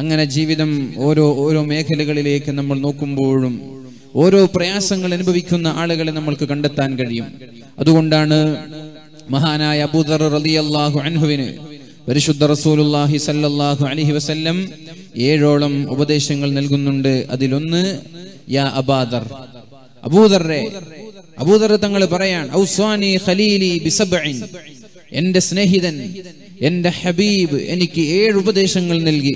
അങ്ങനെ ജീവിതം ഓരോ ഓരോ മേഖലകളിലേക്ക് നമ്മൾ നോക്കുമ്പോഴും ഓരോ പ്രയാസങ്ങൾ അനുഭവിക്കുന്ന ആളുകളെ നമ്മൾക്ക് കണ്ടെത്താൻ കഴിയും. അതുകൊണ്ടാണ് മഹാനായ അബൂദർ റളിയല്ലാഹു അൻഹുവിന് പരിശുദ്ധ റസൂലുല്ലാഹി സല്ലല്ലാഹു അലഹി വസല്ലം ഏഴോളം ഉപദേശങ്ങൾ നൽകുന്നുണ്ട്. അതിലൊന്ന് യാ അബാദർ അബൂദറെ അബൂദർ തങ്ങൾ പറയാൻ ഖലീലി എന്റെ സ്നേഹിതൻ എന്റെ ഹബീബ് എനിക്ക് ഏഴ് ഉപദേശങ്ങൾ നൽകി.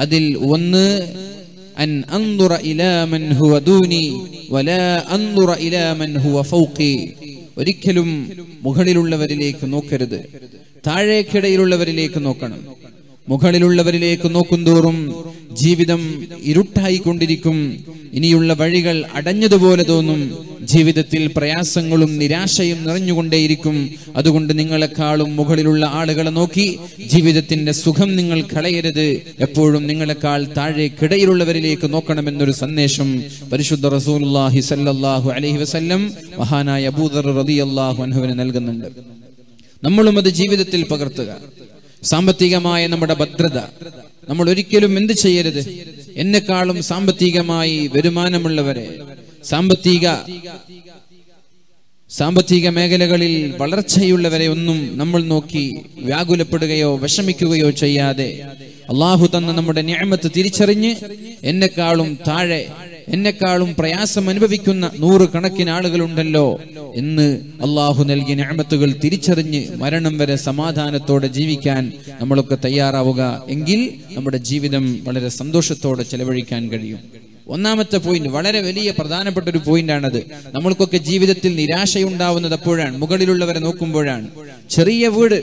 അതിൽ ഒന്ന് അൻ അൻദുറ ഇലാ മൻ ഹുവ വലാ അൻദുറ ഇലാ മൻ ഹുവ ഫൗഖി. ഒരിക്കലും മുകളിലുള്ളവരിലേക്ക് നോക്കരുത്. താഴേക്കിടയിലുള്ളവരിലേക്ക് നോക്കണം. മുകളിലുള്ളവരിലേക്ക് നോക്കുന്തോറും ജീവിതം ഇരുട്ടായിക്കൊണ്ടിരിക്കും. ഇനിയുള്ള വഴികൾ അടഞ്ഞതുപോലെ തോന്നും. ജീവിതത്തിൽ പ്രയാസങ്ങളും നിരാശയും നിറഞ്ഞുകൊണ്ടേയിരിക്കും. അതുകൊണ്ട് നിങ്ങളെക്കാളും മുകളിലുള്ള ആളുകളെ നോക്കി ജീവിതത്തിന്റെ സുഖം നിങ്ങൾ കളയരുത്. എപ്പോഴും നിങ്ങളെക്കാൾ താഴെ കിടയിലുള്ളവരിലേക്ക് നോക്കണമെന്നൊരു സന്ദേശം പരിശുദ്ധ റസൂലുള്ളാഹി സല്ലല്ലാഹു അലൈഹി വസല്ലം മഹാനായ അബൂദർ റളിയല്ലാഹു അൻഹുവിന് നൽകുന്നുണ്ട്. നമ്മളും അത് ജീവിതത്തിൽ പകർത്തുക. സാമ്പത്തികമായ നമ്മുടെ ഭദ്രത നമ്മൾ ഒരിക്കലും എന്ത് ചെയ്യരുത്? എന്നെക്കാളും സാമ്പത്തികമായി വരുമാനമുള്ളവരെ. സാമ്പത്തിക സാമ്പത്തിക മേഖലകളിൽ വളർച്ചയുള്ളവരെ ഒന്നും നമ്മൾ നോക്കി വ്യാകുലപ്പെടുകയോ വിഷമിക്കുകയോ ചെയ്യാതെ. അള്ളാഹു തന്ന നമ്മുടെ ഞാമത്ത് തിരിച്ചറിഞ്ഞ് എന്നെക്കാളും താഴെ എന്നെക്കാളും പ്രയാസം അനുഭവിക്കുന്ന നൂറ് കണക്കിന് ആളുകളുണ്ടല്ലോ എന്ന് അള്ളാഹു നൽകിയ ഞാമത്തുകൾ തിരിച്ചറിഞ്ഞ് മരണം വരെ സമാധാനത്തോടെ ജീവിക്കാൻ നമ്മളൊക്കെ തയ്യാറാവുക എങ്കിൽ നമ്മുടെ ജീവിതം വളരെ സന്തോഷത്തോടെ ചെലവഴിക്കാൻ കഴിയും. ഒന്നാമത്തെ പോയിന്റ് വളരെ വലിയ പ്രധാനപ്പെട്ട ഒരു പോയിന്റാണത് നമ്മൾക്കൊക്കെ ജീവിതത്തിൽ നിരാശയുണ്ടാവുന്നത് അപ്പോഴാണ് മുകളിലുള്ളവരെ നോക്കുമ്പോഴാണ്. ചെറിയ വീട്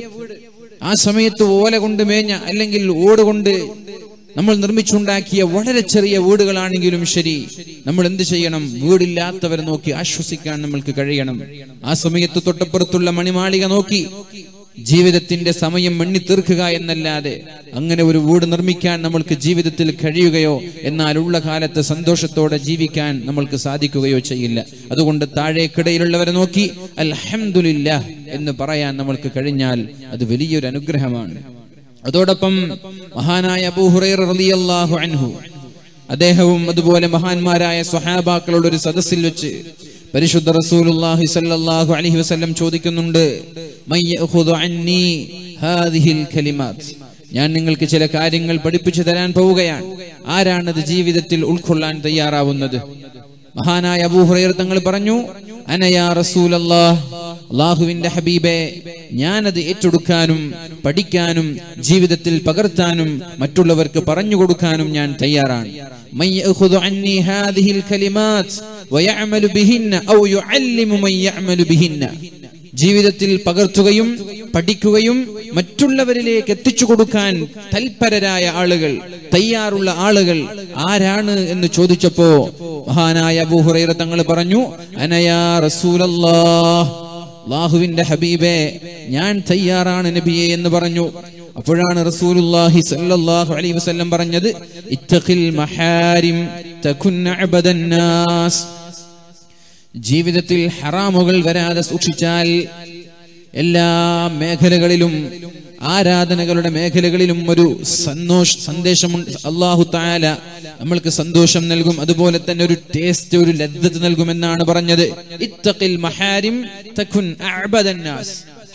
ആ സമയത്ത് ഓല കൊണ്ട് മേഞ്ഞ അല്ലെങ്കിൽ ഓട് കൊണ്ട് നമ്മൾ നിർമ്മിച്ചുണ്ടാക്കിയ വളരെ ചെറിയ വീടുകളാണെങ്കിലും ശരി. നമ്മൾ എന്ത് ചെയ്യണം? വീടില്ലാത്തവരെ നോക്കി ആശ്വസിക്കാൻ നമ്മൾക്ക് കഴിയണം. ആ സമയത്ത് തൊട്ടപ്പുറത്തുള്ള മണിമാളിക നോക്കി. ജീവിതത്തിന്റെ സമയം മണ്ണി തീർക്കുക എന്നല്ലാതെ അങ്ങനെ ഒരു വീട് നിർമ്മിക്കാൻ നമ്മൾക്ക് ജീവിതത്തിൽ കഴിയുകയോ എന്നാൽ ഉള്ള കാലത്ത് സന്തോഷത്തോടെ ജീവിക്കാൻ നമ്മൾക്ക് സാധിക്കുകയോ ചെയ്യില്ല. അതുകൊണ്ട് താഴേക്കിടയിലുള്ളവരെ നോക്കി അൽഹംദുലില്ല എന്ന് പറയാൻ നമ്മൾക്ക് കഴിഞ്ഞാൽ അത് വലിയൊരു അനുഗ്രഹമാണ്. അതോടൊപ്പം മഹാനായ അബൂഹുറൈറ റളിയല്ലാഹു അൻഹു അദ്ദേഹവും അതുപോലെ മഹാന്മാരായ സ്വഹാബാക്കളുടെ ഒരു സദസ്സിൽ വെച്ച് പരിശുദ്ധ റസൂലുള്ളാഹി സ്വല്ലല്ലാഹു അലൈഹി വസല്ലം ചോദിക്കുന്നുണ്ട് അന്നി ഹാദിഹിൽ ഞാൻ നിങ്ങൾക്ക് ചില കാര്യങ്ങൾ പഠിപ്പിച്ചു തരാൻ പോവുകയാണ്. ആരാണത് ജീവിതത്തിൽ ഉൾക്കൊള്ളാൻ തയ്യാറാവുന്നത്? മഹാനായ അബൂഹുറൈർ തങ്ങൾ പറഞ്ഞു അനയാ റസൂലല്ലാഹ് അള്ളാഹുവിന്റെ ഹബീബെ ഞാനത് ഏറ്റെടുക്കാനും പഠിക്കാനും ജീവിതത്തിൽ പകർത്താനും മറ്റുള്ളവർക്ക് പറഞ്ഞു കൊടുക്കാനും ഞാൻ തയ്യാറാണ്. ജീവിതത്തിൽ പകർത്തുകയും പഠിക്കുകയും മറ്റുള്ളവരിലേക്ക് എത്തിച്ചു കൊടുക്കാൻ തൽപരരായ ആളുകൾ തയ്യാറുള്ള ആളുകൾ ആരാണ് എന്ന് ചോദിച്ചപ്പോ മഹാനായ അബൂഹുറൈറ തങ്ങൾ പറഞ്ഞു അനയാ റസൂലല്ലാഹ്. അള്ളാഹുവിന്റെ ഹബീബേ ഞാൻ തയ്യാറാണ് നബിയെ എന്ന് പറഞ്ഞു. അപ്പോഴാണ് റസൂലുള്ളാഹി സല്ലല്ലാഹു അലൈഹി വസല്ലം പറഞ്ഞത് ഇത്തഖിൽ മഹാരിം തകുൻ അബദൻ നാസ്. ജീവിതത്തിൽ ഹറാമുകൾ വരാതെ സൂക്ഷിച്ചാൽ എല്ലാ മേഖലകളിലും ആരാധനകളുടെ മേഖലകളിലും ഒരു സന്തോഷ സന്ദേശമുണ്ട്. അള്ളാഹു താല നമ്മൾക്ക് സന്തോഷം നൽകും. അതുപോലെ തന്നെ ഒരു ടേസ്റ്റ് ഒരു ലദ്ദത്ത് നൽകുമെന്നാണ് പറഞ്ഞത്. ഇത്തഖിൽ മഹാരിം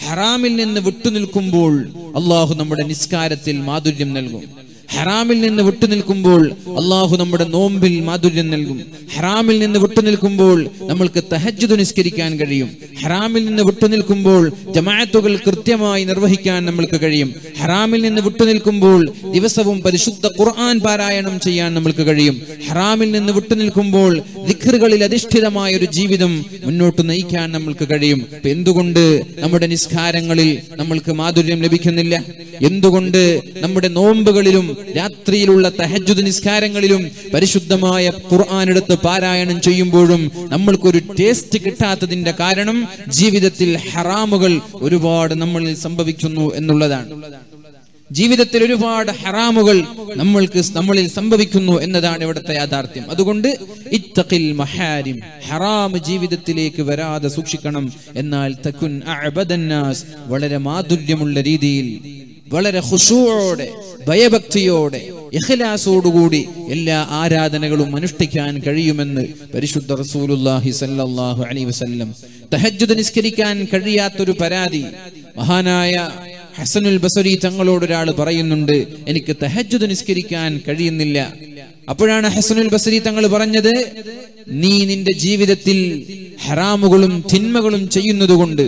ഹറാമിൽ നിന്ന് വിട്ടുനിൽക്കുമ്പോൾ അള്ളാഹു നമ്മുടെ നിസ്കാരത്തിൽ മാധുര്യം നൽകും. ഹറാമിൽ നിന്ന് വിട്ടുനിൽക്കുമ്പോൾ അള്ളാഹു നമ്മുടെ നോമ്പിൽ മാധുര്യം നൽകും. ഹറാമിൽ നിന്ന് വിട്ടുനിൽക്കുമ്പോൾ നമ്മൾക്ക് തഹജ്ജു നിസ്കരിക്കാൻ കഴിയും. ഹറാമിൽ നിന്ന് വിട്ടുനിൽക്കുമ്പോൾ ജമാഅത്തുകൾ കൃത്യമായി നിർവഹിക്കാൻ നമ്മൾക്ക് കഴിയും. ഹറാമിൽ നിന്ന് വിട്ടുനിൽക്കുമ്പോൾ ദിവസവും പരിശുദ്ധ ഖുർആൻ പാരായണം ചെയ്യാൻ നമ്മൾക്ക് കഴിയും. ഹറാമിൽ നിന്ന് വിട്ടുനിൽക്കുമ്പോൾ ദിഖറുകളിൽ അധിഷ്ഠിതമായ ഒരു ജീവിതം മുന്നോട്ട് നയിക്കാൻ നമ്മൾക്ക് കഴിയും. എന്തുകൊണ്ട് നമ്മുടെ നിസ്കാരങ്ങളിൽ നമ്മൾക്ക് മാധുര്യം ലഭിക്കുന്നില്ല? എന്തുകൊണ്ട് നമ്മുടെ നോമ്പുകളിലും രാത്രിയിലുള്ള തഹജുദ് നിസ്കാരങ്ങളിലും പരിശുദ്ധമായ ഖുർആൻ എടുത്ത് പാരായണം ചെയ്യുമ്പോഴും നമ്മൾക്കൊരു ടേസ്റ്റ് കിട്ടാത്തതിന്റെ കാരണം ജീവിതത്തിൽ ഹറാമുകൾ ഒരുപാട് നമ്മളിൽ സംഭവിക്കുന്നു എന്നുള്ളതാണ്. ജീവിതത്തിൽ ഒരുപാട് ഹറാമുകൾ നമ്മൾക്ക് നമ്മളിൽ സംഭവിക്കുന്നു എന്നതാണ് ഇവിടുത്തെ യാഥാർത്ഥ്യം. അതുകൊണ്ട് ഇത്തഖിൽ മഹാരിം ഹറാം ജീവിതത്തിലേക്ക് വരാതെ സൂക്ഷിക്കണം. എന്നാൽ തക്കുൻ വളരെ മാധുര്യമുള്ള രീതിയിൽ വളരെ ഹുസൂടെ ഭയഭക്തിയോടെ ഇഖ്ലാസോടുകൂടി എല്ലാ ആരാധനകളും അനുഷ്ഠിക്കാൻ കഴിയുമെന്ന് പരിശുദ്ധ റസൂലുള്ളാഹി സല്ലല്ലാഹു അലൈഹി വസല്ലം തഹജ്ജുദ് നിസ്കരിക്കാൻ കഴിയാത്തൊരു പരാതി മഹാനായ ഹസനുൽ ബസരി തങ്ങളോട് ഒരാൾ പറയുന്നുണ്ട് എനിക്ക് തഹജ്ജുദ് നിസ്കരിക്കാൻ കഴിയുന്നില്ല. അപ്പോഴാണ് ഹസനുൽ ബസരി തങ്ങൾ പറഞ്ഞത് നീ നിന്റെ ജീവിതത്തിൽ ഹറാമുകളും തിന്മകളും ചെയ്യുന്നത് കൊണ്ട്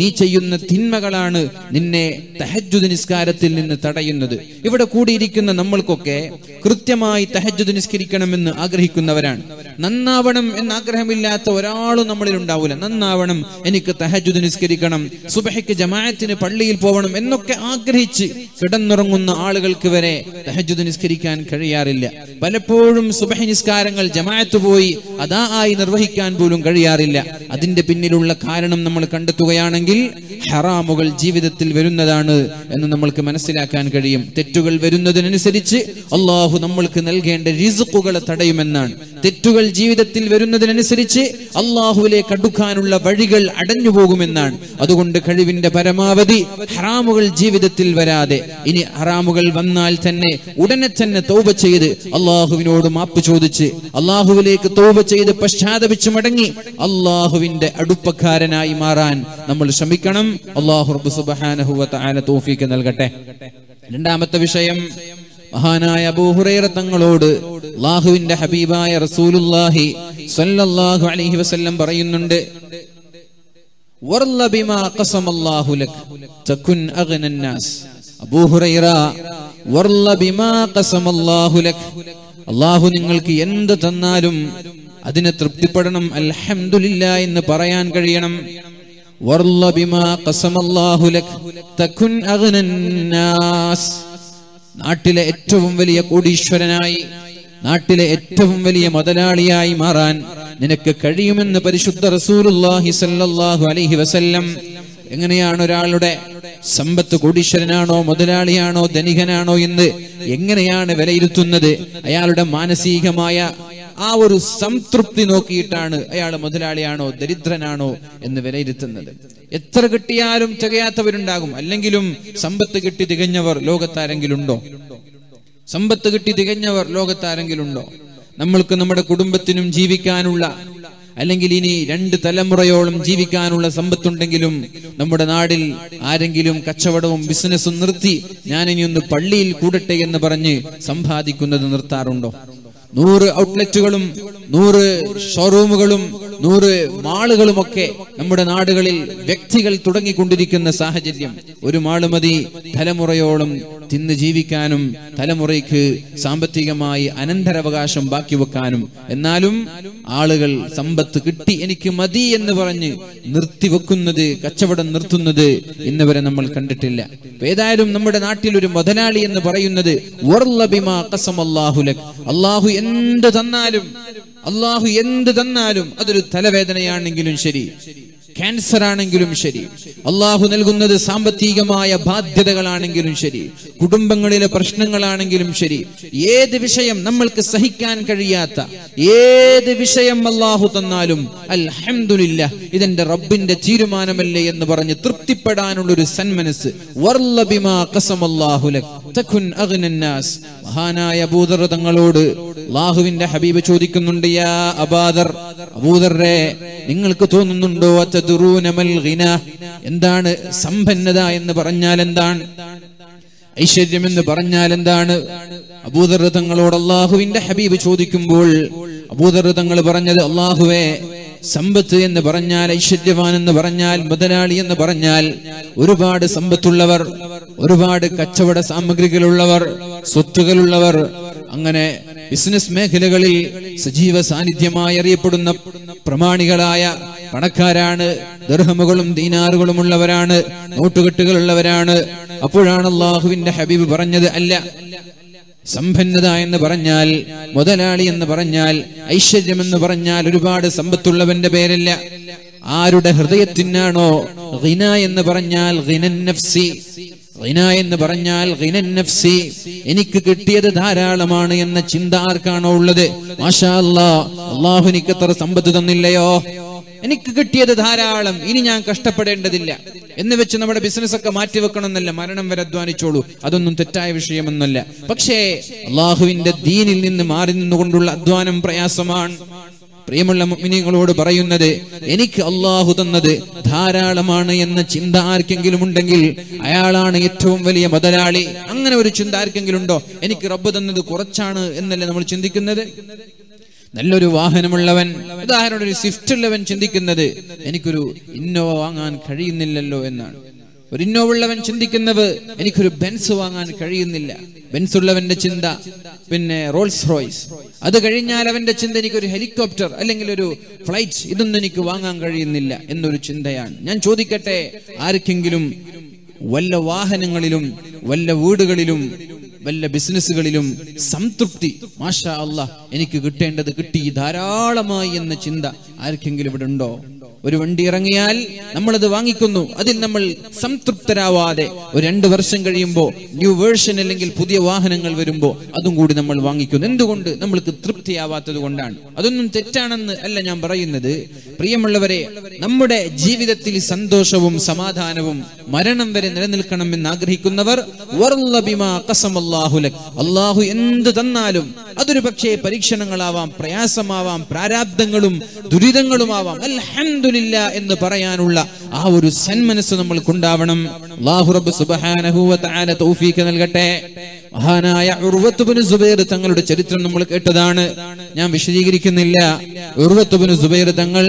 നീ ചെയ്യുന്ന തിന്മകളാണ് നിന്നെ തഹജ്ജുദ് നിസ്കാരത്തിൽ നിന്ന് തടയുന്നത്. ഇവിടെ കൂടിയിരിക്കുന്ന നമ്മൾക്കൊക്കെ കൃത്യമായി തഹജ്ജുദ് നിസ്കരിക്കണമെന്ന് ആഗ്രഹിക്കുന്നവരാണ്. നന്നാവണം എന്ന് ആഗ്രഹമില്ലാത്ത ഒരാളും നമ്മളിൽ ഉണ്ടാവില്ല നന്നാവണം എനിക്ക് തഹജ്ജുദ് നിസ്കരിക്കണം സുബഹയ്ക്ക് ജമാഅത്തിന് പള്ളിയിൽ പോകണം എന്നൊക്കെ ആഗ്രഹിച്ച് കിടന്നുറങ്ങുന്ന ആളുകൾക്ക് വരെ തഹജ്ജുദ് നിസ്കരിക്കാൻ കഴിയാറില്ല. പലപ്പോഴും സുബഹ നിസ്കാരങ്ങൾ ജമാഅത്ത് പോയി അതാ ആയി നിർവഹിക്കാൻ പോലും കഴിയാറില്ല. അതിന്റെ പിന്നിലുള്ള കാരണം നമ്മൾ കണ്ടെത്തുകയാണെങ്കിൽ ഹറാമുകൾ ജീവിതത്തിൽ വരുന്നതാണ് എന്ന് നമ്മൾക്ക് മനസ്സിലാക്കാൻ കഴിയും. തെറ്റുകൾ വരുന്നതിനനുസരിച്ച് അള്ളാഹു നമ്മൾക്ക് നൽകേണ്ട റിസുക്കുകളെ തടയുമെന്നാണ്. തെറ്റുകൾ ജീവിതത്തിൽ വരുന്നതിനനുസരിച്ച് അള്ളാഹുവിലേക്ക് അടുക്കാനുള്ള വഴികൾ അടഞ്ഞു പോകുമെന്നാണ് അതുകൊണ്ട് കഴിവിന്റെ പരമാവധി ഹറാമുകൾ ജീവിതത്തിൽ വരാതെ ഇനി ഹറാമുകൾ വന്നാൽ തന്നെ ഉടനെ തന്നെ തൗബ ചെയ്ത് അള്ളാഹുവിനോട് മാപ്പ് ചോദിച്ച് അള്ളാഹുവിലേക്ക് തൗബ ചെയ്ത് പശ്ചാത്തപിച്ച് മടങ്ങി അള്ളാഹുവിന്റെ അടുപ്പക്കാരനായി മാറാൻ നമ്മൾ ശ്രമിക്കണം. അള്ളാഹു തൗഫീക്ക് നൽകട്ടെ. രണ്ടാമത്തെ വിഷയം മഹാനായ അബൂഹുറൈറ തങ്ങളോട് അള്ളാഹുവിന്റെ ഹബീബായ റസൂലുല്ലാഹി സല്ലല്ലാഹു അലൈഹി വസല്ലം പറയുന്നുണ്ട് അല്ലാഹു നിങ്ങൾക്ക് എന്ത് തന്നാലും അതിനെ തൃപ്തിപ്പെടണം. അൽഹംദുലില്ല എന്ന് പറയാൻ കഴിയണം. നാട്ടിലെ ഏറ്റവും വലിയ കോടീശ്വരനായി നാട്ടിലെ ഏറ്റവും വലിയ മുതലാളിയായി മാറാൻ നിനക്ക് കഴിയുമെന്ന് പരിശുദ്ധ റസൂലുള്ളാഹി സല്ലല്ലാഹു അലൈഹി വസല്ലം എങ്ങനെയാണ് ഒരാളുടെ സമ്പത്ത് കോടീശ്വരനാണോ മുതലാളിയാണോ ധനികനാണോ എന്ന് എങ്ങനെയാണ് വിലയിരുത്തുന്നത്? അയാളുടെ മാനസികമായ ആ ഒരു സംതൃപ്തി നോക്കിയിട്ടാണ് അയാൾ മുതലാളിയാണോ ദരിദ്രനാണോ എന്ന് വിലയിരുത്തുന്നത്. എത്ര കിട്ടിയാലും തികയാത്തവരുണ്ടാകും. അല്ലെങ്കിലും സമ്പത്ത് കിട്ടി തികഞ്ഞവർ ലോകത്താരെങ്കിലും ഉണ്ടോ സമ്പത്ത് കിട്ടി തികഞ്ഞവർ ലോകത്താരെങ്കിലും ഉണ്ടോ നമ്മൾക്ക് നമ്മുടെ കുടുംബത്തിനും ജീവിക്കാനുള്ള അല്ലെങ്കിൽ ഇനി രണ്ട് തലമുറയോളം ജീവിക്കാനുള്ള സമ്പത്തുണ്ടെങ്കിലും നമ്മുടെ നാടിൽ ആരെങ്കിലും കച്ചവടവും ബിസിനസ്സും നിർത്തി ഞാനിനി ഒന്ന് പള്ളിയിൽ കൂടട്ടെ എന്ന് പറഞ്ഞ് സമ്പാദിക്കുന്നത് നിർത്താറുണ്ടോ? നൂറ് ഔട്ട്ലെറ്റുകളും നൂറ് ഷോറൂമുകളും നൂറ് മാളുകളുമൊക്കെ നമ്മുടെ നാടുകളിൽ വ്യക്തികൾ തുടങ്ങിക്കൊണ്ടിരിക്കുന്ന സാഹചര്യം. ഒരു മാൾ മതി തലമുറയോളം തിന്ന് ജീവിക്കാനും തലമുറയ്ക്ക് സാമ്പത്തികമായി അനന്തരാവകാശം ബാക്കി വെക്കാനും. എന്നാലും ആളുകൾ സമ്പത്ത് കിട്ടി എനിക്ക് മതി എന്ന് പറഞ്ഞ് നിർത്തിവെക്കുന്നത് കച്ചവടം നിർത്തുന്നത് ഇന്നുവരെ നമ്മൾ കണ്ടിട്ടില്ല. ഏതായാലും നമ്മുടെ നാട്ടിൽ ഒരു മുതലാളി എന്ന് പറയുന്നത് അള്ളാഹു എന്ത് തന്നാലും അള്ളാഹു എന്ത് തന്നാലും അതൊരു തലവേദനയാണെങ്കിലും ശരി. ക്യാൻസർ ആണെങ്കിലും ശരി. അള്ളാഹു നൽകുന്നത് സാമ്പത്തികമായ ബാധ്യതകളാണെങ്കിലും ശരി. കുടുംബങ്ങളിലെ പ്രശ്നങ്ങളാണെങ്കിലും ശരി. ഏത് വിഷയം നമ്മൾക്ക് സഹിക്കാൻ കഴിയാത്ത ഏത് വിഷയം അള്ളാഹു തന്നാലും അൽഹംദുലില്ല ഇതെന്റെ റബ്ബിന്റെ തീരുമാനമല്ലേ എന്ന് പറഞ്ഞ് തൃപ്തിപ്പെടാനുള്ള ഒരു സന്മനസ് മഹാനായ അബൂദർ തങ്ങളോട് അള്ളാഹുവിന്റെ ഹബീബ് ചോദിക്കുന്നുണ്ട് യാ അബാദർ അബൂദറെ നിങ്ങൾക്ക് തോന്നുന്നുണ്ടോ? എന്താണ് സമ്പന്നത എന്ന് പറഞ്ഞാൽ എന്താണ്? ഐശ്വര്യം എന്ന് പറഞ്ഞാൽ എന്താണ്? അബൂദർ തങ്ങളോട് അള്ളാഹുവിന്റെ ഹബീബ് ചോദിക്കുമ്പോൾ അബൂദർ തങ്ങൾ പറഞ്ഞത് അള്ളാഹുവേ സമ്പത്ത് എന്ന് പറഞ്ഞാൽ ഐശ്വര്യവാൻ എന്ന് പറഞ്ഞാൽ മുതലാളി എന്ന് പറഞ്ഞാൽ ഒരുപാട് സമ്പത്തുള്ളവർ ഒരുപാട് കച്ചവട സാമഗ്രികളുള്ളവർ സ്വത്തുകളുള്ളവർ അങ്ങനെ ബിസിനസ് മേഖലകളിൽ സജീവ സാന്നിധ്യമായി അറിയപ്പെടുന്ന പ്രമാണികളായ പണക്കാരാണ് ദർഹമുകളും ദീനാറുകളും ഉള്ളവരാണ് നോട്ടുകെട്ടുകളുള്ളവരാണ് അപ്പോഴാണ് അള്ളാഹുവിന്റെ ഹബീബ് പറഞ്ഞത് അല്ല സമ്പന്നത എന്ന് പറഞ്ഞാൽ മുതലാളി എന്ന് പറഞ്ഞാൽ ഐശ്വര്യം എന്ന് പറഞ്ഞാൽ ഒരുപാട് സമ്പത്തുള്ളവന്റെ പേരല്ല. ആരുടെ ഹൃദയത്തിനാണോ റിന എന്ന് പറഞ്ഞാൽ നഫ്സി. എന്ന് പറഞ്ഞാൽ നഫ്സി. എനിക്ക് കിട്ടിയത് ധാരാളമാണ് എന്ന ചിന്ത ആർക്കാണോ ഉള്ളത്? മാഷാ അല്ലാ അള്ളാഹു എനിക്ക് എത്ര സമ്പത്ത് തന്നില്ലയോ? എനിക്ക് കിട്ടിയത് ധാരാളം. ഇനി ഞാൻ കഷ്ടപ്പെടേണ്ടതില്ല. എന്ന് വെച്ച് നമ്മുടെ ബിസിനസ് ഒക്കെ മാറ്റിവെക്കണം എന്നല്ല മരണം വരെ അധ്വാനിച്ചോളൂ. അതൊന്നും തെറ്റായ വിഷയമൊന്നുമല്ല. പക്ഷേ അള്ളാഹുവിന്റെ ദീനിൽ നിന്ന് മാറി നിന്നുകൊണ്ടുള്ള അധ്വാനം പ്രയാസമാണ്. പ്രിയമുള്ള മുഅ്മിനീങ്ങളോട് പറയുന്നത് എനിക്ക് അള്ളാഹു തന്നത് ധാരാളമാണ് എന്ന ചിന്ത ആർക്കെങ്കിലും ഉണ്ടെങ്കിൽ അയാളാണ് ഏറ്റവും വലിയ മുതലാളി. അങ്ങനെ ഒരു ചിന്ത ആർക്കെങ്കിലും ഉണ്ടോ? എനിക്ക് റബ്ബ് തന്നത് കുറച്ചാണ് എന്നല്ലേ നമ്മൾ ചിന്തിക്കുന്നത്? നല്ലൊരു വാഹനമുള്ളവൻ ഉദാഹരണം ഒരു സ്വിഫ്റ്റ് ഉള്ളവൻ ചിന്തിക്കുന്നത് എനിക്കൊരു ഇന്നോവ വാങ്ങാൻ കഴിയുന്നില്ലല്ലോ എന്നാണ്. ഒരു ഇന്നോവ ഉള്ളവൻ ചിന്തിക്കുന്നത് എനിക്കൊരു ബെൻസ് വാങ്ങാൻ കഴിയുന്നില്ല. ബെൻസ് ഉള്ളവന്റെ ചിന്ത പിന്നെ റോൾസ് റോയ്സ്. അത് കഴിഞ്ഞാൽ അവന്റെ ചിന്ത എനിക്കൊരു ഹെലികോപ്റ്റർ അല്ലെങ്കിൽ ഒരു ഫ്ലൈറ്റ് ഇതൊന്നും എനിക്ക് വാങ്ങാൻ കഴിയുന്നില്ല എന്നൊരു ചിന്തയാണ്. ഞാൻ ചോദിക്കട്ടെ ആർക്കെങ്കിലും വല്ല വാഹനങ്ങളിലും വല്ല വീടുകളിലും വല്ല ബിസിനസ്സുകളിലും സംതൃപ്തി മാഷാ അല്ല എനിക്ക് കിട്ടേണ്ടത് കിട്ടി ധാരാളമായി എന്ന ചിന്ത ആർക്കെങ്കിലും ഇവിടെ ഉണ്ടോ? ഒരു വണ്ടി ഇറങ്ങിയാൽ നമ്മളത് വാങ്ങിക്കുന്നു. അതിൽ നമ്മൾ സംതൃപ്തരാവാതെ ഒരു രണ്ട് വർഷം കഴിയുമ്പോൾ ന്യൂ വേർഷൻ അല്ലെങ്കിൽ പുതിയ വാഹനങ്ങൾ വരുമ്പോൾ അതും കൂടി നമ്മൾ വാങ്ങിക്കുന്നു. എന്തുകൊണ്ട്? നമ്മൾക്ക് തൃപ്തിയാവാത്തത് കൊണ്ടാണ്. അതൊന്നും തെറ്റാണെന്ന് അല്ല ഞാൻ പറയുന്നത്. പ്രിയമുള്ളവരെ നമ്മുടെ ജീവിതത്തിൽ സന്തോഷവും സമാധാനവും മരണം വരെ നിലനിൽക്കണം എന്ന് ആഗ്രഹിക്കുന്നവർ. അള്ളാഹു എന്ത് തന്നാലും അതൊരു പക്ഷേ പരീക്ഷണങ്ങളാവാം പ്രയാസമാവാം പ്രാരാബ്ദങ്ങളും ദുരിതങ്ങളുമാവാം. അൽഹംദുലില്ല എന്ന് പറയാനുള്ള ആ ഒരു സന്മനസ് നമ്മൾക്കുണ്ടാവണം. അല്ലാഹു റബ്ബ് സുബ്ഹാനഹു വ തആല തൗഫീഖ് നൽകട്ടെ. മഹാനായ ഉർവത്ത് ഇബ്നു സുബൈർ തങ്ങളുടെ ചരിത്രം നമ്മൾ കേട്ടതാണ്. ഞാൻ വിശദീകരിക്കുന്നില്ല. ഉർവത്ത് ഇബ്നു സുബൈർ തങ്ങൾ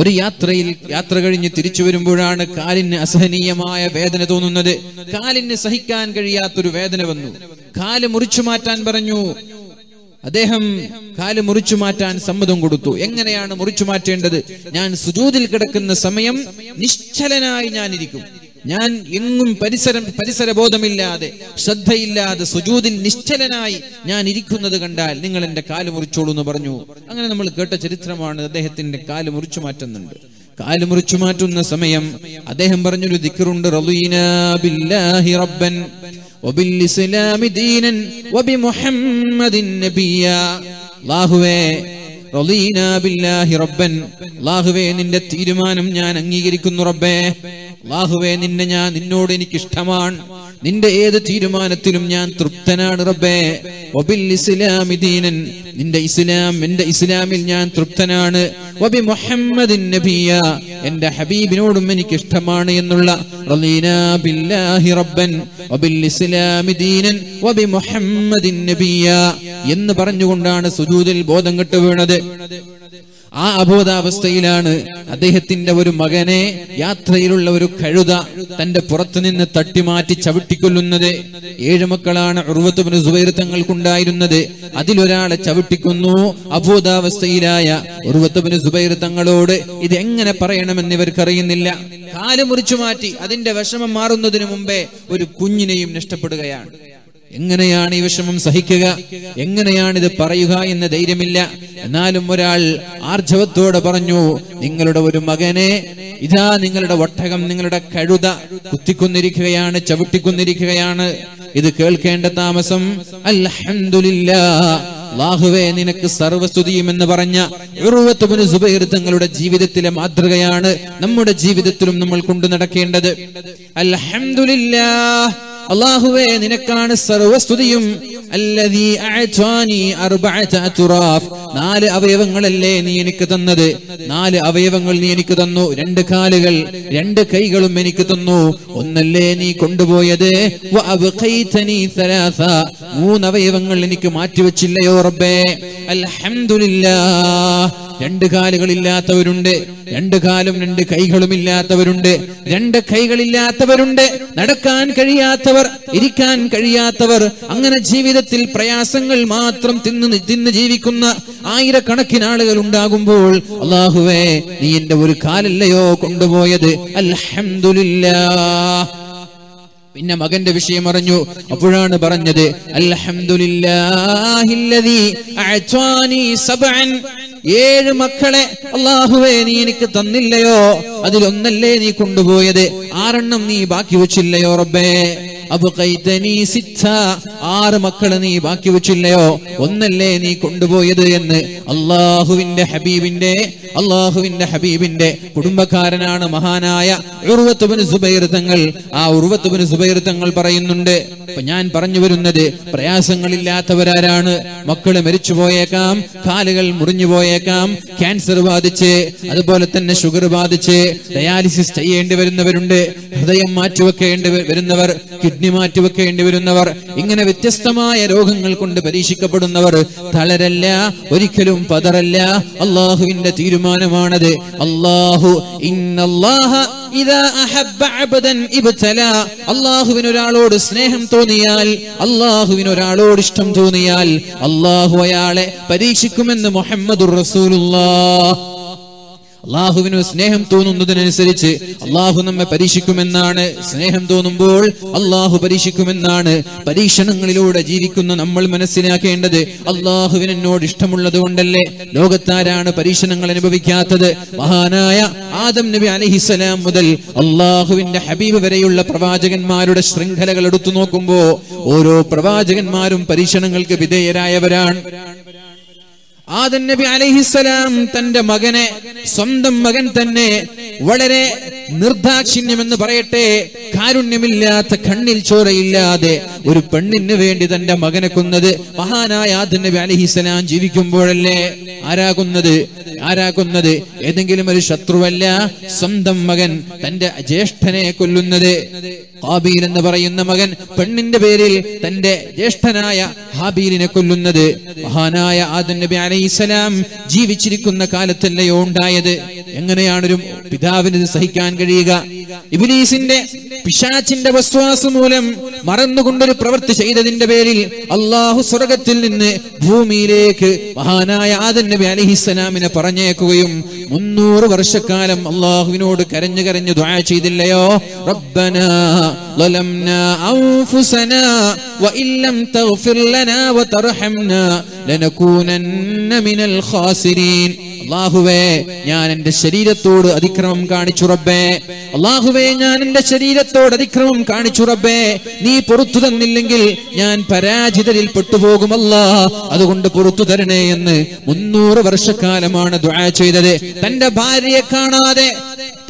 ഒരു യാത്രയിൽ യാത്ര കഴിഞ്ഞ് തിരിച്ചു വരുമ്പോഴാണ് കാലിന് അസഹനീയമായ വേദന തോന്നുന്നത്. കാലിന് സഹിക്കാൻ കഴിയാത്തൊരു വേദന വന്നു. കാൽ മുറിച്ചു മാറ്റാൻ പറഞ്ഞു. അദ്ദേഹം കാൽ മുറിച്ചു മാറ്റാൻ സമ്മതം കൊടുത്തു. എങ്ങനെയാണ് മുറിച്ചു മാറ്റേണ്ടത്? ഞാൻ സുജൂതിൽ കിടക്കുന്ന സമയം നിശ്ചലനായി ഞാനിരിക്കും. ഞാൻ എങ്ങും പരിസരം പരിസരബോധമില്ലാതെ ശ്രദ്ധയില്ലാതെ സുജൂതിൽ നിശ്ചലനായി ഞാൻ ഇരിക്കുന്നത് കണ്ടാൽ നിങ്ങൾ എന്റെ കാൽ മുറിച്ചോളൂ എന്ന് പറഞ്ഞു. അങ്ങനെ നമ്മൾ കേട്ട ചരിത്രമാണ് അദ്ദേഹത്തിന്റെ കാൽ മുറിച്ചു മാറ്റുന്നുണ്ട്. കാൽ മുറിച്ചു മാറ്റുന്ന സമയം അദ്ദേഹം പറഞ്ഞൊരു ദിക്കറുണ്ട് റബ്ബൻ. وبالإسلام دينا وبمحمد نبيا അല്ലാഹുവേ റളീന ബില്ലാഹി റബ്ബൻ അല്ലാഹുവേ നിന്റെ തീരുമാനം ഞാൻ അംഗീകരിക്കുന്നു റബ്ബേ അല്ലാഹുവേ നിന്നെ ഞാൻ നിന്നോട് എനിക്ക് ഇഷ്ടമാണ് നിന്റെ ഏത് തീരുമാനത്തിലും ഞാൻ തൃപ്തനാണ് റബ്ബേ. വബിൽ ഇസ്ലാമി ദീനൻ. നിന്റെ ഇസ്ലാം എന്റെ ഇസ്ലാമിൽ ഞാൻ തൃപ്തനാണ്. വബി മുഹമ്മദിൻ നബിയ. എന്റെ ഹബീബിനോടും എനിക്ക് ഇഷ്ടമാണ് എന്നുള്ള റളീന ബില്ലാഹി റബ്ബൻ. വബിൽ ഇസ്ലാമി ദീനൻ. വബി മുഹമ്മദിൻ നബിയ. എന്ന് പറഞ്ഞുകൊണ്ടാണ് സുജൂദിൽ ബോധം കെട്ട് വീണത്. ആ അബോധാവസ്ഥയിലാണ് അദ്ദേഹത്തിന്റെ ഒരു മകനെ യാത്രയിലുള്ള ഒരു കഴുത തന്റെ പുറത്തുനിന്ന് തട്ടിമാറ്റി ചവിട്ടിക്കൊല്ലുന്നത്. ഏഴ് മക്കളാണ് ഉറുവത്തുബിന് സുബൈർ തങ്ങൾക്കുണ്ടായിരുന്നത്. അതിലൊരാളെ ചവിട്ടിക്കുന്നു. അബോധാവസ്ഥയിലായ ഉറുവത്തുപിന് സുബൈർ തങ്ങളോട് ഇത് എങ്ങനെ പറയണമെന്ന് ഇവർക്കറിയുന്നില്ല. കാൽ മുറിച്ചു മാറ്റി അതിന്റെ വിഷമം മാറുന്നതിന് മുമ്പേ ഒരു കുഞ്ഞിനെയും നഷ്ടപ്പെടുകയാണ്. എങ്ങനെയാണ് ഈ വിഷമം സഹിക്കുക? എങ്ങനെയാണ് ഇത് പറയുക എന്ന് ധൈര്യമില്ല. എന്നാലും ഒരാൾ ആർജവത്തോടെ പറഞ്ഞു നിങ്ങളുടെ ഒരു മകനെ ഇതാ നിങ്ങളുടെ ഒട്ടകം നിങ്ങളുടെ കഴുത കുത്തിക്കൊന്നിരിക്കുകയാണ് ചവിട്ടിക്കൊന്നിരിക്കുകയാണ്. ഇത് കേൾക്കേണ്ട താമസം അൽഹംദുലില്ലാ അല്ലാഹുവേ നിനക്ക് സർവസ്തുതിയും എന്ന് പറഞ്ഞ ഉറുവത്തുബിന് സുബൈർ തങ്ങളുടെ ജീവിതത്തിലെ മാതൃകയാണ് നമ്മുടെ ജീവിതത്തിലും നമ്മൾ കൊണ്ടു നടക്കേണ്ടത്. അൽഹംദുലില്ലാ അള്ളാഹുവേ നിനക്കാണ് സർവസ്തുതിയും. നാല് അവയവങ്ങളല്ലേ നീ എനിക്ക് തന്നത്. നാല് അവയവങ്ങൾ നീ എനിക്ക് തന്നു. രണ്ട് കാലുകൾ രണ്ട് കൈകളും എനിക്ക് തന്നു. ഒന്നല്ലേ നീ കൊണ്ടുപോയത്? മൂന്നവയവങ്ങൾ എനിക്ക് മാറ്റിവെച്ചില്ലയോ റബ്ബേ. അൽഹംദുലില്ലാ രണ്ട് കാലുകളില്ലാത്തവരുണ്ട്. രണ്ട് കാലും രണ്ട് കൈകളും ഇല്ലാത്തവരുണ്ട് രണ്ട് കൈകളില്ലാത്തവരുണ്ട്. നടക്കാൻ കഴിയാത്തവർ ഇരിക്കാൻ കഴിയാത്തവർ അങ്ങനെ ജീവിതത്തിൽ പ്രയാസങ്ങൾ മാത്രം തിന്ന് തിന്ന് ജീവിക്കുന്ന ആയിരക്കണക്കിന് ആളുകൾ ഉണ്ടാകുമ്പോൾ അള്ളാഹുവേ നീ എന്റെ ഒരു കാലല്ലയോ കൊണ്ടുപോയത്? അൽഹംദുലില്ലാ പിന്നെ മകന്റെ വിഷയം അറിഞ്ഞു. അപ്പോഴാണ് പറഞ്ഞത് സബ്അൻ. ഏഴ് മക്കളെ അള്ളാഹുവേ നീ എനിക്ക് തന്നില്ലയോ? അതിലൊന്നല്ലേ നീ കൊണ്ടുപോയത്? ആറെണ്ണം നീ ബാക്കി വെച്ചില്ലയോ റബ്ബേ? ആറ് മക്കളെ നീ ബാക്കി വെച്ചില്ലയോ? ഒന്നല്ലേ നീ കൊണ്ടുപോയത് എന്ന് അള്ളാഹുവിന്റെ ഹബീബിന്റെ അള്ളാഹുവിന്റെ ഹബീബിന്റെ കുടുംബക്കാരനാണ് മഹാനായ ഉറുവത്തുബിന് സുബൈർ തങ്ങൾ. ആ ഉറുവത്തുബിന് സുബൈർ തങ്ങൾ പറയുന്നുണ്ട് അപ്പൊ ഞാൻ പറഞ്ഞു വരുന്നത് പ്രയാസങ്ങളില്ലാത്തവരാരാണ്. മക്കൾ മരിച്ചു പോയേക്കാം കാലുകൾ മുറിഞ്ഞു പോയേക്കാം ക്യാൻസർ ബാധിച്ച് അതുപോലെ തന്നെ ഷുഗർ ബാധിച്ച് ഡയാലിസിസ് ചെയ്യേണ്ടി വരുന്നവരുണ്ട് ഹൃദയം മാറ്റിവെക്കേണ്ടി വരുന്നവർ മാറ്റിവെക്കേണ്ടി വരുന്നവർ ഇങ്ങനെ വ്യത്യസ്തമായ രോഗങ്ങൾ കൊണ്ട് പരീക്ഷിക്കപ്പെടുന്നവർ തളരല്ല ഒരിക്കലും പതറല്ല. അള്ളാഹുവിന്റെ തീരുമാനമാണത്. അള്ളാഹു അള്ളാഹുവിന് ഒരാളോട് സ്നേഹം തോന്നിയാൽ അള്ളാഹുവിന് ഒരാളോട് ഇഷ്ടം തോന്നിയാൽ അള്ളാഹു അയാളെ പരീക്ഷിക്കുമെന്ന് മുഹമ്മദ് റസൂലുള്ളാഹ് അള്ളാഹുവിന് സ്നേഹം തോന്നുന്നതിനനുസരിച്ച് അള്ളാഹു നമ്മെ പരീക്ഷിക്കുമെന്നാണ് സ്നേഹം തോന്നുമ്പോൾ അള്ളാഹു പരീക്ഷിക്കുമെന്നാണ് പരീക്ഷണങ്ങളിലൂടെ ജീവിക്കുന്ന നമ്മൾ മനസ്സിലാക്കേണ്ടത്. അള്ളാഹുവിന് എന്നോട് ഇഷ്ടമുള്ളത് കൊണ്ടല്ലേ ലോകത്താരാണ് പരീക്ഷണങ്ങൾ അനുഭവിക്കാത്തത്? മഹാനായ ആദം നബി അലഹിസലാം മുതൽ അള്ളാഹുവിന്റെ ഹബീബ് വരെയുള്ള പ്രവാചകന്മാരുടെ ശൃംഖലകൾ എടുത്തു നോക്കുമ്പോ ഓരോ പ്രവാചകന്മാരും പരീക്ഷണങ്ങൾക്ക് വിധേയരായവരാണ്. ആദൻ നബി അലൈഹിസ്സലാം തന്റെ മകനെ സ്വന്തം മകൻ തന്നെ വളരെ നിർദാക്ഷിണ്യമെന്ന് പറയട്ടെ കാരുണ്യമില്ലാത്ത കണ്ണിൽ ചോരയില്ലാതെ ഒരു പെണ്ണിന് വേണ്ടി തന്റെ മകനെ കൊന്നത് മഹാനായ ആദൻ നബി അലൈഹിസ്സലാം ജീവിക്കുമ്പോഴല്ലേ ആരാകുന്നത്? ആരാകുന്നത്? ഏതെങ്കിലും ഒരു ശത്രുവല്ല സ്വന്തം മകൻ തന്റെ ജ്യേഷ്ഠനെ കൊല്ലുന്നത്. ഹാബീൽ എന്ന് പറയുന്ന മകൻ പെണ്ണിന്റെ പേരിൽ തന്റെ ജ്യേഷ്ഠനായ ഹാബീലിനെ കൊല്ലുന്നത്. മഹാനായ ആദൻ നബി അലൈഹിസ്സലാം ജീവിച്ചിരിക്കുന്ന കാലത്തല്ലയോ ഉണ്ടായത് എങ്ങനെയാണ് ഒരു പിതാവിന് ഇത് സഹിക്കാൻ കഴിയുക ഇബിലീസിന്റെ പിശാച്ചിന്റെ വസ്വാസം മൂലം മറന്നുകൊണ്ടൊരു പ്രവൃത്തി ചെയ്തതിന്റെ പേരിൽ അള്ളാഹു സ്വർഗത്തിൽ നിന്ന് ഭൂമിയിലേക്ക് മഹാനായ ആദൻ നബി അലഹിസ്സലാമിനെ പറഞ്ഞേക്കുകയും മുന്നൂറ് വർഷക്കാലം അള്ളാഹുവിനോട് കരഞ്ഞു കരഞ്ഞു ദ്വാ ചെയ്തില്ലയോ റബ്ബനാ ظلمنا أنفسنا وإن لم تغفر لنا وترحمنا لنكونن മിനൽ ഖാസിരീൻ. അള്ളാഹുവേ ഞാൻ എന്റെ ശരീരത്തോട് അതിക്രമം കാണിച്ചു റബ്ബേ. അള്ളാഹുവേ ഞാൻ എന്റെ ശരീരത്തോട് അതിക്രമം കാണിച്ചു റബ്ബേ. നീ പുറത്തു തന്നില്ലെങ്കിൽ ഞാൻ പരാജിതരിൽ പെട്ടുപോകുമല്ല അതുകൊണ്ട് പുറത്തു തരണേ എന്ന് മുന്നൂറ് വർഷക്കാലമാണ് ദുആ ചെയ്തത്. തന്റെ ഭാര്യയെ കാണാതെ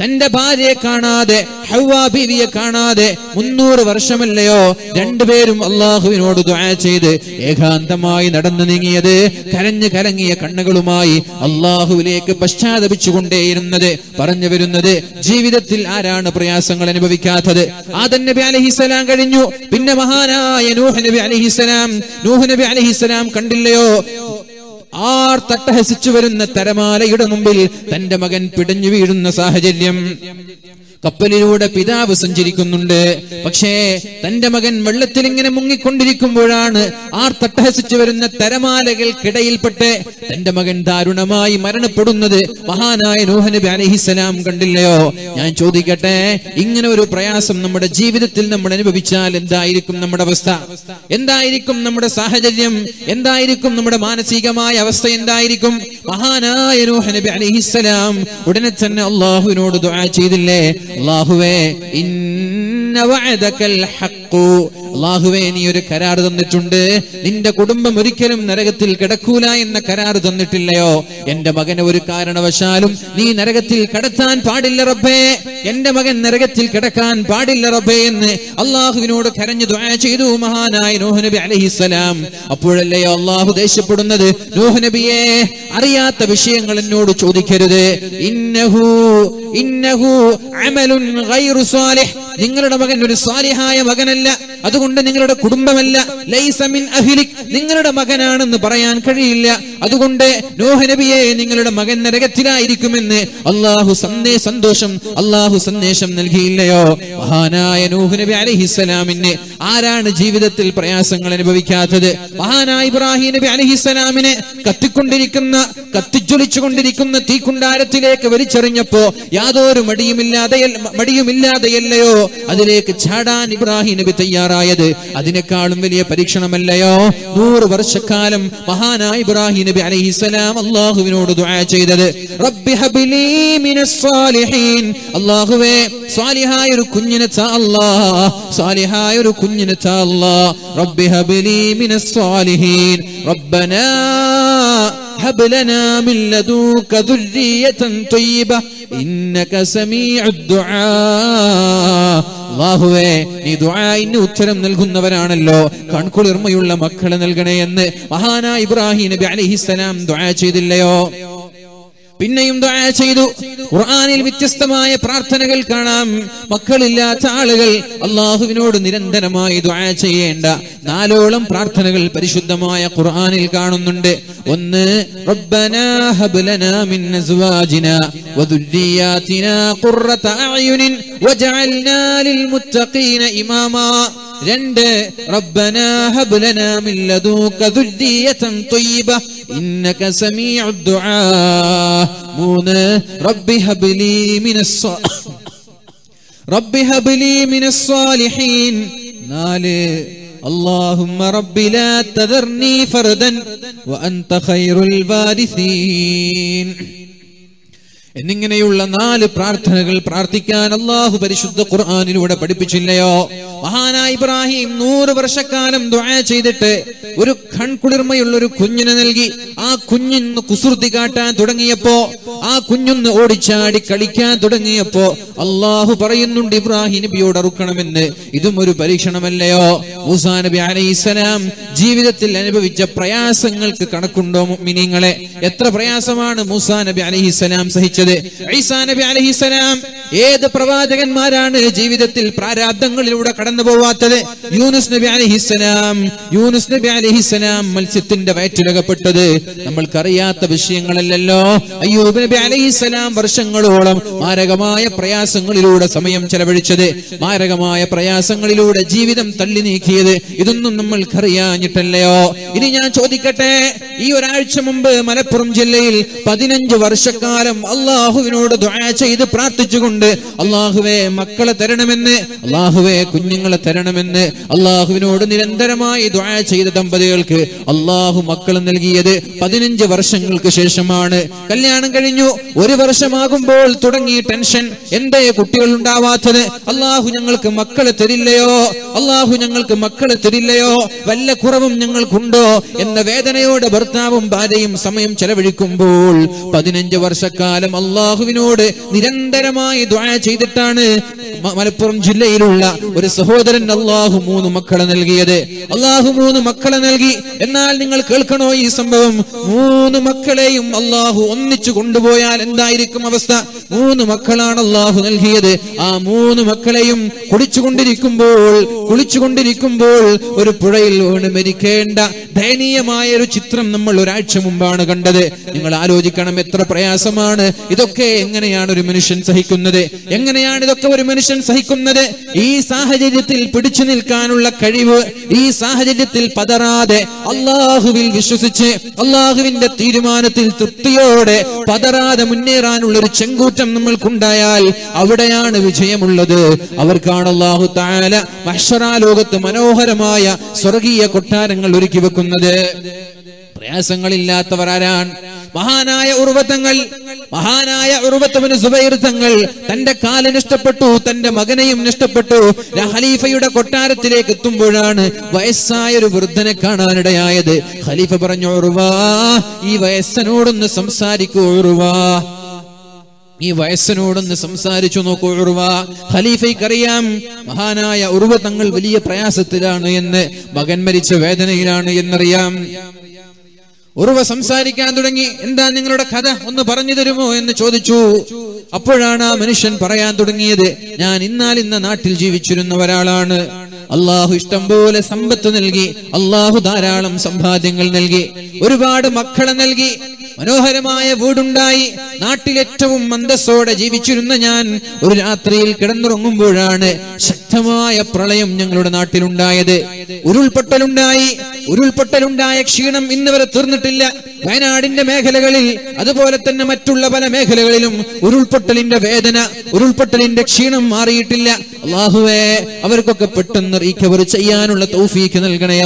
തന്റെ ഭാര്യയെ കാണാതെ ഹൗവാ ബീവിയെ കാണാതെ മുന്നൂറ് വർഷമല്ലയോ? രണ്ടുപേരും അള്ളാഹുവിനോട് ചെയ്ത് ഏകാന്തമായി നടന്നു നീങ്ങിയത് കരഞ്ഞു കലങ്ങിയ കണ്ണുകളുമായി അള്ളാഹുവിലേക്ക് പശ്ചാത്തപിച്ചുകൊണ്ടേയിരുന്നത് പറഞ്ഞു വരുന്നത് ജീവിതത്തിൽ ആരാണ് പ്രയാസങ്ങൾ അനുഭവിക്കാത്തത്? ആദൻ നബി അലഹിസലാം കഴിഞ്ഞു. പിന്നെ മഹാനായ നൂഹ് നബി അലഹിസലാം നൂഹ് നബി അലഹിസലാം കണ്ടില്ലയോ? ആർ തട്ടഹസിച്ചു വരുന്ന തരമാലയുടെ മുമ്പിൽ തന്റെ മകൻ പിടഞ്ഞു വീഴുന്ന സാഹചര്യം. കപ്പലിലൂടെ പിതാവ് സഞ്ചരിക്കുന്നുണ്ട്. പക്ഷേ തന്റെ മകൻ വെള്ളത്തിൽ ഇങ്ങനെ മുങ്ങിക്കൊണ്ടിരിക്കുമ്പോഴാണ് ആർ തട്ടഹസിച്ചു വരുന്ന തരമാലകൾക്കിടയിൽപ്പെട്ട് തന്റെ മകൻ ദാരുണമായി മരണപ്പെടുന്നത് മഹാനായ നോഹനബി അലഹിസലാം കണ്ടില്ലയോ? ഞാൻ ചോദിക്കട്ടെ ഇങ്ങനെ ഒരു പ്രയാസം നമ്മുടെ ജീവിതത്തിൽ നമ്മൾ അനുഭവിച്ചാൽ എന്തായിരിക്കും നമ്മുടെ അവസ്ഥ? എന്തായിരിക്കും നമ്മുടെ സാഹചര്യം? എന്തായിരിക്കും നമ്മുടെ മാനസികമായ അവസ്ഥ എന്തായിരിക്കും? മഹാനായ നോഹനബി അലഹിസലാം ഉടനെ തന്നെ അള്ളാഹുവിനോട് ദുആ ചെയ്തില്ലേ? അള്ളാഹുവേ ഇന്ന വഅദകൽ ഹഖ് അള്ളാഹുവേ നീ ഒരു കരാർ തന്നിട്ടുണ്ട്. നിന്റെ കുടുംബം ഒരിക്കലും നരകത്തിൽ കിടക്കൂല എന്ന കരാർ തന്നിട്ടില്ലയോ? എന്റെ മകനെ ഒരു കാരണവശാലും നീ നരകത്തിൽ കടത്താൻ പാടില്ല റബ്ബേ. എന്റെ മകൻ നരകത്തിൽ കിടക്കാൻ പാടില്ല റബ്ബേ എന്ന് അള്ളാഹുവിനോട് കരഞ്ഞു ദുആ ചെയ്തു മഹാനായ നൂഹ് നബി അലൈഹിസ്സലാം അപ്പോഴല്ലയോ അള്ളാഹു ദേഷ്യപ്പെടുന്നത്? നൂഹ് നബിയെ അറിയാത്ത വിഷയങ്ങൾ എന്നോട് ചോദിക്കരുത്. ഇന്നഹു ഇന്നഹു അമലുൻ നിങ്ങളുടെ മകൻ ഒരു സാലിഹായ മകനല്ല. അതുകൊണ്ട് നിങ്ങളുടെ കുടുംബമല്ല ലൈസമിൻ അഹിലിക്. നിങ്ങളുടെ മകനാണെന്ന് പറയാൻ കഴിയില്ല. അതുകൊണ്ട് നോഹ നബിയെ നിങ്ങളുടെ മകൻ നരകത്തിലായിരിക്കുമെന്ന് അള്ളാഹു സന്ദേ സന്തോഷം അള്ളാഹു സന്ദേശം നൽകിയില്ലയോ? മഹാനായ നൂഹ് നബി അലഹിസ്സലാമിന് ആരാണ് ജീവിതത്തിൽ പ്രയാസങ്ങൾ അനുഭവിക്കാത്തത്? മഹാനായ ഇബ്രാഹിം നബി അലഹിസ്സലാമിനെ കത്തിക്കൊണ്ടിരിക്കുന്ന കത്തിജ്വലിച്ചുകൊണ്ടിരിക്കുന്ന തീക്കുണ്ടാരത്തിലേക്ക് വലിച്ചെറിഞ്ഞപ്പോ യാതൊരു മടിയുമില്ലാതെ മടിയുമില്ലാതെയല്ലയോ അതിലേക്ക് ചാടാൻ ഇബ്രാഹിം നബി തയ്യാറായത്? അതിനേക്കാളും വലിയ പരീക്ഷണമല്ലയോ? നൂറ് വർഷക്കാലം മഹാനായ ഇബ്രാഹിം നബി അലഹിസ്സലാം അള്ളാഹുവിനോട് ദുആ ചെയ്തത്. റബ്ബി ഹബ്ലി മിനസ് സാലിഹീൻ. അല്ലാഹുവേ സാലിഹായ ഒരു കുഞ്ഞിനെ സാലിഹായ ഒരു കുഞ്ഞിനെ താ അല്ലാഹ് റബ്ബി ഹബ്ലി മിനസ് സാലിഹീൻ റബ്ബനാ هب لنا من لدنك ذرية طيبة إنك سميع الدعاء അള്ളാഹുവേ നീ ദുആഇന് ഉത്തരം നൽകുന്നവരാണല്ലോ കൺകുളിർമയുള്ള മക്കളെ നൽകണേ എന്ന് മഹാനാ ഇബ്രാഹിം നബി അലൈഹിസ്സലാം ദുആ ചെയ്തില്ലയോ പിന്നെയും ദുആ ചെയ്തു. ഖുർആനിൽ വ്യത്യസ്തമായ പ്രാർത്ഥനകൾ കാണാം. മക്കളില്ലാത്ത ആളുകൾ അള്ളാഹുവിനോട് നിരന്തരമായി ദുആ ചെയ്യേണ്ട. നാലോളം പ്രാർത്ഥനകൾ പരിശുദ്ധമായ ഖുർആനിൽ കാണുന്നുണ്ട്. ഒന്ന് റബ്ബനാ ഹബ് ലനാ മിൻ അസ്വാജിനാ വദുര്രിയാതിനാ ഖുർറത അഅയുനിൻ വജഅൽനാ ലിൽ മുത്തഖീന ഇമാമാ. രണ്ട് റബ്ബനാ ഹബ് ലനാ മിൻ ലദൂക ദുര്രിയതൻ ത്വയ്യിബ إنك سميع الدعاء. مونة رب هب لي من الصالح رب هب لي من الصالحين. نالي اللهم رب لا تذرني فردا وأنت خير الوارثين. എന്നിങ്ങനെയുള്ള നാല് പ്രാർത്ഥനകൾ പ്രാർത്ഥിക്കാൻ അള്ളാഹു പരിശുദ്ധ ഖുർആാനിലൂടെ പഠിപ്പിച്ചില്ലയോ? മഹാനായ ഇബ്രാഹിം നൂറ് വർഷക്കാലം ദ്വായ ചെയ്തിട്ട് ഒരു കൺകുളിർമയുള്ള ഒരു കുഞ്ഞിനെ നൽകി ആ കുഞ്ഞിന്ന് കുസൃതി കാട്ടാൻ തുടങ്ങിയപ്പോ ആ കുഞ്ഞൊന്ന് ഓടിച്ചാടി കളിക്കാൻ തുടങ്ങിയപ്പോ അള്ളാഹു പറയുന്നുണ്ട് ഇബ്രാഹിം നബിയോട് അറുക്കണമെന്ന്. ഇതും ഒരു പരീക്ഷണമല്ലയോ? മൂസാ നബി അലൈഹിസ്സലാം ജീവിതത്തിൽ അനുഭവിച്ച പ്രയാസങ്ങൾക്ക് കണക്കുണ്ടോ മിനിങ്ങളെ എത്ര പ്രയാസമാണ് മൂസാ നബി അലൈഹിസ്സലാം സഹിച്ചത് ഈസാ നബി അലഹിസലാം ഏത് പ്രവാചകന്മാരാണ് ജീവിതത്തിൽ പ്രാരാബ്ദങ്ങളിലൂടെ കടന്നു പോവാത്തത്? യൂനുസ് നബി അലഹിസലാം യൂനുസ് നബി അലഹിസലാം മത്സ്യത്തിന്റെ വയറ്റിലകപ്പെട്ടത്. നമ്മൾക്കറിയാത്ത വിഷയങ്ങളല്ലല്ലോ. അയ്യൂബ് നബി അലഹിസലാം വർഷങ്ങളോളം മാരകമായ പ്രയാസങ്ങളിലൂടെ സമയം ചെലവഴിച്ചത്. മാരകമായ പ്രയാസങ്ങളിലൂടെ ജീവിതം തള്ളി നീക്കിയത്. ഇതൊന്നും നമ്മൾക്കറിയാഞ്ഞിട്ടല്ലയോ? ഇനി ഞാൻ ചോദിക്കട്ടെ? ഈ ഒരാഴ്ച മുമ്പ് മലപ്പുറം ജില്ലയിൽ പതിനഞ്ച് വർഷക്കാലം അള്ളാഹുവിനോട് ചെയ്ത് പ്രാർത്ഥിച്ചുകൊണ്ട് അള്ളാഹുവെ മക്കളെ തരണമെന്ന് അള്ളാഹുവെ കുഞ്ഞുങ്ങളെ തരണമെന്ന് അള്ളാഹുവിനോട് നിരന്തരമായി ദുആ ചെയ്ത ദമ്പതികൾക്ക് അള്ളാഹു മക്കൾ നൽകിയത് പതിനഞ്ച് വർഷങ്ങൾക്ക് ശേഷമാണ്. കല്യാണം കഴിഞ്ഞു. ഒരു വർഷമാകുമ്പോൾ തുടങ്ങി ടെൻഷൻ. എന്തേ കുട്ടികൾ ഉണ്ടാവാത്തത് അള്ളാഹു ഞങ്ങൾക്ക് മക്കളെ തരില്ലയോ? അള്ളാഹു ഞങ്ങൾക്ക് മക്കളെ തരില്ലയോ? വല്ല കുറവും ഞങ്ങൾക്കുണ്ടോ? എന്ന വേദനയോടെ ഭർത്താവും ഭാര്യയും സമയം ചെലവഴിക്കുമ്പോൾ പതിനഞ്ച് വർഷക്കാലം അള്ളാഹുവിനോട് നിരന്തരമായി ദ്വാര ചെയ്തിട്ടാണ് മലപ്പുറം ജില്ലയിലുള്ള ഒരു സഹോദരൻ അള്ളാഹു മൂന്ന് മക്കളെ നൽകിയത്. അള്ളാഹു മൂന്ന് മക്കളെ നൽകി. എന്നാൽ നിങ്ങൾ കേൾക്കണോ ഈ സംഭവം? മൂന്ന് മക്കളെയും അള്ളാഹു ഒന്നിച്ചു കൊണ്ടുപോയാൽ എന്തായിരിക്കും അവസ്ഥ? മൂന്ന് മക്കളാണ് അള്ളാഹു നൽകിയത്. ആ മൂന്ന് മക്കളെയും കുളിച്ചുകൊണ്ടിരിക്കുമ്പോൾ കുളിച്ചുകൊണ്ടിരിക്കുമ്പോൾ ഒരു പുഴയിൽ വീണ് മരിക്കേണ്ട ദയനീയമായ ഒരു ചിത്രം നമ്മൾ ഒരാഴ്ച മുമ്പാണ് കണ്ടത്. നിങ്ങൾ ആലോചിക്കണം എത്ര പ്രയാസമാണ്. ഇതൊക്കെ എങ്ങനെയാണ് ഒരു മനുഷ്യൻ സഹിക്കുന്നത്? എങ്ങനെയാണ് ഇതൊക്കെ ഒരു മനുഷ്യൻ സഹിക്കുന്നത്? ഈ സാഹചര്യത്തിൽ പിടിച്ചു നിൽക്കാനുള്ള കഴിവ് ഈ സാഹചര്യത്തിൽ പതറാതെ അള്ളാഹുവിൽ വിശ്വസിച്ച് അള്ളാഹുവിന്റെ തീരുമാനത്തിൽ തൃപ്തിയോടെ പതറാതെ മുന്നേറാനുള്ള ഒരു ചെങ്കൂറ്റം നമ്മൾക്കുണ്ടായാൽ അവിടെയാണ് വിജയമുള്ളത്. അവർക്കാണ് അള്ളാഹു താല മഹ്ഷറാ ലോകത്ത് മനോഹരമായ സ്വർഗീയ കൊട്ടാരങ്ങൾ ഒരുക്കി വെക്കുന്നത്. പ്രയാസങ്ങളില്ലാത്തവർ ആരാണ് മഹാനായ ഉർവത്തങ്ങൾ മഹാനായ ഉർവത്തവന് സുബൈർ തങ്ങൾ തന്റെ കാല നഷ്ടപ്പെട്ടു തന്റെ മകനെയും നഷ്ടപ്പെട്ടു ഖലീഫയുടെ കൊട്ടാരത്തിലേക്ക് എത്തുമ്പോഴാണ് വയസ്സായ ഒരു വൃദ്ധനെ കാണാനിടയായത്. ഖലീഫ പറഞ്ഞു ഉറുവാ ഈ വയസ്സനോടൊന്ന് സംസാരിക്കൂ ഉറുവാ. ഈ വയസ്സനോടൊന്ന് സംസാരിച്ചു നോക്കൂ ഉറുവ. ഖലീഫയ്ക്കറിയാം മഹാനായ ഉറുവ തങ്ങൾ വലിയ പ്രയാസത്തിലാണ് എന്ന് മകൻ മരിച്ച വേദനയിലാണ് എന്നറിയാം. ഉറുവ സംസാരിക്കാൻ തുടങ്ങി. എന്താ നിങ്ങളുടെ കഥ? ഒന്ന് പറഞ്ഞു തരുമോ എന്ന് ചോദിച്ചു. അപ്പോഴാണ് ആ മനുഷ്യൻ പറയാൻ തുടങ്ങിയത് ഞാൻ ഇന്നാൽ ഇന്ന നാട്ടിൽ ജീവിച്ചിരുന്ന ഒരാളാണ്. അള്ളാഹു ഇഷ്ടം പോലെ സമ്പത്ത് നൽകി അള്ളാഹു ധാരാളം സമ്പാദ്യങ്ങൾ നൽകി ഒരുപാട് മക്കളെ നൽകി മനോഹരമായ വീടുണ്ടായി. നാട്ടിലേറ്റവും മന്ദസ്സോടെ ജീവിച്ചിരുന്ന ഞാൻ ഒരു രാത്രിയിൽ കിടന്നുറങ്ങുമ്പോഴാണ് ശക്തമായ പ്രളയം ഞങ്ങളുടെ നാട്ടിലുണ്ടായത്. ഉരുൾപൊട്ടലുണ്ടായി. ഉരുൾപൊട്ടലുണ്ടായ ക്ഷീണം ഇന്ന് വരെ തീർന്നിട്ടില്ല. വയനാടിന്റെ മേഖലകളിൽ അതുപോലെ തന്നെ മറ്റുള്ള പല മേഖലകളിലും ഉരുൾപൊട്ടലിന്റെ വേദന ഉരുൾപൊട്ടലിന്റെ ക്ഷീണം മാറിയിട്ടില്ല. അള്ളാഹുവേ അവർക്കൊക്കെ പെട്ടെന്ന് റീക്കവർ ചെയ്യാനുള്ള തൗഫീക്ക് നൽകണേ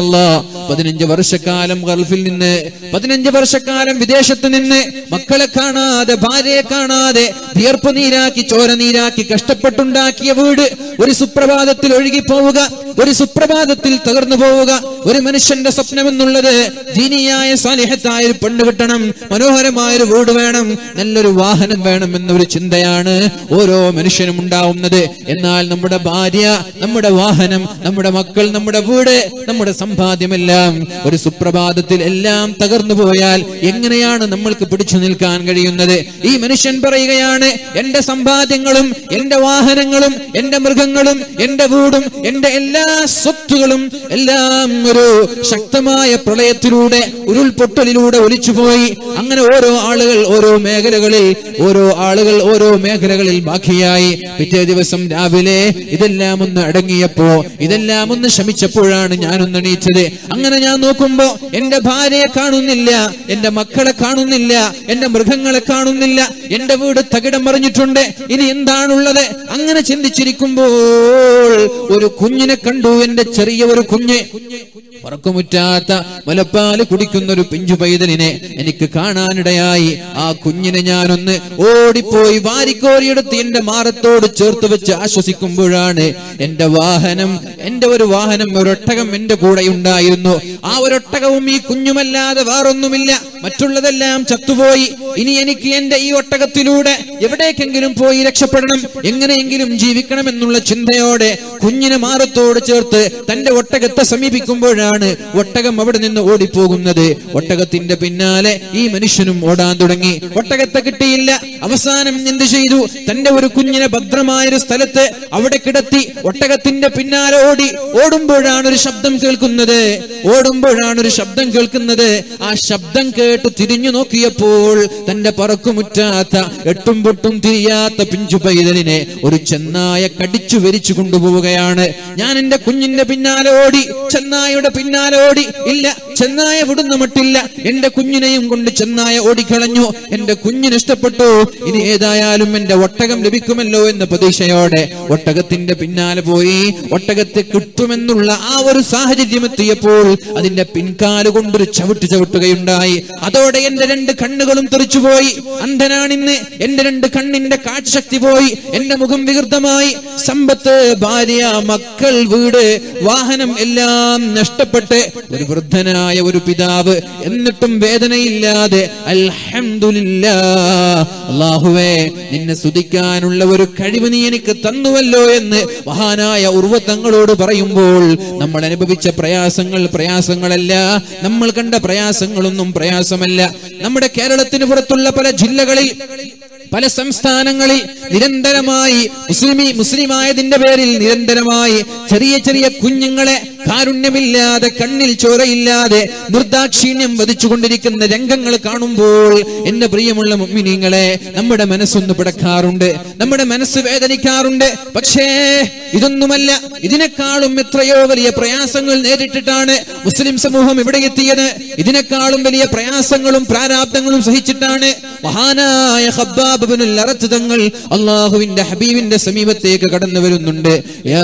പതിനഞ്ച് വർഷക്കാലം ഗൾഫിൽ നിന്ന് പതിനഞ്ച് വർഷക്കാലം വിദേശത്ത് നിന്ന് മക്കളെ കാണാതെ ഭാര്യയെ കാണാതെ വിയർപ്പ് നീരാക്കി ചോര നീരാക്കി കഷ്ടപ്പെട്ടുണ്ടാക്കിയ വീട് ഒരു സുപ്രഭാതത്തിൽ ഒഴുകി പോവുക ഒരു സുപ്രഭാതത്തിൽ തകർന്നു പോവുക. ഒരു മനുഷ്യന്റെ സ്വപ്നം എന്നുള്ളത് ദീനിയായ സാലിഹത്തായ ഒരു പെണ്ണ് കിട്ടണം മനോഹരമായൊരു വീട് വേണം നല്ലൊരു വാഹനം വേണം എന്നൊരു ചിന്തയാണ് ഓരോ മനുഷ്യനും ഉണ്ടാവുന്നത്. എന്നാൽ നമ്മുടെ ഭാര്യ നമ്മുടെ വാഹനം നമ്മുടെ മക്കൾ നമ്മുടെ വീട് നമ്മുടെ സമ്പാദ്യമെല്ലാം ഒരു സുപ്രഭാതത്തിൽ എല്ലാം തകർന്നു പോയാൽ എങ്ങനെയാണ് നമ്മൾക്ക് പിടിച്ചു നിൽക്കാൻ കഴിയുന്നത്? ഈ മനുഷ്യൻ പറയുകയാണ് എന്റെ സമ്പാദ്യങ്ങളും എന്റെ വാഹനങ്ങളും എന്റെ മൃഗങ്ങളും എന്റെ വീടും എന്റെ എല്ലാ സ്വത്തുകളും എല്ലാം ഒരു ശക്തമായ പ്രളയത്തിലൂടെ ഉരുൾപൊട്ടലിലൂടെ ഒലിച്ചുപോയി. അങ്ങനെ ഓരോ ആളുകൾ ഓരോ മേഖലകളിൽ ഓരോ ആളുകൾ ഓരോ മേഖലകളിൽ ബാക്കിയായി. പിറ്റേ ദിവസം രാവിലെ ഇതെല്ലാം ഒന്ന് അടങ്ങിയപ്പോ ഇതെല്ലാം ഒന്ന് ശമിച്ചപ്പോഴാണ് ഞാനൊന്ന് എണീറ്റത് അങ്ങനെ ഞാൻ നോക്കുമ്പോ എന്റെ ഭാര്യയെ കാണുന്നില്ല എന്റെ മക്കളെ കാണുന്നില്ല. എന്റെ മൃഗങ്ങളെ കാണുന്നില്ല. എന്റെ വീട് തകിടം മറിഞ്ഞിട്ടുണ്ട്. ഇനി എന്താണുള്ളത്? അങ്ങനെ ചിന്തിച്ചിരിക്കുമ്പോൾ ഒരു കുഞ്ഞിനെ കണ്ടു. എന്റെ ചെറിയ ഒരു കുഞ്ഞ്. പറക്കുമുറ്റാത്ത മുലപ്പാൽ കുടിക്കുന്ന ഒരു പിഞ്ചു പൈതലിനെ എനിക്ക് കാണാനിടയായി. ആ കുഞ്ഞിനെ ഞാനൊന്ന് ഓടിപ്പോയി വാരിക്കോരിയെടുത്ത് എന്റെ മാറത്തോട് ചേർത്ത് വെച്ച് ആശ്വസിക്കുമ്പോഴാണ് എന്റെ വാഹനം എന്റെ ഒരു വാഹനം ഒരൊട്ടകം എന്റെ കൂടെ ഉണ്ടായിരുന്നു. ആ ഒരൊട്ടകവും ഈ കുഞ്ഞുമല്ലാതെ വേറൊന്നുമില്ല. മറ്റുള്ളതെല്ലാം ചത്തുപോയി. ഇനി എനിക്ക് എന്റെ ഈ ഒട്ടകത്തിലൂടെ എവിടേക്കെങ്കിലും പോയി രക്ഷപ്പെടണം. എങ്ങനെയെങ്കിലും ജീവിക്കണം എന്നുള്ള ചിന്തയോടെ കുഞ്ഞിനെ മാറത്തോട് ചേർത്ത് തന്റെ ഒട്ടകത്തെ സമീപിക്കുമ്പോഴാണ് ഒട്ടകം അവിടെ നിന്ന് ഓടിപ്പോകുന്നത്. ഒട്ടകത്തിന്റെ പിന്നാലെ ഈ മനുഷ്യനും ഓടാൻ തുടങ്ങി. ഒട്ടകത്തെ കിട്ടിയില്ല. അവസാനം എന്ത് ചെയ്തു? തന്റെ ഒരു കുഞ്ഞിനെ ഭദ്രമായൊരു സ്ഥലത്ത് അവിടെ കിടത്തി ഒട്ടകത്തിന്റെ പിന്നാലെ ഓടി. ഓടുമ്പോഴാണ് ഒരു ശബ്ദം കേൾക്കുന്നത്. ഓടുമ്പോഴാണ് ഒരു ശബ്ദം കേൾക്കുന്നത്. ആ ശബ്ദം കേട്ട് തിരിഞ്ഞു നോക്കിയപ്പോൾ തന്റെ പറക്കുമുറ്റാത്ത എട്ടും പൊട്ടും തിരിയാത്ത പിഞ്ചു പൈതലിനെ ഒരു ചെന്നായ കടിച്ചു വരിച്ചു കൊണ്ടുപോവുകയാണ്. ഞാൻ എന്റെ കുഞ്ഞിന്റെ പിന്നാലെ ഓടി. ചെന്നായയുടെ പിന്നാലെ ഓടി ഇല്ല ചെന്നായ വിടുന്ന മട്ടില്ല. എന്റെ കുഞ്ഞിനെയും കൊണ്ട് ചെന്നായ ഓടിക്കളഞ്ഞു. എന്റെ കുഞ്ഞിന് ഇഷ്ടപ്പെട്ടു. ഇനി ഏതായാലും എന്റെ ഒട്ടകം ലഭിക്കുമല്ലോ എന്ന പ്രതീക്ഷയോടെ ഒട്ടകത്തിന്റെ പിന്നാലെ പോയി. ഒട്ടകത്തെ കിട്ടുമെന്നുള്ള ആ ഒരു സാഹചര്യം എത്തിയപ്പോൾ അതിന്റെ പിൻകാൽ കൊണ്ടൊരു ചവിട്ട് ചവിട്ടുകയുണ്ടായി. അതോടെ എന്റെ രണ്ട് കണ്ണുകളും തെറിച്ചുപോയി. അന്ധനാണിന്ന് എന്റെ രണ്ട് കണ്ണിന്റെ കാഴ്ചശക്തി പോയി. എന്റെ മുഖം വികൃതമായി. സമ്പത്ത് ഭാര്യ മക്കൾ വീട് വാഹനം എല്ലാം നഷ്ടപ്പെട്ട്. ഒരു വൃദ്ധനായ ഒരു പിതാവ് എന്നിട്ടും വേദനയില്ലാതെ അള്ളാഹുവേ നിന്നെ സ്തുതിക്കാനുള്ള ഒരു കഴിവ് നീ എനിക്ക് തന്നുവല്ലോ എന്ന് മഹാനായ ഉർവത്തങ്ങളോട് പറയുമ്പോൾ നമ്മൾ അനുഭവിച്ച പ്രയാസങ്ങൾ പ്രയാസങ്ങളല്ല നമ്മൾ കണ്ട പ്രയാസങ്ങളൊന്നും പ്രയാസമല്ല. നമ്മുടെ കേരളത്തിന് പുറത്തുള്ള പല ജില്ലകളിൽ പല സംസ്ഥാനങ്ങളിൽ നിരന്തരമായി മുസ്ലിമി മുസ്ലിമായതിന്റെ പേരിൽ നിരന്തരമായി ചെറിയ ചെറിയ കുഞ്ഞുങ്ങളെ കാരുണ്യമില്ലാതെ കണ്ണിൽ ചോരയില്ലാതെ ദുർദാക്ഷിണ്യം വധിച്ചുകൊണ്ടിരിക്കുന്ന രംഗങ്ങൾ കാണുമ്പോൾ എന്റെ പ്രിയമുള്ള മുമ്മിനിങ്ങളെ നമ്മുടെ മനസ്സൊന്ന് പിടക്കാറുണ്ട്. നമ്മുടെ മനസ്സ് വേദനിക്കാറുണ്ട്. പക്ഷേ ഇതൊന്നുമല്ല. ഇതിനേക്കാളും എത്രയോ വലിയ പ്രയാസങ്ങൾ നേരിട്ടിട്ടാണ് മുസ്ലിം സമൂഹം ഇവിടെ എത്തിയത്. ഇതിനേക്കാളും വലിയ പ്രയാസങ്ങളും പ്രാരാബ്ദങ്ങളും സഹിച്ചിട്ടാണ് മഹാനായ ഹബ്ബാബ് ഇബ്നുൽ അറത്ത് തങ്ങൾ അള്ളാഹുവിന്റെ ഹബീബിന്റെ സമീപത്തേക്ക് കടന്നു വരുന്നുണ്ട്. യാ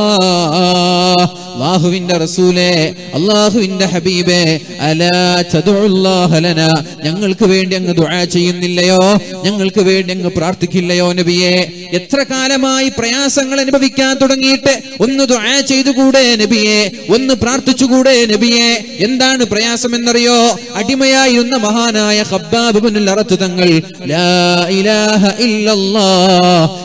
റസൂലല്ലാഹ് അള്ളാഹുവിന്റെ റസൂലേ അള്ളാഹുവിന്റെ ഹബീബേ അലാ തദുല്ലാഹ ലനാ ഞങ്ങൾക്ക് വേണ്ടി അങ്ങ് ദുആ ചെയ്യുന്നില്ലയോ? ഞങ്ങൾക്ക് വേണ്ടി അങ്ങ് പ്രാർത്ഥിക്കില്ലയോ നബിയെ? എത്ര കാലമായി പ്രയാസങ്ങൾ അനുഭവിക്കാൻ തുടങ്ങിയിട്ട് ഒന്ന് ദുആ ചെയ്തുകൂടെ നബിയെ? ഒന്ന് പ്രാർത്ഥിച്ചുകൂടെ നബിയെ? എന്താണ് പ്രയാസം എന്നറിയോ? അടിമയായിരുന്ന മഹാനായ അറത്ത് തങ്ങൾ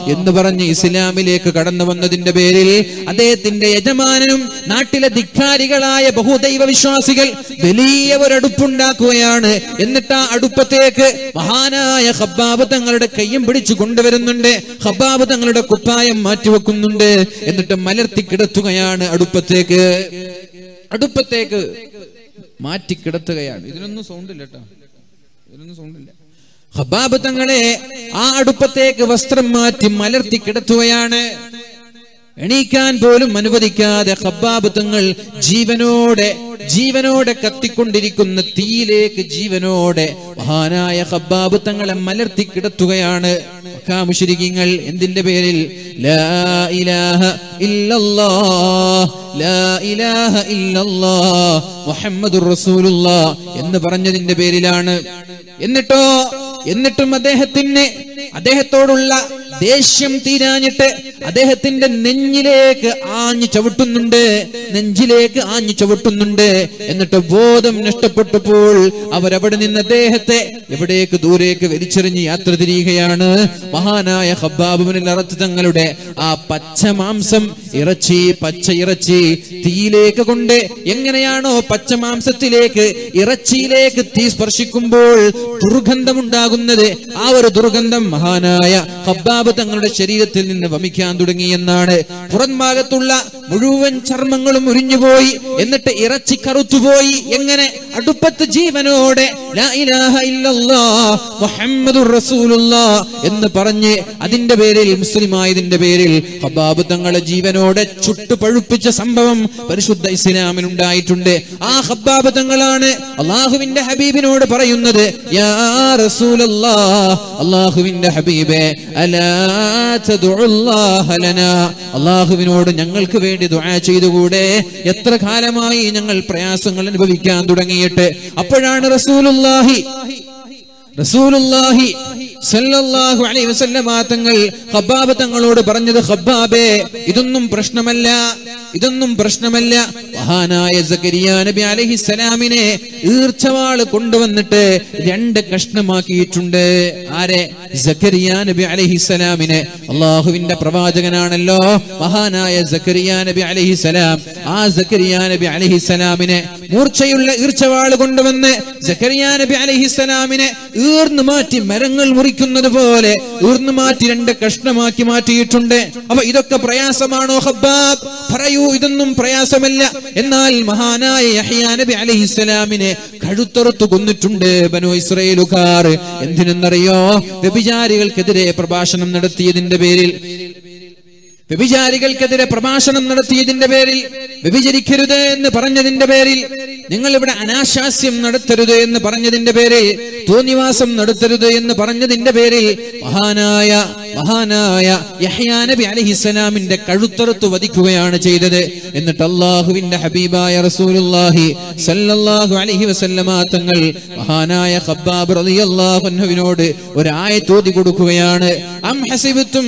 എന്ന് പറഞ്ഞ് ഇസ്ലാമിലേക്ക് കടന്നു വന്നതിന്റെ പേരിൽ അദ്ദേഹത്തിന്റെ യജമാനനും നാട്ടിലെ ധിക്കാരികളായ ബഹുദൈവ വിശ്വാസികൾ വലിയ ഒരു അടുപ്പുണ്ടാക്കുകയാണ് എന്നിട്ട് ആ അടുപ്പത്തേക്ക് മഹാനായ ഹബ്ബാബ് തങ്ങളുടെ കയ്യും പിടിച്ചു കൊണ്ടുവരുന്നുണ്ട്. ഹബ്ബാബ് തങ്ങളുടെ കുപ്പായം മാറ്റിവെക്കുന്നുണ്ട് എന്നിട്ട് മലർത്തി കിടത്തുകയാണ് അടുപ്പത്തേക്ക്. അടുപ്പത്തേക്ക് മാറ്റി കിടത്തുകയാണ്. ഇതിനൊന്നും സൗണ്ട് ഇല്ല കേട്ടോ ഇതിനൊന്നും സൗണ്ട് ഇല്ല. ഹബാബ് തങ്ങളെ ആ അടുപ്പത്തേക്ക് വസ്ത്രം മാറ്റി മലർത്തി കിടത്തുകയാണ്. എണീക്കാൻ പോലും അനുവദിക്കാതെ ഹബ്ബാബ് തങ്ങൾ ജീവനോടെ ജീവനോടെ കത്തിക്കൊണ്ടിരിക്കുന്ന തീയിലേക്ക് ജീവനോടെ മഹാനായ ഹബ്ബാബ് തങ്ങളെ മലർത്തി കിടത്തുകയാണ്. മുഷിരിക്കങ്ങൾ എന്തിന്റെ പേരിൽ? ലാ ഇലാഹ ലാ ഇലാഹ എന്ന് പറഞ്ഞതിന്റെ പേരിലാണ്. എന്നിട്ടോ എന്നിട്ടും അദ്ദേഹത്തിന് അദ്ദേഹത്തോടുള്ള ദേഷ്യം തീരാഞ്ഞിട്ട് അദ്ദേഹത്തിന്റെ നെഞ്ഞിലേക്ക് ആഞ്ഞു ചവിട്ടുന്നുണ്ട് നെഞ്ചിലേക്ക് ആഞ്ഞു ചവിട്ടുന്നുണ്ട്. എന്നിട്ട് ബോധം നഷ്ടപ്പെട്ടപ്പോൾ അവരവിടെ നിന്ന് അദ്ദേഹത്തെ എവിടേക്ക് ദൂരേക്ക് വലിച്ചെറിഞ്ഞ് യാത്ര തിരിയുകയാണ്. മഹാനായ ഹബ്ബാബുവിനിൽ അറത്ത് തങ്ങളുടെ ആ പച്ച മാംസം ഇറച്ചി പച്ച ഇറച്ചി തീയിലേക്ക് കൊണ്ട് എങ്ങനെയാണോ പച്ച മാംസത്തിലേക്ക് ഇറച്ചിയിലേക്ക് തീ സ്പർശിക്കുമ്പോൾ ദുർഗന്ധമുണ്ടാകുന്നത്. ആ ഒരു ദുർഗന്ധം മഹാനായ ഹബ്ബാബ് തങ്ങളുടെ ശരീരത്തിൽ നിന്ന് വമിക്കാൻ തുടങ്ങി എന്നാണ്. പുറംഭാഗത്തുള്ള മുഴുവൻ ചർമ്മങ്ങളും ഉരിഞ്ഞുപോയി. എന്നിട്ട് ഇറച്ചി കറുത്തുപോയി. എങ്ങനെ? അടുപ്പത്ത് ജീവനോടെ. എന്ന് പറഞ്ഞ് അതിന്റെ പേരിൽ മുസ്ലിമായതിന്റെ പേരിൽ ഹബാബ് തങ്ങളെ ജീവനോടെ ചുട്ടു പഴുപ്പിച്ച സംഭവം പരിശുദ്ധ ഇസ്ലാമിൽ ഉണ്ടായിട്ടുണ്ട്. ആ ഹബ്ബാബ് തങ്ങളാണ് അള്ളാഹുവിന്റെ ഹബീബിനോട് പറയുന്നത് യാ അള്ളാഹുവിന്റെ ഹബീബെ അലാ അള്ളാഹുവിനോട് ഞങ്ങൾക്ക് വേണ്ടി ദുആ ചെയ്തുകൂടെ. എത്ര കാലമായി ഞങ്ങൾ പ്രയാസങ്ങൾ അനുഭവിക്കാൻ തുടങ്ങിയിട്ട്. അപ്പോഴാണ് റസൂലുള്ളാഹി റസൂലുള്ളാഹി സല്ലല്ലാഹു അലൈഹി വസല്ലമ തങ്ങൾ ഖബ്ബാബ് തങ്ങളോട് പറഞ്ഞത് ഖബ്ബാബേ ഇതൊന്നും പ്രശ്നമല്ല ഇതൊന്നും പ്രശ്നമല്ല. മഹാനായ സക്കരിയ നബി അലഹിസലാമിനെ ഈർച്ചവാൾ കൊണ്ടുവന്നിട്ട് രണ്ട് കഷ്ണമാക്കിയിട്ടുണ്ട്. ആരെ? സക്കരിയ നബി അലഹിസലാമിനെ അള്ളാഹുവിന്റെ പ്രവാചകനാണല്ലോ മഹാനായ സക്കരിയ നബി അലഹിസലാം ആ സക്കരിയ നബി അലഹിസലാമിനെ മൂർച്ചയുള്ള ഈർച്ചവാൾ കൊണ്ടുവന്ന് സക്കരിയ നബി അലൈഹിസ്സലാമിനെ ഈർന്നു മാറ്റി മരങ്ങൾ മുറിക്കുന്നത് പോലെ ഈർന്നു മാറ്റി രണ്ട് കഷ്ണമാക്കി മാറ്റിയിട്ടുണ്ട്. അപ്പൊ ഇതൊക്കെ പ്രയാസമാണോ ഹബ്ബാബ്? പറയൂ ഇതൊന്നും പ്രയാസമല്ല. എന്നാൽ മഹാനായ യഹ്യാ നബി അലൈഹിസ്സലാമിനെ കഴുത്തറുത്ത് കൊന്നിട്ടുണ്ട് ബനു ഇസ്രയേലുകാർ. എന്തിനെന്നറിയോ? വ്യഭിചാരികൾക്കെതിരെ പ്രഭാഷണം നടത്തിയതിന്റെ പേരിൽ. വ്യഭിചാരികൾക്കെതിരെ പ്രഭാഷണം നടത്തിയതിന്റെ പേരിൽ വ്യഭിചരിക്കരുത് എന്ന് പറഞ്ഞതിന്റെ പേരിൽ നിങ്ങൾ ഇവിടെ അനാശാസ്യം നടത്തരുത് എന്ന് പറഞ്ഞതിന്റെ പേരിൽ തോന്നിവാസം നടത്തരുത് എന്ന് പറഞ്ഞതിന്റെ പേരിൽ മഹാനായ മഹാനായ യഹ്യാനബി നബി അലഹിസ്സലാമിന്റെ കഴുത്തറുത്ത് വധിക്കുകയാണ് ചെയ്തത്. എന്നിട്ട് അള്ളാഹുവിന്റെ ഹബീബായ റസൂലുള്ളാഹി സല്ലല്ലാഹു അലൈഹി വസല്ലമ തങ്ങൾ മഹാനായ ഖബ്ബാബ് റളിയല്ലാഹു അൻഹുവിനോട് ഒരു ആയത്ത് ഓതി കൊടുക്കുകയാണ്. അം ഹസിബത്തും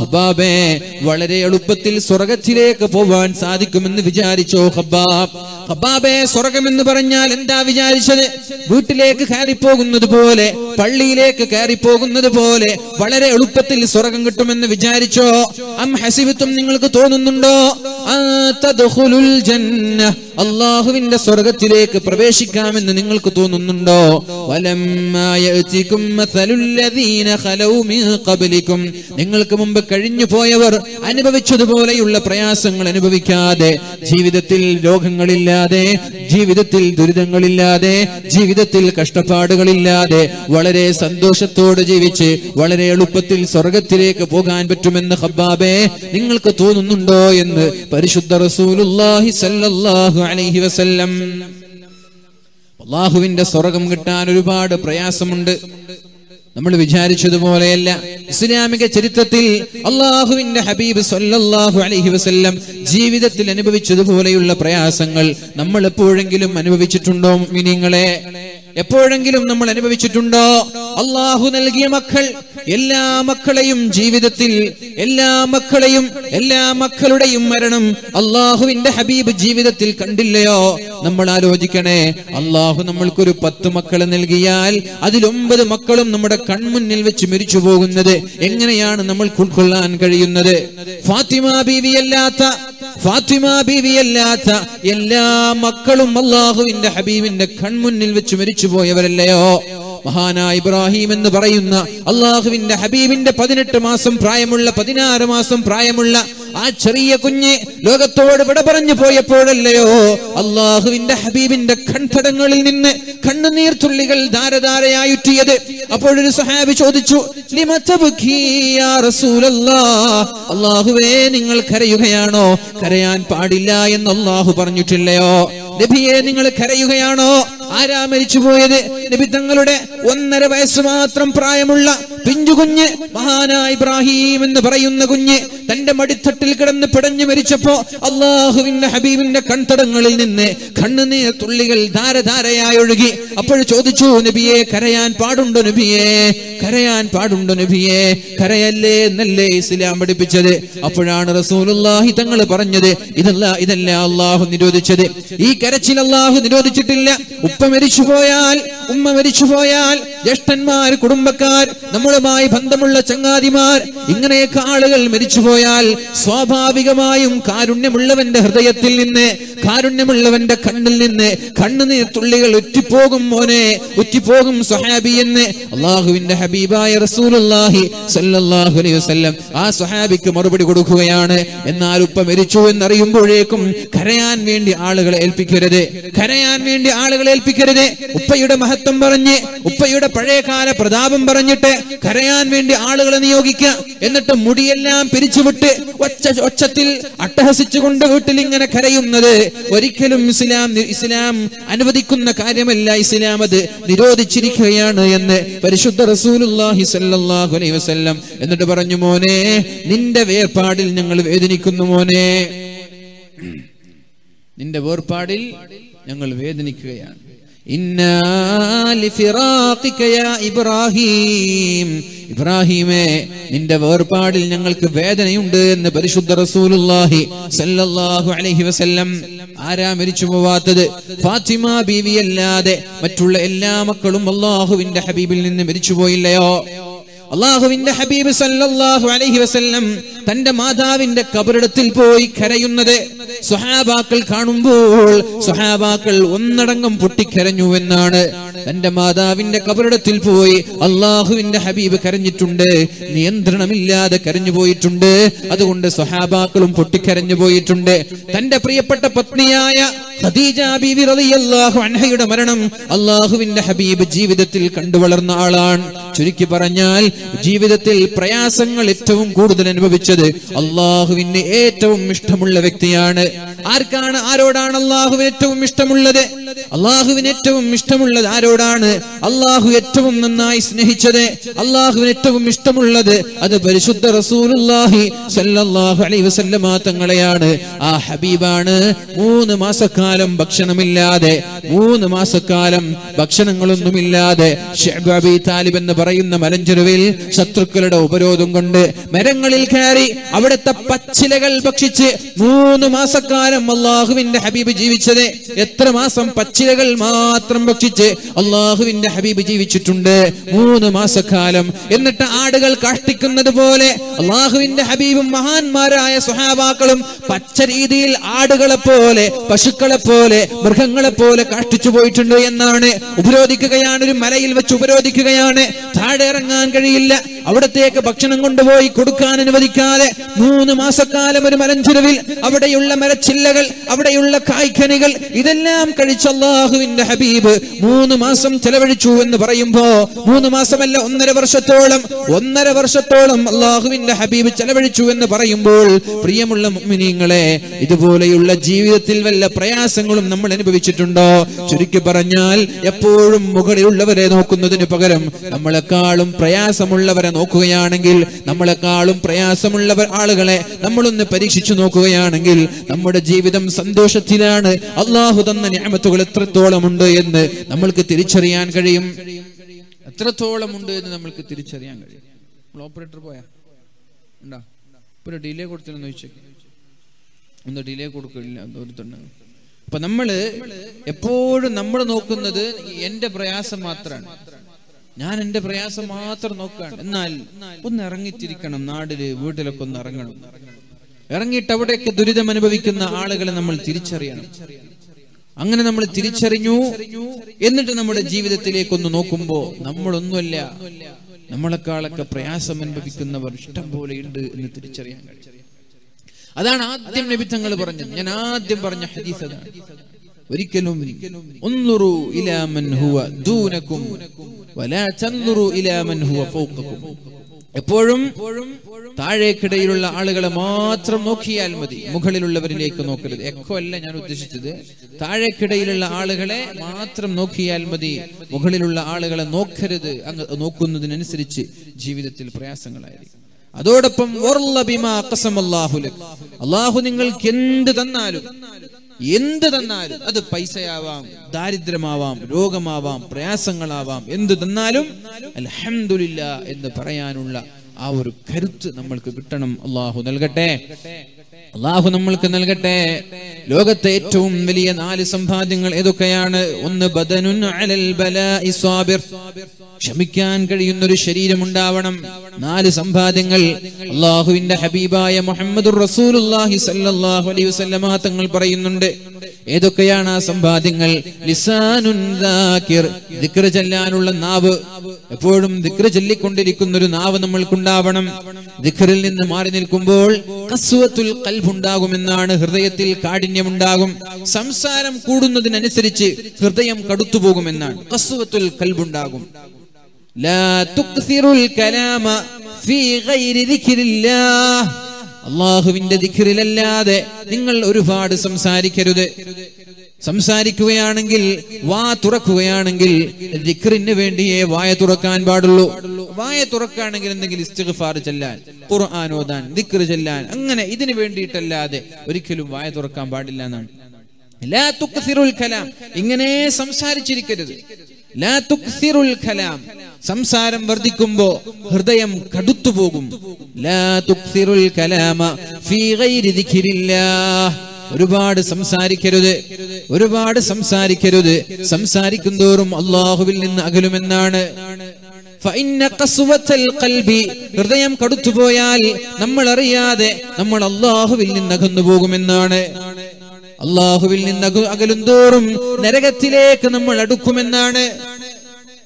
ഖബാബേ വളരെ എളുപ്പത്തിൽ സ്വർഗത്തിലേക്ക് പോവാൻ സാധിക്കുമെന്ന് വിചാരിച്ചോ ഹബാബ്? ഹബാബെ സ്വർഗം എന്ന് പറഞ്ഞാൽ എന്താ വിചാരിച്ചത്? വീട്ടിലേക്ക് കയറിപ്പോകുന്നത് പോലെ പള്ളിയിലേക്ക് കയറിപ്പോകുന്നത് പോലെ വളരെ എളുപ്പത്തിൽ സ്വർഗം കിട്ടുമെന്ന് വിചാരിച്ചോ? അം ഹസിബത്തും നിങ്ങൾക്ക് തോന്നുന്നുണ്ടോ? അള്ളാഹുവിന്റെ സ്വർഗത്തിലേക്ക് പ്രവേശിക്കാമെന്ന് നിങ്ങൾക്ക് തോന്നുന്നുണ്ടോ? വലം നിങ്ങൾക്ക് മുമ്പ് കഴിഞ്ഞു പോയവർ അനുഭവിച്ചതുപോലെയുള്ള പ്രയാസങ്ങൾ അനുഭവിക്കാതെ ജീവിതത്തിൽ രോഗങ്ങളില്ലാതെ ജീവിതത്തിൽ ദുരിതങ്ങളില്ലാതെ ജീവിതത്തിൽ കഷ്ടപ്പാടുകളില്ലാതെ വളരെ സന്തോഷത്തോടെ ജീവിച്ച് വളരെ എളുപ്പത്തിൽ സ്വർഗത്തിലേക്ക് പോകാൻ പറ്റുമെന്ന് ഹബ്ബാബേ നിങ്ങൾക്ക് തോന്നുന്നുണ്ടോ എന്ന് പരിശുദ്ധ റസൂലുല്ലാഹി സല്ലല്ലാഹു അലൈഹി വസല്ലം. അള്ളാഹുവിന്റെ സ്വർഗം കിട്ടാൻ ഒരുപാട് പ്രയാസമുണ്ട്. നമ്മൾ വിചാരിച്ചതുപോലെയല്ല. ഇസ്ലാമിക ചരിത്രത്തിൽ അള്ളാഹുവിന്റെ ഹബീബ് സല്ലല്ലാഹു അലൈഹി വസല്ലം ജീവിതത്തിൽ അനുഭവിച്ചതുപോലെയുള്ള പ്രയാസങ്ങൾ നമ്മൾ എപ്പോഴെങ്കിലും അനുഭവിച്ചിട്ടുണ്ടോ മിനിങ്ങളെ എപ്പോഴെങ്കിലും നമ്മൾ അനുഭവിച്ചിട്ടുണ്ടോ? അള്ളാഹു നൽകിയ മക്കൾ എല്ലാ മക്കളെയും ജീവിതത്തിൽ എല്ലാ മക്കളെയും എല്ലാ മക്കളുടെയും മരണം അള്ളാഹുവിന്റെ ഹബീബ് ജീവിതത്തിൽ കണ്ടില്ലയോ? നമ്മൾ ആലോചിക്കണേ അള്ളാഹു നമ്മൾക്കൊരു പത്ത് മക്കളെ നൽകിയാൽ അതിലൊമ്പത് മക്കളും നമ്മുടെ കൺമുന്നിൽ വെച്ച് മരിച്ചു പോകുന്നത് എങ്ങനെയാണ് നമ്മൾ ഉൾക്കൊള്ളാൻ കഴിയുന്നത്? ഫാത്തിമ ബീവിയല്ലാത്ത ഫാത്തിമ ബീവി അല്ലാത്ത എല്ലാ മക്കളും അള്ളാഹുവിന്റെ ഹബീബിന്റെ കൺമുന്നിൽ വെച്ച് മരിച്ചു പോയവരല്ലയോ? മഹാനായ ഇബ്രാഹിം എന്ന് പറയുന്ന അള്ളാഹുവിന്റെ ഹബീബിന്റെ പതിനെട്ട് മാസം പ്രായമുള്ള പതിനാറ് മാസം പ്രായമുള്ള ആ ചെറിയ കുഞ്ഞ് ലോകത്തോട് വിട പറഞ്ഞു പോയപ്പോഴല്ലയോ അള്ളാഹുവിന്റെ ഹബീബിന്റെ കൺതടങ്ങളിൽ നിന്ന് കണ്ണുനീർ തുള്ളികൾ ധാരധാരയായുറ്റിയത്. അപ്പോഴൊരു സഹാബി ചോദിച്ചു? അള്ളാഹുവേ നിങ്ങൾ കരയുകയാണോ? കരയാൻ പാടില്ല എന്ന് അള്ളാഹു പറഞ്ഞിട്ടില്ലയോ? നബിയെ നിങ്ങൾ കരയുകയാണോ? ആരാ മരിച്ചുപോയത്? നബി തങ്ങളുടെ ഒന്നര വയസ്സ് മാത്രം പ്രായമുള്ള പിഞ്ചു കുഞ്ഞ് മഹാനായ ഇബ്രാഹിം എന്ന് പറയുന്ന കുഞ്ഞ് തന്റെ മടിത്തട്ടിൽ കിടന്ന് പിടഞ്ഞു മരിച്ചപ്പോ അള്ളാഹുവിന്റെ ഹബീബിന്റെ കൺതടങ്ങളിൽ നിന്ന് കണ്ണുനീർ തുള്ളികൾ ധാരധാരയായി ഒഴുകി. അപ്പോൾ ചോദിച്ചു നബിയെ കരയാൻ പാടുണ്ടോ നബിയെ? കരയാൻ പാടുണ്ടോ നബിയെ? കരയല്ലേ എന്നല്ലേ ഇസ്ലാം പഠിപ്പിച്ചത്? അപ്പോഴാണ് റസൂലുള്ളാഹി തങ്ങൾ പറഞ്ഞത് ഇതല്ല ഇതല്ല അള്ളാഹു നിരോധിച്ചത്. ഈ കരച്ചിൽ അള്ളാഹു നിരോധിച്ചിട്ടില്ല. ഉപ്പ മരിച്ചു പോയാൽ ഉമ്മ മരിച്ചു പോയാൽ ജ്യേഷ്ഠന്മാർ കുടുംബക്കാർ നമ്മളുമായി ബന്ധമുള്ള ചങ്ങാതിമാർ ഇങ്ങനെയൊക്കെ ആളുകൾ മരിച്ചുപോയാൽ സ്വാഭാവികമായും കാരുണ്യമുള്ളവന്റെ ഹൃദയത്തിൽ നിന്ന് കാരുണ്യമുള്ളവന്റെ കണ്ണിൽ നിന്ന് കണ്ണുനീർ തുള്ളികൾ ഉറ്റിപ്പോകും മോനെ ഉറ്റിപ്പോകും സുഹാബി എന്ന് അള്ളാഹുവിന്റെ ഹബീബായ റസൂലുള്ളാഹി സല്ലല്ലാഹു അലൈഹി വസല്ലം ആ സുഹാബിക്ക് മറുപടി കൊടുക്കുകയാണ്. എന്നാൽ ഉപ്പ മരിച്ചു എന്നറിയുമ്പോഴേക്കും കരയാൻ വേണ്ടി ആളുകളെ ഏൽപ്പിക്കരുത്. കരയാൻ വേണ്ടി ആളുകളെ ഏൽപ്പിക്കരുത്. ഉപ്പയുടെ മഹത്വം പറഞ്ഞ് ഉപ്പയുടെ പഴയകാല പ്രതാപം പറഞ്ഞിട്ട് കരയാൻ വേണ്ടി ആളുകളെ നിയോഗിക്കുക എന്നിട്ട് മുടിയെല്ലാം പിരിച്ചുവിട്ട് ഒച്ച ഒച്ചത്തിൽ അട്ടഹസിച്ചുകൊണ്ട് വീട്ടിൽ ഇങ്ങനെ കരയുന്നത് ഒരിക്കലും ഇസ്ലാം ഇസ്ലാം അനുവദിക്കുന്ന കാര്യമല്ല. ഇസ്ലാം അത് നിരോധിച്ചിരിക്കുകയാണ് എന്ന് പരിശുദ്ധ റസൂലുള്ളാഹി സല്ലല്ലാഹു അലൈഹി വസല്ലം എന്നിട്ട് പറഞ്ഞു മോനെ നിന്റെ വേർപാടിൽ ഞങ്ങൾ വേദനിക്കുന്നു മോനെ. നിന്റെ വേർപാടിൽ ഞങ്ങൾ വേദനിക്കുകയാണ്. ഇബ്രാഹിം. ഇബ്രാഹിമേ നിന്റെ വേർപാടിൽ ഞങ്ങൾക്ക് വേദനയുണ്ട് എന്ന് പരിശുദ്ധ റസൂലുള്ളാഹി സല്ലല്ലാഹു അലൈഹി വസല്ലം ആരാ മരിച്ചു പോവാത്തത്? ഫാത്തിമ ബീവി അല്ലാതെ മറ്റുള്ള എല്ലാ മക്കളും അള്ളാഹുവിന്റെ ഹബീബിൽ നിന്ന് മരിച്ചു പോയില്ലയോ? അള്ളാഹുവിന്റെ ഹബീബ് സല്ലല്ലാഹു അലൈഹി വസല്ലം തന്റെ മാതാവിന്റെ കബറിടത്തിൽ പോയി കരയുന്നത് സുഹാബാക്കൾ കാണുമ്പോൾ സുഹാബാക്കൾ ഒന്നടങ്കം പൊട്ടിക്കരഞ്ഞു എന്നാണ്. തന്റെ മാതാവിന്റെ കബറിടത്തിൽ പോയി അള്ളാഹുവിന്റെ ഹബീബ് കരഞ്ഞിട്ടുണ്ട്. നിയന്ത്രണമില്ലാതെ കരഞ്ഞു പോയിട്ടുണ്ട്. അതുകൊണ്ട് സുഹാബാക്കളും പൊട്ടിക്കരഞ്ഞു പോയിട്ടുണ്ട്. തന്റെ പ്രിയപ്പെട്ട പത്നിയായ ഖദീജ റളിയല്ലാഹു അൻഹയുടെ മരണം അള്ളാഹുവിന്റെ ഹബീബ് ജീവിതത്തിൽ കണ്ടുവളർന്ന ആളാണ്. ചുരുക്കി പറഞ്ഞാൽ ജീവിതത്തിൽ പ്രയാസങ്ങൾ ഏറ്റവും കൂടുതൽ അനുഭവിച്ചത് അള്ളാഹുവിന് ഏറ്റവും ഇഷ്ടമുള്ള വ്യക്തിയാണ്. ആർക്കാണ് ആരോടാണ് അള്ളാഹുവിന് ഏറ്റവും ഇഷ്ടമുള്ളത്? അള്ളാഹുവിന് ഏറ്റവും ഇഷ്ടമുള്ളത് ആരോടാണ്? അള്ളാഹു ഏറ്റവും നന്നായി സ്നേഹിച്ചത് അള്ളാഹുവിന് ഏറ്റവും ഇഷ്ടമുള്ളത് അത് പരിശുദ്ധ റസൂലുല്ലാഹി സല്ലല്ലാഹു അലൈഹി വസല്ലമ തങ്ങളെയാണ്. ആ ഹബീബാണ് മൂന്ന് മാസക്കാലം ഭക്ഷണമില്ലാതെ മൂന്ന് മാസക്കാലം ഭക്ഷണങ്ങളൊന്നുമില്ലാതെ അബി താലിബ് എന്ന് പറയുന്ന മലഞ്ചെരുവിൽ ശത്രുക്കളുടെ ഉപരോധം കൊണ്ട് മരങ്ങളിൽ കയറി അവിടുത്തെ പച്ചിലകൾ ഭക്ഷിച്ച് മൂന്ന് മാസക്കാലം അള്ളാഹുവിന്റെ ഹബീബ് ജീവിച്ചത്. എത്ര മാസം പച്ചിലകൾ മാത്രം ഭക്ഷിച്ച് അള്ളാഹുവിന്റെ ഹബീബ് ജീവിച്ചിട്ടുണ്ട്. മൂന്ന് മാസക്കാലം. എന്നിട്ട് ആടുകൾ കാഷ്ടിക്കുന്നത് പോലെ അള്ളാഹുവിന്റെ ഹബീബും മഹാന്മാരായ സ്വഹാബാക്കളും പച്ച രീതിയിൽ ആടുകളെ പോലെ പശുക്കളെ പോലെ മൃഗങ്ങളെ പോലെ കാഷ്ടിച്ചു പോയിട്ടുണ്ട് എന്നാണ്. ഉപരോധിക്കുകയാണ് ഒരു മലയിൽ വെച്ച് ഉപരോധിക്കുകയാണ്. താഴെ ഇറങ്ങാൻ കഴിയില്ല. കഴിയില്ല അവിടത്തേക്ക് ഭക്ഷണം കൊണ്ടുപോയി കൊടുക്കാൻ അനുവദിക്കാതെ മൂന്ന് മാസക്കാലം ഒരു മരഞ്ചിരവിൽ അവിടെയുള്ള മരച്ചില്ലകൾ അവിടെയുള്ള കായ്ക്കനികൾ ഇതെല്ലാം കഴിച്ച അള്ളാഹുവിന്റെ ഹബീബ് മൂന്ന് മാസം ചെലവഴിച്ചു എന്ന് പറയുമ്പോ മൂന്ന് മാസമല്ല ഒന്നര വർഷത്തോളം ഒന്നര വർഷത്തോളം അള്ളാഹുവിന്റെ ഹബീബ് ചെലവഴിച്ചു എന്ന് പറയുമ്പോൾ പ്രിയമുള്ള മുഅ്മിനീങ്ങളെ ഇതുപോലെയുള്ള ജീവിതത്തിൽ വല്ല പ്രയാസങ്ങളും നമ്മൾ അനുഭവിച്ചിട്ടുണ്ടോ? ചുരുക്കി പറഞ്ഞാൽ എപ്പോഴും മുകളിലുള്ളവരെ നോക്കുന്നതിന് പകരം നമ്മളെക്കാളും പ്രയാസമുള്ളവരെ നോക്കുകയാണെങ്കിൽ നമ്മളെക്കാളും പ്രയാസമുള്ള ആളുകളെ നമ്മളൊന്ന് പരീക്ഷിച്ചു നോക്കുകയാണെങ്കിൽ നമ്മുടെ ജീവിതം സന്തോഷത്തിലാണ്. അള്ളാഹു തന്ന ഞാമത്തുകൾ എത്രത്തോളം ഉണ്ട് എന്ന് നമ്മൾക്ക് തിരിച്ചറിയാൻ കഴിയും. എത്രത്തോളം ഉണ്ട് എന്ന് നമ്മൾക്ക് തിരിച്ചറിയാൻ കഴിയും. ഓപ്പറേറ്റർ പോയാ? ഉണ്ടോ? ഒരു ഡിലേ കൊടുത്തിരുന്നു ചോദിച്ചു. ഒന്ന് ഡിലേ കൊടുക്കില്ല ഒരു തൊണ്ണ. അപ്പൊ നമ്മൾ എപ്പോഴും നമ്മൾ നോക്കുന്നത് എന്റെ പ്രയാസം മാത്രമാണ് ഞാൻ എന്റെ പ്രയാസം മാത്രം നോക്കുകയാണ്. എന്നാൽ ഒന്ന് ഇറങ്ങിത്തിരിക്കണം. നാടിൽ വീട്ടിലൊക്കെ ഒന്ന് ഇറങ്ങണം. ഇറങ്ങിയിട്ട് അവിടെയൊക്കെ ദുരിതം അനുഭവിക്കുന്ന ആളുകളെ നമ്മൾ തിരിച്ചറിയണം. അങ്ങനെ നമ്മൾ തിരിച്ചറിഞ്ഞു. എന്നിട്ട് നമ്മുടെ ജീവിതത്തിലേക്കൊന്ന് നോക്കുമ്പോ നമ്മളൊന്നുമല്ല നമ്മളെക്കാളൊക്കെ പ്രയാസം അനുഭവിക്കുന്നവർ ഇഷ്ടം പോലെ ഉണ്ട് എന്ന് തിരിച്ചറിയാൻ അതാണ് ആദ്യം നബി തങ്ങൾ പറഞ്ഞത്. ഞാൻ ആദ്യം പറഞ്ഞ ഹദീസ് ഒരിക്കലും ഒന്നുറു ഇലാ മൻ ഹുവ ദൂനകും എപ്പോഴും താഴേക്കിടയിലുള്ള ആളുകളെ മാത്രം നോക്കിയാൽ മതി. മുകളിലുള്ളവരിലേക്ക് നോക്കരുത്. എക്കോ അല്ല ഞാൻ ഉദ്ദേശിച്ചത്. താഴേക്കിടയിലുള്ള ആളുകളെ മാത്രം നോക്കിയാൽ മതി. മുകളിലുള്ള ആളുകളെ നോക്കരുത്. അങ്ങ് നോക്കുന്നതിനനുസരിച്ച് ജീവിതത്തിൽ പ്രയാസങ്ങളായിരിക്കും. അതോടൊപ്പം. അള്ളാഹു നിങ്ങൾക്ക് എന്ത് തന്നാലും എന്ത് തന്നാലും അത് പൈസയാവാം ദാരിദ്ര്യമാവാം രോഗമാവാം പ്രയാസങ്ങളാവാം. എന്ത് തന്നാലും അലഹമില്ല എന്ന് പറയാനുള്ള ആ ഒരു കരുത്ത് നമ്മൾക്ക് കിട്ടണം. അള്ളാഹു നൽകട്ടെ. അള്ളാഹു നമ്മൾക്ക് നൽകട്ടെ. ലോകത്തെ ഏറ്റവും വലിയ നാല് സമ്പാദ്യങ്ങൾ ഏതൊക്കെയാണ്? ഒന്ന് ബദനുൻ അലൽ സ്വാബിർ ക്ഷമിക്കാൻ കഴിയുന്ന ഒരു ശരീരം ഉണ്ടാവണം നാല് സമ്പാദ്യങ്ങൾ അള്ളാഹുവിന്റെ ഹബീബായ മുഹമ്മദ് റസൂലുള്ളാഹി സല്ലല്ലാഹു അലൈഹി വസല്ലമ തങ്ങൾ പറയുന്നുണ്ട്. ഏതൊക്കെയാണ് ആ സമ്പാദ്യങ്ങൾ? ചെല്ലാനുള്ള നാവ്. എപ്പോഴും ദിക്ര ചൊല്ലിക്കൊണ്ടിരിക്കുന്ന ഒരു നാവ് നമ്മൾക്കുണ്ടാവണം. ദിഖറിൽ നിന്ന് മാറി നിൽക്കുമ്പോൾ കസ്വത്തുൽ കൽബുണ്ടാകുമെന്നാണ് ഹൃദയത്തിൽ കാഠിന്യമുണ്ടാകും. സംസാരം കൂടുന്നതിനനുസരിച്ച് ഹൃദയം കടുത്തുപോകുമെന്നാണ്. കസ്വത്തുൽ കൽബുണ്ടാകും. ലാ തുക്സിറുൽ കലാമ ഫീ ഗൈരി ദിക്രില്ലാഹ്. അള്ളാഹുവിന്റെ ദിഖിറിലല്ലാതെ നിങ്ങൾ ഒരുപാട് സംസാരിക്കരുത്. സംസാരിക്കുകയാണെങ്കിൽ വാ തുറക്കുകയാണെങ്കിൽ ദിഖറിന് വേണ്ടിയേ വായ തുറക്കാൻ പാടുള്ളൂ. വായ തുറക്കുകയാണെങ്കിൽ എന്തെങ്കിലും ഇസ്തിഗ്ഫാർ ചെല്ലാൻ ഖുർആൻ ഓതാൻ ദിക്ർ ചെല്ലാൻ അങ്ങനെ ഇതിനു വേണ്ടിയിട്ടല്ലാതെ ഒരിക്കലും വായ തുറക്കാൻ പാടില്ല എന്നാണ്. ഇങ്ങനെ സംസാരിച്ചിരിക്കരുത്. സംസാരം വർദ്ധിക്കുമ്പോ ഹൃദയം കടുത്തു പോകും ഒരുപാട് സംസാരിക്കരുത്. ഒരുപാട് സംസാരിക്കരുത്. സംസാരിക്കും തോറും അള്ളാഹുവിൽ നിന്ന് അകലുമെന്നാണ്. ഹൃദയം കടുത്തുപോയാൽ നമ്മൾ അറിയാതെ നമ്മൾ അള്ളാഹുവിൽ നിന്ന് അകന്നു പോകുമെന്നാണ് അള്ളാഹുവിൽ നിന്ന് അക- അകലും തോറും നരകത്തിലേക്ക് നമ്മൾ അടുക്കുമെന്നാണ്.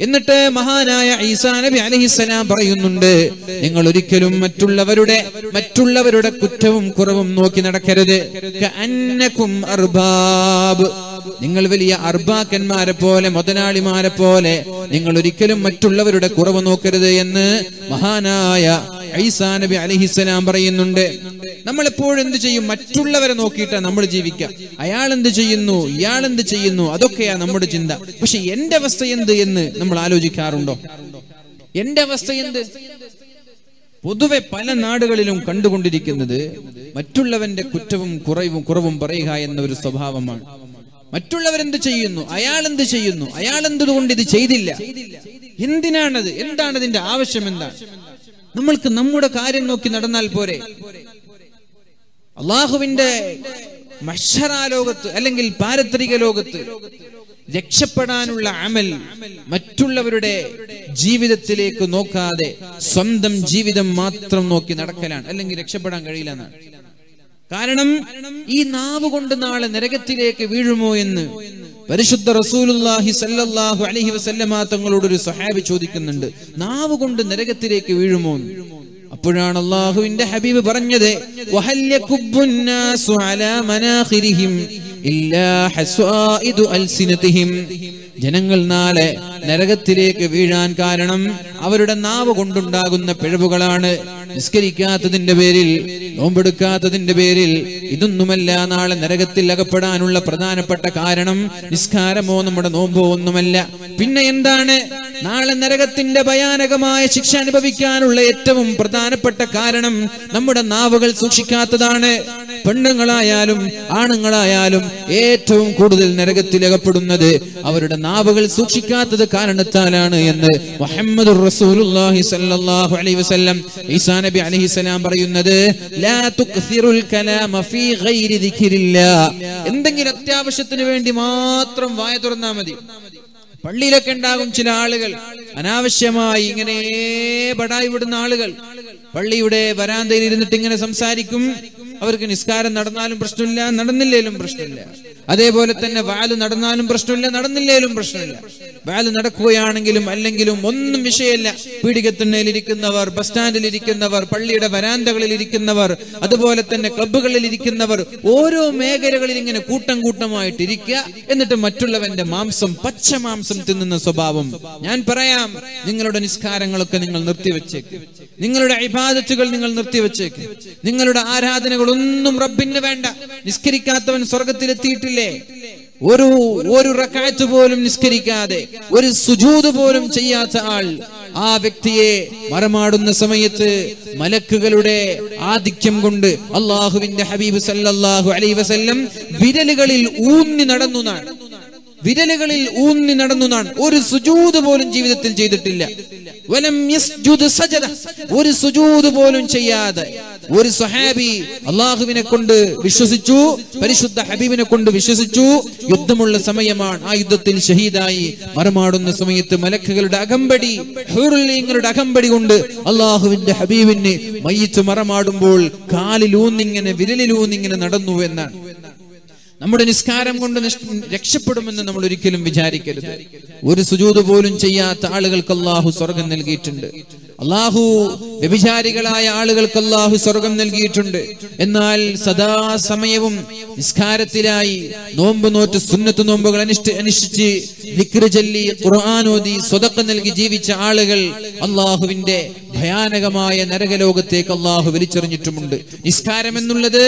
എന്നിട്ട് മഹാനായ ഈസാ നബി അലഹിസലാം പറയുന്നുണ്ട് നിങ്ങൾ ഒരിക്കലും മറ്റുള്ളവരുടെ മറ്റുള്ളവരുടെ കുറ്റവും കുറവും നോക്കി നടക്കരുത്. അർബാബ്. നിങ്ങൾ വലിയ അർബാക്കന്മാരെ പോലെ മുതലാളിമാരെ പോലെ നിങ്ങൾ ഒരിക്കലും മറ്റുള്ളവരുടെ കുറവ് നോക്കരുത് എന്ന് മഹാനായ ഐസാ നബി അലഹിസ്സലാം പറയുന്നുണ്ട്. നമ്മൾ എപ്പോഴും എന്ത് ചെയ്യും? മറ്റുള്ളവരെ നോക്കിയിട്ടാണ് നമ്മൾ ജീവിക്കുക. അയാൾ എന്ത് ചെയ്യുന്നു? ഇയാൾ എന്ത് ചെയ്യുന്നു? അതൊക്കെയാ നമ്മുടെ ചിന്ത. പക്ഷെ എന്റെ അവസ്ഥ എന്ത് എന്ന് നമ്മൾ ആലോചിക്കാറുണ്ടോ? എന്റെ അവസ്ഥ എന്ത്? പൊതുവെ പല നാടുകളിലും കണ്ടുകൊണ്ടിരിക്കുന്നത് മറ്റുള്ളവന്റെ കുറ്റവും കുറവും കുറവും പറയുക എന്ന ഒരു സ്വഭാവമാണ്. മറ്റുള്ളവരെന്ത് ചെയ്യുന്നു? അയാൾ എന്ത് ചെയ്യുന്നു? അയാൾ എന്തുകൊണ്ട് ഇത് ചെയ്തില്ല? എന്തിനാണത്? എന്താണ് ഇതിന്റെ ആവശ്യം എന്താണ് നമ്മൾക്ക് നമ്മുടെ കാര്യം നോക്കി നടന്നാൽ പോരെ. അള്ളാഹുവിന്റെ മഷറാലോകത്ത് അല്ലെങ്കിൽ പാരത്രിക ലോകത്ത് രക്ഷപ്പെടാനുള്ള അമൽ മറ്റുള്ളവരുടെ ജീവിതത്തിലേക്ക് നോക്കാതെ സ്വന്തം ജീവിതം മാത്രം നോക്കി നടക്കലാണ്. അല്ലെങ്കിൽ രക്ഷപ്പെടാൻ കഴിയില്ല എന്നാണ് കാരണം ഈ നാവ് കൊണ്ട് നാളെ നരകത്തിലേക്ക് വീഴുമോ എന്ന് പരിശുദ്ധ റസൂലുല്ലാഹി സല്ലല്ലാഹു അലൈഹി വസല്ലമ തങ്ങളോട് ഒരു സഹാബി ചോദിക്കുന്നുണ്ട്. നാവ് കൊണ്ട് നരകത്തിലേക്ക് വീഴുമോ അപ്പോഴാണ് അള്ളാഹുവിന്റെ ഹബീബ് പറഞ്ഞത് "വഹൽ അലാ മനാഖിരിഹിം ഇല്ലാ ഹസ്വായിദു ജനങ്ങൾ നാളെ നരകത്തിലേക്ക് വീഴാൻ കാരണം അവരുടെ നാവ് കൊണ്ടുണ്ടാകുന്ന പിഴവുകളാണ്. നിസ്കരിക്കാത്തതിന്റെ പേരിൽ നോമ്പെടുക്കാത്തതിന്റെ പേരിൽ ഇതൊന്നുമല്ല. നാളെ നരകത്തിൽ അകപ്പെടാനുള്ള പ്രധാനപ്പെട്ട കാരണം നിസ്കാരമോ നമ്മുടെ നോമ്പോ ഒന്നുമല്ല. പിന്നെ എന്താണ്? നാളെ നരകത്തിന്റെ ഭയാനകമായ ശിക്ഷ അനുഭവിക്കാനുള്ള ഏറ്റവും പ്രധാനപ്പെട്ട കാരണം നമ്മുടെ നാവുകൾ സൂക്ഷിക്കാത്തതാണ്. പെണ്ണുങ്ങളായാലും ആണുങ്ങളായാലും ഏറ്റവും കൂടുതൽ നരകത്തിൽ അകപ്പെടുന്നത് അവരുടെ നാവുകൾ സൂക്ഷിക്കാത്തത് കാരണത്താലാണ് എന്ന് മുഹമ്മദ് റസൂലുള്ളാഹി സല്ലല്ലാഹു അലൈഹി വസല്ലം ഈസാ നബി അലഹിസ്സലാം പറയുന്നത് എന്തെങ്കിലും അത്യാവശ്യത്തിന് വേണ്ടി മാത്രം വായ തുറന്നാ മതി. പള്ളിയിലൊക്കെ ഉണ്ടാകും ചില ആളുകൾ അനാവശ്യമായി ഇങ്ങനെ ബടായി വിടുന്ന ആളുകൾ പള്ളിയുടെ വരാന്തയിൽ ഇരുന്നിട്ട് ഇങ്ങനെ സംസാരിക്കും. അവർക്ക് നിസ്കാരം നടന്നാലും പ്രശ്നമില്ല നടന്നില്ലേലും പ്രശ്നമില്ല. അതേപോലെ തന്നെ വാൽ നടന്നാലും പ്രശ്നമില്ല നടന്നില്ലേലും പ്രശ്നമില്ല. വാൽ നടക്കുകയാണെങ്കിലും അല്ലെങ്കിലും ഒന്നും വിഷയമല്ല. പീഡികത്തിണ്ണയിൽ ഇരിക്കുന്നവർ ബസ് സ്റ്റാൻഡിൽ ഇരിക്കുന്നവർ പള്ളിയുടെ വരാന്തകളിൽ ഇരിക്കുന്നവർ അതുപോലെ തന്നെ ക്ലബ്ബുകളിൽ ഇരിക്കുന്നവർ ഓരോ മേഖലകളിൽ ഇങ്ങനെ കൂട്ടം കൂട്ടമായിട്ട് ഇരിക്കുക എന്നിട്ട് മറ്റുള്ളവന്റെ മാംസം പച്ച മാംസം തിന്നുന്ന സ്വഭാവം. ഞാൻ പറയാം നിങ്ങളുടെ നിസ്കാരങ്ങളൊക്കെ നിങ്ങൾ നിർത്തിവെച്ചേക്ക്. നിങ്ങളുടെ ഇബാദത്തുകൾ നിങ്ങൾ നിർത്തിവെച്ചേക്ക്. നിങ്ങളുടെ ആരാധനകളൊന്നും റബ്ബിന് വേണ്ട. നിസ്കരിക്കാത്തവൻ സ്വർഗത്തിലെത്തിയിട്ടില്ലേ ഒരു ഒരു റക്കാത്ത് പോലും നിസ്കരിക്കാതെ ഒരു സുജൂത് പോലും ചെയ്യാത്ത ആൾ ആ വ്യക്തിയെ മറമാടുന്ന സമയത്ത് മലക്കുകളുടെ ആധിക്യം കൊണ്ട് അള്ളാഹുവിന്റെ ഹബീബ് സല്ലാഹു അലൈഹി വസല്ലം വിരലുകളിൽ ഊന്നി നടന്നു നാണ് വിരലുകളിൽ ഊന്നി നടന്നു നാൻ. ഒരു സുജൂത് പോലും ജീവിതത്തിൽ ചെയ്തിട്ടില്ല. വലം സജദ. ഒരു സുജൂത് പോലും ചെയ്യാതെ. ഒരു സഹാബി അള്ളാഹുവിനെ കൊണ്ട് വിശ്വസിച്ചു പരിശുദ്ധ ഹബീബിനെ കൊണ്ട് വിശ്വസിച്ചു. യുദ്ധമുള്ള സമയമാണ്. ആ യുദ്ധത്തിൽ ഷഹീദായി മറമാടുന്ന സമയത്ത് മലക്കുകളുടെ അകമ്പടി ഹൂറുല്ലീങ്ങളുടെ അകമ്പടി കൊണ്ട് അള്ളാഹുവിന്റെ ഹബീബിന് മയ്യത്ത് മറമാടുമ്പോൾ കാലിലൂന്നിങ്ങനെ വിരലിലൂന്നിങ്ങനെ നടന്നു എന്നാണ്. നമ്മുടെ നിസ്കാരം കൊണ്ട് രക്ഷപ്പെടുമെന്ന് നമ്മൾ ഒരിക്കലും വിചാരിക്കരുത്. ഒരു സുജൂത് പോലും ചെയ്യാത്ത ആളുകൾക്ക് അള്ളാഹു സ്വർഗം നൽകിയിട്ടുണ്ട്. അള്ളാഹു വ്യഭിചാരികളായ ആളുകൾക്ക് അള്ളാഹു സ്വർഗം നൽകിയിട്ടുണ്ട്. എന്നാൽ സദാ സമയവും നിസ്കാരത്തിലായി നോമ്പ് നോറ്റ് സുന്നത്ത് നോമ്പുകൾ അനുഷ്ഠ അനുഷ്ഠിച്ച് വിക്ര ചൊല്ലി ഖുർആാനോദി സ്വതക്ക നൽകി ജീവിച്ച ആളുകൾ അള്ളാഹുവിന്റെ ഭയാനകമായ നരകലോകത്തേക്ക് അള്ളാഹു വലിച്ചെറിഞ്ഞിട്ടുമുണ്ട്. നിസ്കാരം എന്നുള്ളത്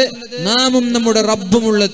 നാമും നമ്മുടെ റബ്ബുമുള്ള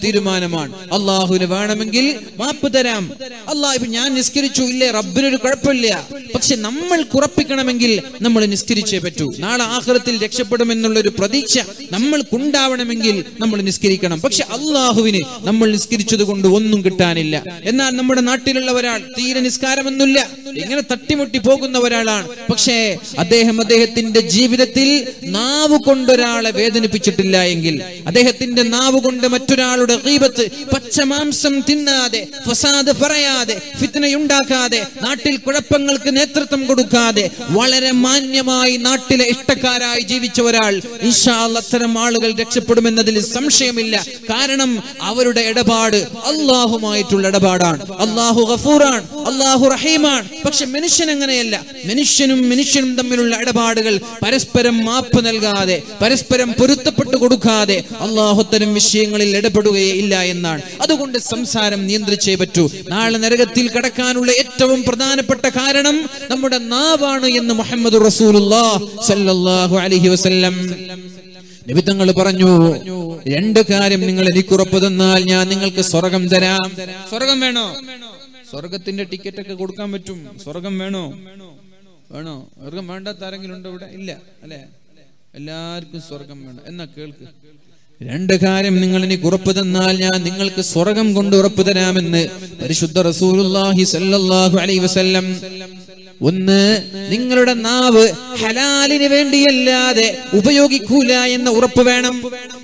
തീരുമാനമാണ് അള്ളാഹുവിന് വേണമെങ്കിൽ മാപ്പ് തരാം. അള്ളാഹ് ഇപ്പൊ ഞാൻ നിസ്കരിച്ചു. ഇല്ലേ റബ്ബിനൊരു കുഴപ്പമില്ല. പക്ഷെ നമ്മൾ കുറപ്പിക്കണമെങ്കിൽ നമ്മൾ നിസ്കരിച്ചേ പറ്റൂ. നാളെ ആഹ്റത്തിൽ രക്ഷപ്പെടുമെന്നുള്ള ഒരു പ്രതീക്ഷ നമ്മൾക്കുണ്ടാവണമെങ്കിൽ നമ്മൾ നിസ്കരിക്കണം. പക്ഷെ അള്ളാഹുവിന് നമ്മൾ നിസ്കരിച്ചത് കൊണ്ട് ഒന്നും കിട്ടാനില്ല. എന്നാൽ നമ്മുടെ നാട്ടിലുള്ള ഒരാൾ തീരെ നിസ്കാരമൊന്നുമില്ല. ഇങ്ങനെ തട്ടിമുട്ടി പോകുന്ന ഒരാളാണ്. പക്ഷേ അദ്ദേഹം അദ്ദേഹത്തിന്റെ ജീവിതത്തിൽ നാവ് കൊണ്ടൊരാളെ വേദനിപ്പിച്ചിട്ടില്ല എങ്കിൽ അദ്ദേഹത്തിന്റെ നാവ് കൊണ്ട് മറ്റൊരാളുടെ ഗീബത്ത് പച്ചമാംസം തിന്നാതെ ഫസാദ് പറയാതെ ഫിത്നയുണ്ടാക്കാതെ നാട്ടിൽ കുഴപ്പങ്ങൾക്ക് നേതൃത്വം കൊടുക്കാതെ വളരെ മാന്യമായി നാട്ടിലെ ഇഷ്ടക്കാരായി ജീവിച്ച ഒരാൾ ഇൻഷാ അല്ലാ അത്തരം ആളുകൾ രക്ഷപ്പെടുമെന്നതിൽ സംശയമില്ല. കാരണം അവരുടെ ഇടപാട് അള്ളാഹുമായിട്ടുള്ള ഇടപാടാണ്. അള്ളാഹു ഗഫൂറാണ് അള്ളാഹു റഹീമാണ്. പക്ഷെ മനുഷ്യൻ അങ്ങനെയല്ല. മനുഷ്യനും മനുഷ്യനും തമ്മിലുള്ള ഇടപാടുകൾ പരസ്പരം മാപ്പ് നൽകാതെ പരസ്പരം പൊരുത്തപ്പെട്ടു കൊടുക്കാതെ അള്ളാഹുത്തരം വിഷയങ്ങളിൽ ഇടപെടുകയേ ഇല്ല എന്നാണ്. അതുകൊണ്ട് സംസാരം നിയന്ത്രിച്ചേ പറ്റൂ. നാളെ നരകത്തിൽ കടക്കാനുള്ള ഏറ്റവും പ്രധാനപ്പെട്ട കാരണം നമ്മുടെ നാവാണ് എന്ന് മുഹമ്മദ് വസല്ലം. നിമിത്തങ്ങൾ പറഞ്ഞു രണ്ട് കാര്യം നിങ്ങൾ എനിക്ക് ഉറപ്പ് തന്നാൽ ഞാൻ നിങ്ങൾക്ക് സ്വർഗം തരാം. സ്വർഗം വേണോ? സ്വർഗത്തിന്റെ ടിക്കറ്റ് ഒക്കെ കൊടുക്കാൻ പറ്റും. സ്വർഗം വേണോ? വേണോ? സ്വർഗം വേണ്ടാത്ത ആരെങ്കിലും ഉണ്ടോ ഇവിടെ? ഇല്ല അല്ലെ? എല്ലാവർക്കും സ്വർഗം വേണം. എന്നാ കേൾക്ക്? രണ്ട് കാര്യം നിങ്ങൾ എനിക്ക് ഉറപ്പ് തന്നാൽ ഞാൻ നിങ്ങൾക്ക് സ്വർഗം കൊണ്ട് ഉറപ്പ് തരാമെന്ന് പരിശുദ്ധ റസൂലുള്ളാഹി സല്ലല്ലാഹു അലൈഹി വസല്ലം. ഒന്ന് നിങ്ങളുടെ നാവ് ഹലാലിന് വേണ്ടിയല്ലാതെ ഉപയോഗിക്കൂല എന്ന ഉറപ്പ് വേണം.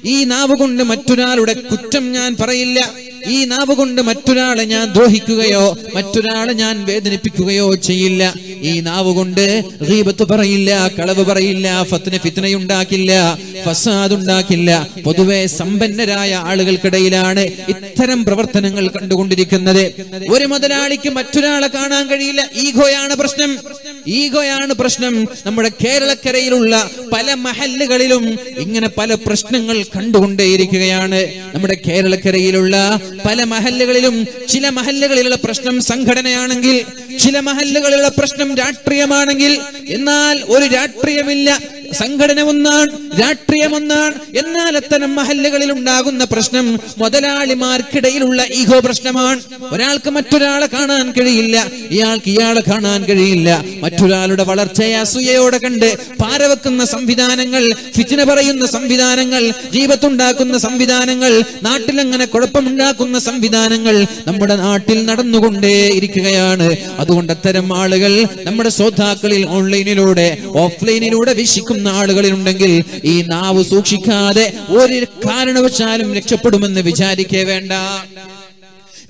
ഈ നാവ് കൊണ്ട് മറ്റൊരാളുടെ കുറ്റം ഞാൻ പറയില്ല. ഈ നാവ് കൊണ്ട് മറ്റൊരാളെ ഞാൻ ദ്രോഹിക്കുകയോ മറ്റൊരാളെ ഞാൻ വേദനിപ്പിക്കുകയോ ചെയ്യില്ല. ഈ നാവ് കൊണ്ട് റീബത്ത് പറയില്ല കളവ് പറയില്ല ഫത്തിന് ഫിത്തനയുണ്ടാക്കില്ല ഫസാദ് ഉണ്ടാക്കില്ല പൊതുവെ സമ്പന്നരായ ആളുകൾക്കിടയിലാണ് ഇത്തരം പ്രവർത്തനങ്ങൾ കണ്ടുകൊണ്ടിരിക്കുന്നത്. ഒരു മുതലാളിക്ക് മറ്റൊരാളെ കാണാൻ കഴിയില്ല. ഈഗോയാണ് പ്രശ്നം. ഈഗോയാണ് പ്രശ്നം. നമ്മുടെ കേരളക്കരയിലുള്ള പല മഹല്ലുകളിലും ഇങ്ങനെ പല പ്രശ്നങ്ങൾ കണ്ടുകൊണ്ടേയിരിക്കുകയാണ്. നമ്മുടെ കേരളക്കരയിലുള്ള പല മഹല്ലുകളിലും ചില മഹല്ലുകളിലുള്ള പ്രശ്നം സംഘടനയാണെങ്കിൽ ചില മഹല്ലുകളിലുള്ള പ്രശ്നം രാഷ്ട്രീയമാണെങ്കിൽ എന്നാൽ ഒരു രാഷ്ട്രീയമില്ല സംഘടന ഒന്നാണ് രാഷ്ട്രീയം ഒന്നാണ്. എന്നാൽ അത്തരം മഹല്ലുകളിൽ ഉണ്ടാകുന്ന പ്രശ്നം മുതലാളിമാർക്കിടയിലുള്ള ഈഗോ പ്രശ്നമാണ്. ഒരാൾക്ക് മറ്റൊരാളെ കാണാൻ കഴിയില്ല ഇയാൾക്ക് ഇയാളെ കാണാൻ കഴിയില്ല. മറ്റൊരാളുടെ വളർച്ചയെ അസൂയയോടെ കണ്ട് പാരവെക്കുന്ന സംവിധാനങ്ങൾ ഫിറ്റിന പറയുന്ന സംവിധാനങ്ങൾ ജീവത്തുണ്ടാക്കുന്ന സംവിധാനങ്ങൾ നാട്ടിലങ്ങനെ കുഴപ്പമുണ്ടാക്കുന്ന സംവിധാനങ്ങൾ നമ്മുടെ നാട്ടിൽ നടന്നുകൊണ്ടേ ഇരിക്കുകയാണ്. അതുകൊണ്ട് അത്തരം ആളുകൾ നമ്മുടെ ശ്രോതാക്കളിൽ ഓൺലൈനിലൂടെ ഓഫ്ലൈനിലൂടെ വീക്ഷിക്കുന്ന ആളുകളിലുണ്ടെങ്കിൽ ഈ നാവ് സൂക്ഷിക്കാതെ ഒരു കാരണവശാലും രക്ഷപ്പെടുമെന്ന് വിചാരിക്കേ വേണ്ട.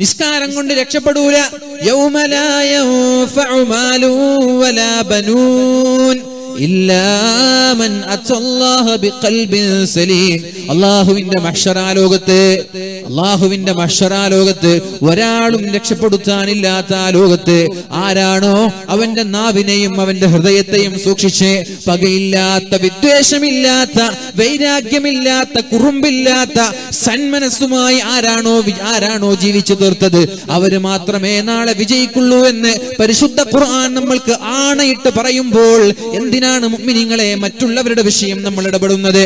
നിസ്കാരം കൊണ്ട് രക്ഷപ്പെടൂല. യൗമ ലാ മക്ഷരാലോകത്ത് അള്ളാഹുവിന്റെ മക്ഷരാലോകത്ത് ഒരാളും രക്ഷപ്പെടുത്താനില്ലാത്ത ആ ലോകത്ത് ആരാണോ അവന്റെ നാവിനെയും അവന്റെ ഹൃദയത്തെയും സൂക്ഷിച്ച് പകയില്ലാത്ത വിദ്വേഷമില്ലാത്ത വൈരാഗ്യമില്ലാത്ത കുറുമ്പില്ലാത്ത സന്മനസ്സുമായി ആരാണോ ആരാണോ ജീവിച്ചു തീർത്തത് അവർ മാത്രമേ നാളെ വിജയിക്കുള്ളൂ എന്ന് പരിശുദ്ധ ഖുർആൻ നമ്മൾക്ക് ആണയിട്ട് പറയുമ്പോൾ എന്തിനാണ് മുഅ്മിനീങ്ങളെ മറ്റുള്ളവരുടെ വിഷയം നമ്മൾ ഇടപെടുന്നത്.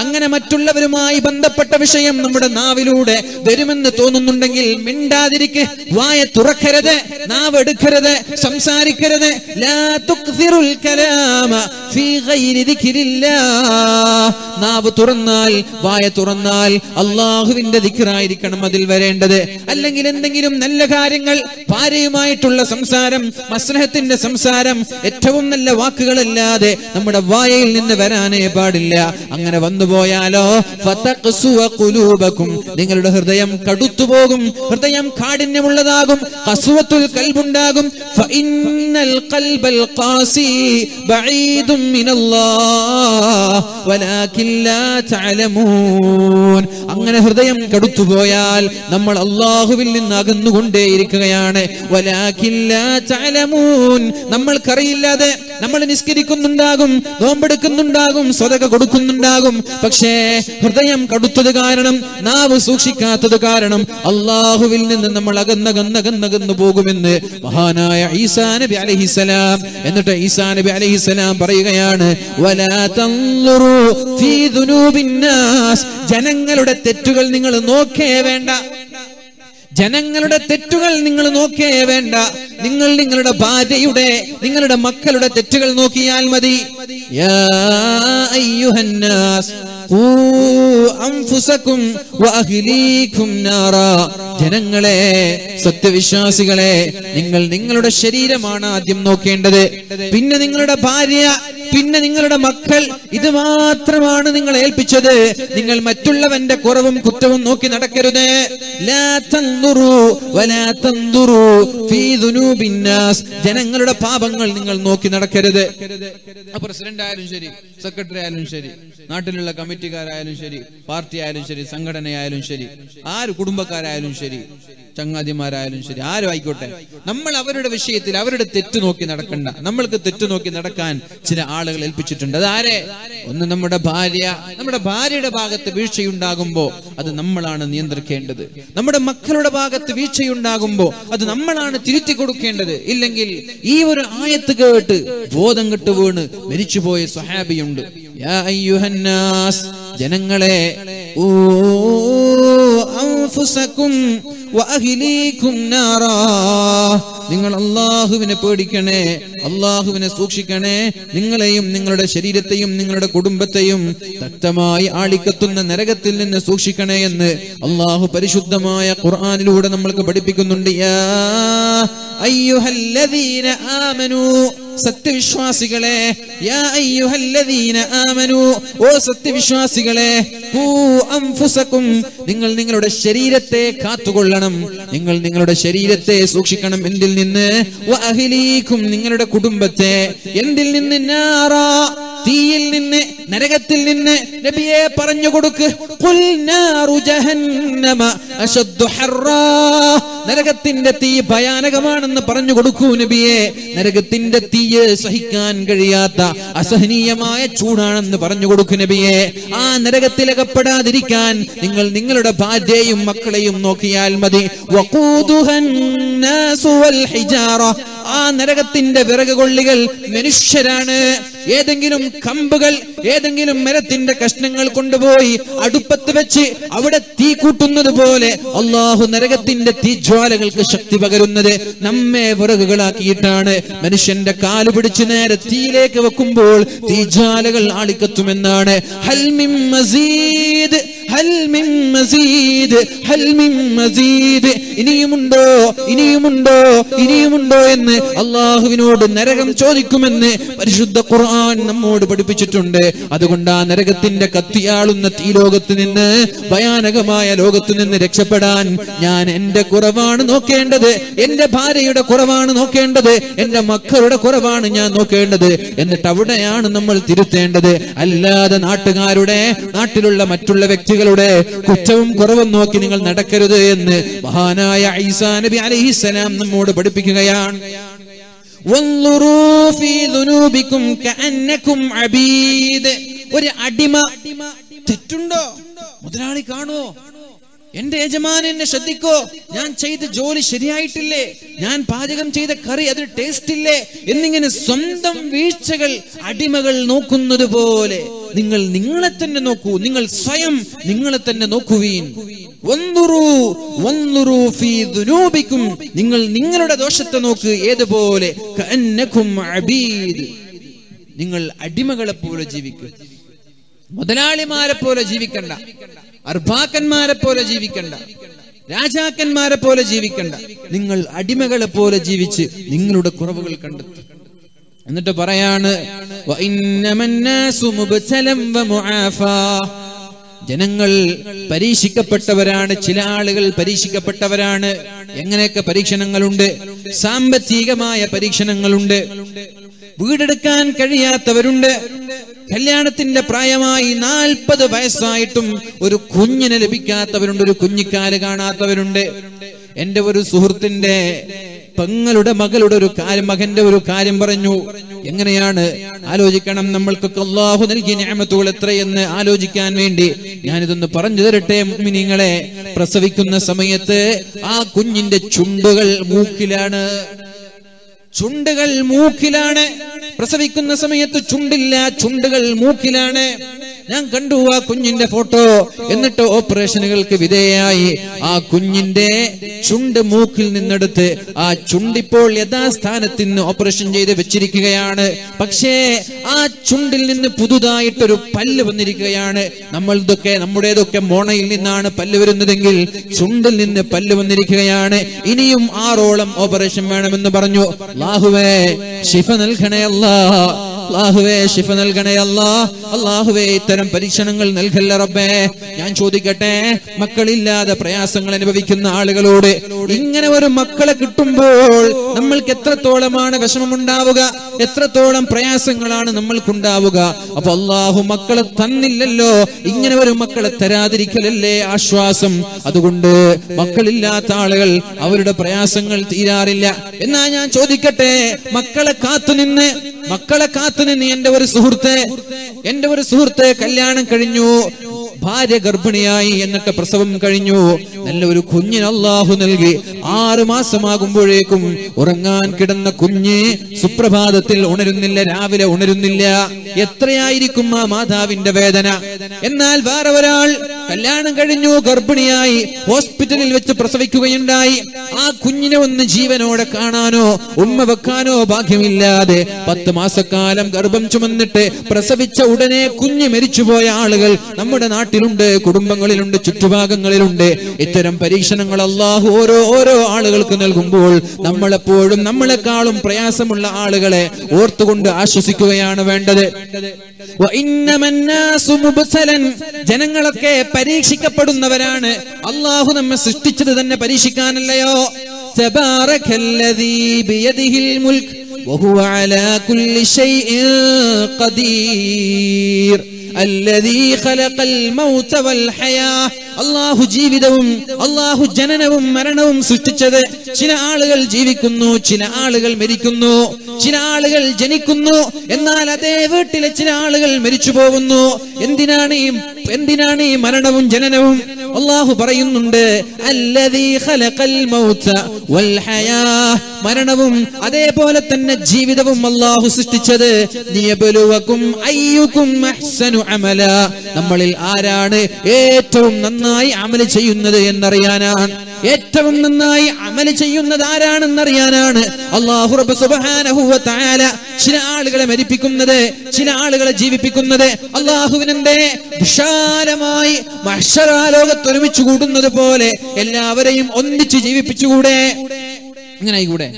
അങ്ങനെ മറ്റുള്ളവരുമായി ബന്ധപ്പെട്ട വിഷയം നമ്മുടെ നാവിലൂടെ വരുമെന്ന് തോന്നുന്നുണ്ടെങ്കിൽ മിണ്ടാതിരിക്കെ. വായ തുറക്കരുത് നാവ് എടുക്കരുത് സംസാരിക്കരുത്. നാവ് തുറന്നാൽ വായ തുറന്നാൽ അള്ളാഹുവിന്റെ ദിക്കറായിരിക്കണം അതിൽ വരേണ്ടത്. അല്ലെങ്കിൽ എന്തെങ്കിലും നല്ല കാര്യങ്ങൾ ഭാര്യയുമായിട്ടുള്ള സംസാരം മസ്നഹത്തിന്റെ സംസാരം ഏറ്റവും നല്ല വാക്കുകളല്ലാതെ നമ്മുടെ വായയിൽ നിന്ന് വരാനേ പാടില്ല. അങ്ങനെ വന്നു പോയാലോ? നിങ്ങളുടെ ഹൃദയം കടുത്തുപോകും ഹൃദയം കാഠിന്യമുള്ളതാകും. ഖസ്വത്തുൽ കൽബുണ്ടാകും. അങ്ങനെ ഹൃദയം കടുത്തുപോയാൽ നമ്മൾ അള്ളാഹുവിൽ നിന്ന് അകന്നുകൊണ്ടേയിരിക്കുകയാണ് നമ്മൾക്കറിയില്ലാതെ നമ്മൾ നിസ്കരിക്കുന്നുണ്ടാകും നോമ്പെടുക്കുന്നുണ്ടാകും സ്വതക കൊടുക്കുന്നുണ്ടാകും പക്ഷേ ഹൃദയം കടുത്തത് കാരണം നാവ് സൂക്ഷിക്കാത്തത് കാരണം അള്ളാഹുവിൽ നിന്ന് നമ്മൾ അകന്നകന്നകന്നകന്നു പോകുമെന്ന് മഹാനായ ഈസാ നബി അലഹിസലാം എന്നിട്ട് ഈസാ നബി അലഹിസലാം പറയുകയാണ്. ജനങ്ങളുടെ തെറ്റുകൾ നിങ്ങൾ നോക്കേ വേണ്ട ജനങ്ങളുടെ തെറ്റുകൾ നിങ്ങൾ നോക്കിയേ വേണ്ട. നിങ്ങൾ നിങ്ങളുടെ ഭാര്യയുടെ നിങ്ങളുടെ മക്കളുടെ തെറ്റുകൾ നോക്കിയാൽ മതി. ജനങ്ങളെ സത്യവിശ്വാസികളെ നിങ്ങൾ നിങ്ങളുടെ ശരീരമാണ് ആദ്യം നോക്കേണ്ടത്. പിന്നെ നിങ്ങളുടെ ഭാര്യ പിന്നെ നിങ്ങളുടെ മക്കൾ ഇത് മാത്രമാണ് നിങ്ങൾ ഏൽപ്പിച്ചത്. നിങ്ങൾ മറ്റുള്ളവന്റെ കുറവും കുറ്റവും നോക്കി നടക്കരുത്. ജനങ്ങളുടെ പാപങ്ങൾ നിങ്ങൾ നോക്കി നടക്കരുത്. പ്രസിഡന്റ് ആയാലും ശരി സെക്രട്ടറി ആയാലും ശരി നാട്ടിലുള്ള കമ്മിറ്റിക്കാരായാലും ശരി പാർട്ടി ആയാലും ശരി സംഘടനയായാലും ശരി ആര് കുടുംബക്കാരായാലും ശരി ചങ്ങാതിമാരായാലും ശരി ആരും ആയിക്കോട്ടെ നമ്മൾ അവരുടെ വിഷയത്തിൽ അവരുടെ തെറ്റ് നോക്കി നടക്കണ്ട. നമ്മൾക്ക് തെറ്റ് നോക്കി നടക്കാൻ ചില ആളുകൾ ഏൽപ്പിച്ചിട്ടുണ്ട്. അതാരെ ഒന്ന് നമ്മുടെ ഭാര്യ. നമ്മുടെ ഭാര്യയുടെ ഭാഗത്ത് വീഴ്ചയുണ്ടാകുമ്പോൾ അത് നമ്മളാണ് നിയന്ത്രിക്കേണ്ടത്. നമ്മുടെ മക്കളുടെ ഭാഗത്ത് വീഴ്ചയുണ്ടാകുമ്പോൾ അത് നമ്മളാണ് തിരുത്തി കൊടുക്കേണ്ടത്. ഇല്ലെങ്കിൽ ഈ ഒരു ആയത്ത് കേട്ട് ബോധം കെട്ട് വീണ് മരിച്ചുപോയ സ്വഹാബിയുണ്ട്. ജനങ്ങളെ ഊ അൻഫുസകും വഅഹ്ലീകും നാറാ. നിങ്ങൾ അള്ളാഹുവിനെ പേടിക്കണേ അള്ളാഹുവിനെ സൂക്ഷിക്കണേ. നിങ്ങളെയും നിങ്ങളുടെ ശരീരത്തെയും നിങ്ങളുടെ കുടുംബത്തെയും ദത്തമായി ആളിക്കത്തുന്ന നരകത്തിൽ നിന്ന് സൂക്ഷിക്കണേ എന്ന് അള്ളാഹു പരിശുദ്ധമായ ഖുർആനിലൂടെ നമ്മൾക്ക് പഠിപ്പിക്കുന്നുണ്ട്. യാ അയ്യുഹല്ലദീന ആമനൂ. സത്യവിശ്വാസികളെ ഓ സത്യവിശ്വാസികളെ നിങ്ങൾ നിങ്ങളുടെ ശരീരത്തെ കാത്തുകൊള്ളണം. നിങ്ങൾ നിങ്ങളുടെ ശരീരത്തെ സൂക്ഷിക്കണം എന്തിൽ നിന്ന്? നിങ്ങളുടെ കുടുംബത്തെ. എന്തിൽ നിന്ന് തീയിൽ നിന്ന് നരകത്തിൽ നിന്ന് നബിയെ പറഞ്ഞു കൊടുക്ക്. നരകത്തിന്റെ തീ ഭയാനകമാണെന്ന് പറഞ്ഞു കൊടുക്കൂ നബിയെ. നരകത്തിന്റെ തീയ് സഹിക്കാൻ കഴിയാത്ത അസഹനീയമായ ചൂടാണെന്ന് പറഞ്ഞു കൊടുക്കൂ നബിയെ. ആ നരകത്തിലകപ്പെടാതിരിക്കാൻ നിങ്ങൾ നിങ്ങളുടെ ഭാര്യയും മക്കളെയും നോക്കിയാൽ മതി. ആ നരകത്തിന്റെ വിറക് കൊള്ളികൾ മനുഷ്യരാണ്. ഏതെങ്കിലും കമ്പുകൾ ഏതെങ്കിലും മരത്തിന്റെ കഷ്ണങ്ങൾ കൊണ്ടുപോയി അടുപ്പത്ത് വെച്ച് അവിടെ തീ കൂട്ടുന്നത് പോലെ അള്ളാഹു നരകത്തിന്റെ തീജ്വാലകൾക്ക് ശക്തി പകരുന്നത് നമ്മെ വിറകുകളാക്കിയിട്ടാണ്. മനുഷ്യന്റെ കാൽ പിടിച്ച് നേരെ തീയിലേക്ക് വെക്കുമ്പോൾ തീജ്വാലകൾ ആളിക്കത്തുമെന്നാണ്. ഹൽമിം മസീദ്. ഇനിയുമുണ്ടോ? ഇനിയുമുണ്ടോ? ഇനിയുമുണ്ടോ എന്ന് അള്ളാഹുവിനോട് നരകം ചോദിക്കുമെന്ന് പരിശുദ്ധ ഖുർആൻ നമ്മോട് പഠിപ്പിച്ചിട്ടുണ്ട്. അതുകൊണ്ട് ആ നരകത്തിന്റെ കത്തിയാളുന്ന ഈ ലോകത്ത് നിന്ന് ഭയാനകമായ ലോകത്ത് നിന്ന് രക്ഷപ്പെടാൻ ഞാൻ എന്റെ കുറവാണ് നോക്കേണ്ടത്. എന്റെ ഭാര്യയുടെ കുറവാണ് നോക്കേണ്ടത്. എന്റെ മക്കളുടെ കുറവാണ് ഞാൻ നോക്കേണ്ടത്. എന്നിട്ട് അവിടെയാണ് നമ്മൾ തിരുത്തേണ്ടത്. അല്ലാതെ നാട്ടുകാരുടെ നാട്ടിലുള്ള മറ്റുള്ള നിങ്ങളുടെ കുറ്റവും കുറവും നോക്കി നിങ്ങൾ നടക്കരുത് എന്ന് മഹാനായ ഈസാ നബി അലഹിസലാം നമ്മോട് പഠിപ്പിക്കുകയാണ്. ഒരു അടിമ തെറ്റുണ്ടോ? മുതലാളി കാണുവോ? എന്റെ യജമാനെ എന്നെ ശ്രദ്ധിക്കോ? ഞാൻ ചെയ്ത ജോലി ശരിയായിട്ടില്ലേ? ഞാൻ പാചകം ചെയ്ത കറി അതിന് ടേസ്റ്റ് ഇല്ലേ? എന്നിങ്ങനെ സ്വന്തം വീഴ്ചകൾ അടിമകൾ നോക്കുന്നത് പോലെ നിങ്ങൾ നിങ്ങളെ തന്നെ നോക്കൂ. നിങ്ങൾ സ്വയം നിങ്ങളെ തന്നെ നോക്കുവീൻ. നിങ്ങൾ നിങ്ങളുടെ ദോഷത്തെ നോക്ക്. ഏതുപോലെ? നിങ്ങൾ അടിമകളെ പോലെ ജീവിക്കും. മുതലാളിമാരെ പോലെ ജീവിക്കണ്ട. അർഭാക്കന്മാരെ പോലെ ജീവിക്കണ്ട. രാജാക്കന്മാരെ പോലെ ജീവിക്കണ്ട. നിങ്ങൾ അടിമകളെ പോലെ ജീവിച്ച് നിങ്ങളുടെ കുറവുകൾ കണ്ടെത്തും. എന്നിട്ട് പറയാണ് "വഇന്നമന്നാസു മുബ്തലം ജനങ്ങൾ പരീക്ഷിക്കപ്പെട്ടവരാണ് ചില ആളുകൾ പരീക്ഷിക്കപ്പെട്ടവരാണ്. എങ്ങനെയൊക്കെ പരീക്ഷണങ്ങളുണ്ട്? സാമ്പത്തികമായ പരീക്ഷണങ്ങളുണ്ട്. വീടെടുക്കാൻ കഴിയാത്തവരുണ്ട്. കല്യാണത്തിന്റെ പ്രായമായി നാൽപ്പത് വയസ്സായിട്ടും ഒരു കുഞ്ഞിനെ ലഭിക്കാത്തവരുണ്ട് ഒരു കുഞ്ഞിക്കാൽ കാണാത്തവരുണ്ട്. എന്റെ ഒരു സുഹൃത്തിന്റെ പെങ്ങളുടെ മകളുടെ ഒരു കാര്യം മകന്റെ ഒരു കാര്യം പറഞ്ഞു. എങ്ങനെയാണ്? ആലോചിക്കണം നമ്മൾക്കൊക്കെ അള്ളാഹു നൽകിയ ഞാമത്തുകൾ എത്രയെന്ന് ആലോചിക്കാൻ വേണ്ടി ഞാനിതൊന്ന് പറഞ്ഞു തരട്ടെ നിങ്ങളെ പ്രസവിക്കുന്ന സമയത്ത് ആ കുഞ്ഞിന്റെ ചുണ്ടുകൾ മൂക്കിലാണ്. ചുണ്ടുകൾ മൂക്കിലാണ്. പ്രസവിക്കുന്ന സമയത്ത് ചുണ്ടില്ല ചുണ്ടുകൾ മൂക്കിലാണ്. ഞാൻ കണ്ടു ആ കുഞ്ഞിന്റെ ഫോട്ടോ. എന്നിട്ട് ഓപ്പറേഷനുകൾക്ക് വിധേയായി. ആ കുഞ്ഞിന്റെ ചുണ്ട് മൂക്കിൽ നിന്നെടുത്ത് ആ ചുണ്ടിപ്പോൾ യഥാസ്ഥാനത്ത് നിന്ന് ഓപ്പറേഷൻ ചെയ്ത് വെച്ചിരിക്കുകയാണ്. പക്ഷേ ആ ചുണ്ടിൽ നിന്ന് പുതുതായിട്ടൊരു പല്ല് വന്നിരിക്കുകയാണ്. നമ്മളിതൊക്കെ നമ്മുടേതൊക്കെ മോണയിൽ നിന്നാണ് പല്ല് വരുന്നതെങ്കിൽ ചുണ്ടിൽ നിന്ന് പല്ല് വന്നിരിക്കുകയാണ്. ഇനിയും ആറോളം ഓപ്പറേഷൻ വേണമെന്ന് പറഞ്ഞു. ലാഹുവേ ശിഫ നൽകണേ അല്ലാ. അള്ളാഹുവേ ശിഫ നൽകണേ അല്ലാ. അള്ളാഹുവേ ഇത്തരം പരീക്ഷണങ്ങൾ നൽകല്ല റബ്ബേ. ഞാൻ ചോദിക്കട്ടെ മക്കളില്ലാതെ പ്രയാസങ്ങൾ അനുഭവിക്കുന്ന ആളുകളോട് ഇങ്ങനെ ഒരു മക്കളെ കിട്ടുമ്പോൾ നമ്മൾക്ക് എത്രത്തോളമാണ് വിഷമമുണ്ടാവുക? എത്രത്തോളം പ്രയാസങ്ങളാണ് നമ്മൾക്കുണ്ടാവുക? അപ്പൊ അള്ളാഹു മക്കളെ തന്നില്ലല്ലോ. ഇങ്ങനെ ഒരു മക്കളെ തരാതിരിക്കലല്ലേ ആശ്വാസം? അതുകൊണ്ട് മക്കളില്ലാത്ത ആളുകൾ അവരുടെ പ്രയാസങ്ങൾ തീരാറില്ല. എന്നാ ഞാൻ ചോദിക്കട്ടെ മക്കളെ കാത്തുനിന്ന് മക്കളെ കാത്തുനിന്ന് എന്റെ ഒരു സുഹൃത്ത് എന്റെ ഒരു സുഹൃത്ത് കല്യാണം കഴിഞ്ഞു. ഭാര്യ ഗർഭിണിയായി എന്നിട്ട് പ്രസവം കഴിഞ്ഞു. നല്ല ഒരു കുഞ്ഞിന് അള്ളാഹു നൽകി. ആറു മാസമാകുമ്പോഴേക്കും ഉറങ്ങാൻ കിടന്ന കുഞ്ഞ് സുപ്രഭാതത്തിൽ ഉണരുന്നില്ല രാവിലെ ഉണരുന്നില്ല. എത്രയായിരിക്കും ആ മാതാവിന്റെ വേദന? എന്നാൽ വേറെ ഒരാൾ കല്യാണം കഴിഞ്ഞു ഗർഭിണിയായി ഹോസ്പിറ്റലിൽ വെച്ച് പ്രസവിക്കുകയുണ്ടായി ആ കുഞ്ഞിനെ ഒന്ന് ജീവനോടെ കാണാനോ ഉമ്മ വെക്കാനോ ഭാഗ്യമില്ലാതെ പത്ത് മാസക്കാലം ഗർഭം ചുമന്നിട്ട് പ്രസവിച്ച ഉടനെ കുഞ്ഞ് മരിച്ചുപോയ ആളുകൾ നമ്മുടെ നാട്ടിലുണ്ട് കുടുംബങ്ങളിലുണ്ട് ചുറ്റുഭാഗങ്ങളിലുണ്ട് ഇത്തരം പരീക്ഷണങ്ങൾ അള്ളാഹു ഓരോ ഓരോ ആളുകൾക്ക് നൽകുമ്പോൾ നമ്മളെപ്പോഴും നമ്മളെക്കാളും പ്രയാസമുള്ള ആളുകളെ ഓർത്തുകൊണ്ട് ആശ്വസിക്കുകയാണ് വേണ്ടത്. ജനങ്ങളൊക്കെ പരീക്ഷിക്കപ്പെടുന്നവരാണ്. അള്ളാഹു നമ്മെ സൃഷ്ടിച്ചത് തന്നെ പരീക്ഷിക്കാനല്ലയോ? മുൽക്ക് കുല്ലി ശൈഇൻ ഖദീർ. അല്ലദീ ഖലഖൽ മൗത വൽ ഹയാ അല്ലാഹു ജീവിതവും അല്ലാഹു ജനനവും മരണവും സൃഷ്ടിച്ചത് ചില ആളുകൾ ജീവിക്കുന്നു ചില ആളുകൾ മരിക്കുന്നു ചില ആളുകൾ ജനിക്കുന്നു എന്നാൽ അതേ വീട്ടിലെ ചില ആളുകൾ മരിച്ചു പോകുന്നു. എന്തിനാണ് ഈ എന്തിനാണ് ഈ മരണവും ജനനവും? അള്ളാഹു പറയുന്നുണ്ട് അല്ലദീ ഖലഖൽ മൗത വൽ ഹയാ. മരണവും അതേപോലെ തന്നെ ജീവിതവും അള്ളാഹു സൃഷ്ടിച്ചത്. നിയബലുവകും അയ്യുക്കും അഹ്സനു അമല. നമ്മളിൽ ആരാണ് ഏറ്റവും നന്നായി അമൽ ചെയ്യുന്നത് എന്നറിയാനാണ്. ഏറ്റവും നന്നായി അമൽ ചെയ്യുന്നത് ആരാണെന്നറിയാനാണ്. അള്ളാഹു സുബ്ഹാനഹു വ തആല ചില ആളുകളെ മരിപ്പിക്കുന്നത് ചില ആളുകളെ ജീവിപ്പിക്കുന്നത് അള്ളാഹുവിനെ വിശാലമായി മഹ്ശറാലോകത്ത് ഒരുമിച്ച് കൂടുന്നത് പോലെ എല്ലാവരെയും ഒന്നിച്ച് ജീവിപ്പിച്ചുകൂടെ? അങ്ങനെ കൂടെ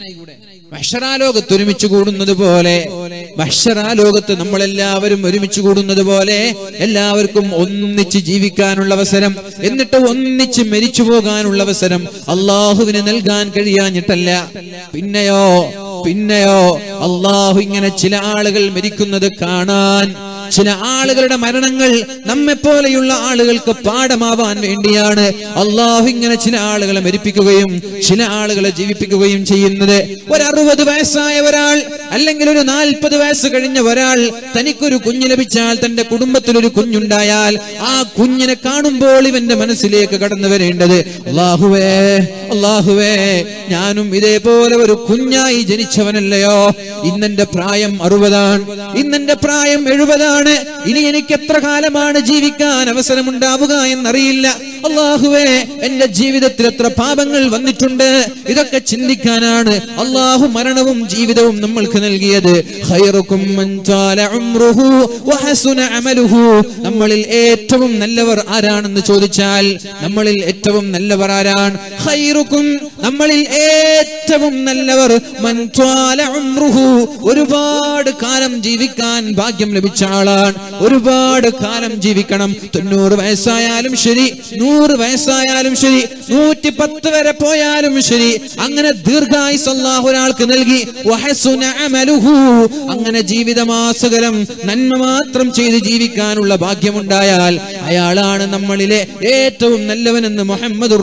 ബഷറാലോകത്ത് ഒരുമിച്ച് കൂടുന്നത് പോലെ. ബഷറാലോകത്ത് നമ്മളെല്ലാവരും ഒരുമിച്ച് കൂടുന്നത് പോലെ എല്ലാവർക്കും ഒന്നിച്ച് ജീവിക്കാനുള്ള അവസരം എന്നിട്ട് ഒന്നിച്ച് മരിച്ചു പോകാനുള്ള അവസരം അള്ളാഹുവിന് നൽകാൻ കഴിയാഞ്ഞിട്ടല്ല. പിന്നെയോ പിന്നെയോ അള്ളാഹു ഇങ്ങനെ ചില ആളുകൾ മരിക്കുന്നത് കാണാൻ ചില ആളുകളുടെ മരണങ്ങൾ നമ്മെ പോലെയുള്ള ആളുകൾക്ക് പാഠമാവാൻ വേണ്ടിയാണ്. അള്ളാഹു ഇങ്ങനെ ചില ആളുകളെ മരിപ്പിക്കുകയും ചില ആളുകളെ ജീവിപ്പിക്കുകയും ചെയ്യുന്നത്. ഒരു അറുപത് വയസ്സായ ഒരാൾ അല്ലെങ്കിൽ ഒരു നാൽപ്പത് വയസ്സ് കഴിഞ്ഞ ഒരാൾ തനിക്കൊരു കുഞ്ഞ് ലഭിച്ചാൽ തന്റെ കുടുംബത്തിൽ ഒരു കുഞ്ഞുണ്ടായാൽ ആ കുഞ്ഞിനെ കാണുമ്പോൾ ഇവന്റെ മനസ്സിലേക്ക് കടന്നു വരേണ്ടത് അള്ളാഹുവേ അള്ളാഹുവേ ഞാനും ഇതേപോലെ ഒരു കുഞ്ഞായി ജനിച്ചവനല്ലയോ? ഇന്നെന്റെ പ്രായം അറുപതാണ്. ഇന്നെന്റെ പ്രായം എഴുപതാണ്. ഇനി എനിക്ക് എത്ര കാലമാണ് ജീവിക്കാൻ അവസരമുണ്ടാവുക എന്നറിയില്ല. അള്ളാഹുവേ എന്റെ ജീവിതത്തിൽ എത്ര പാപങ്ങൾ വന്നിട്ടുണ്ട്. ഇതൊക്കെ ചിന്തിക്കാനാണ് അള്ളാഹു മരണവും ജീവിതവും നമ്മൾക്ക് നൽകിയത്. നമ്മളിൽ ഏറ്റവും നല്ലവർ ആരാണെന്ന് ചോദിച്ചാൽ നമ്മളിൽ ഏറ്റവും നല്ലവർ ആരാണ്? നമ്മളിൽ ഏറ്റവും നല്ലവർ ഒരുപാട് കാലം ജീവിക്കാൻ ഭാഗ്യം ലഭിച്ച ആളാണ്. ഒരുപാട് കാലം ജീവിക്കണം. തൊണ്ണൂറ് വയസ്സായാലും ശരി നൂറ് വയസ്സായാലും ശരി നൂറ്റി പത്ത് വരെ പോയാലും ശരി. അങ്ങനെ ദീർഘായുസ് അള്ളാഹു ഒരാൾക്ക് നൽകി. അങ്ങനെ ജീവിതമാസകലം നന്മ മാത്രം ചെയ്ത് ജീവിക്കാനുള്ള ഭാഗ്യമുണ്ടായാൽ അയാളാണ് നമ്മളിലെ ഏറ്റവും നല്ലവനെന്ന് മുഹമ്മദ്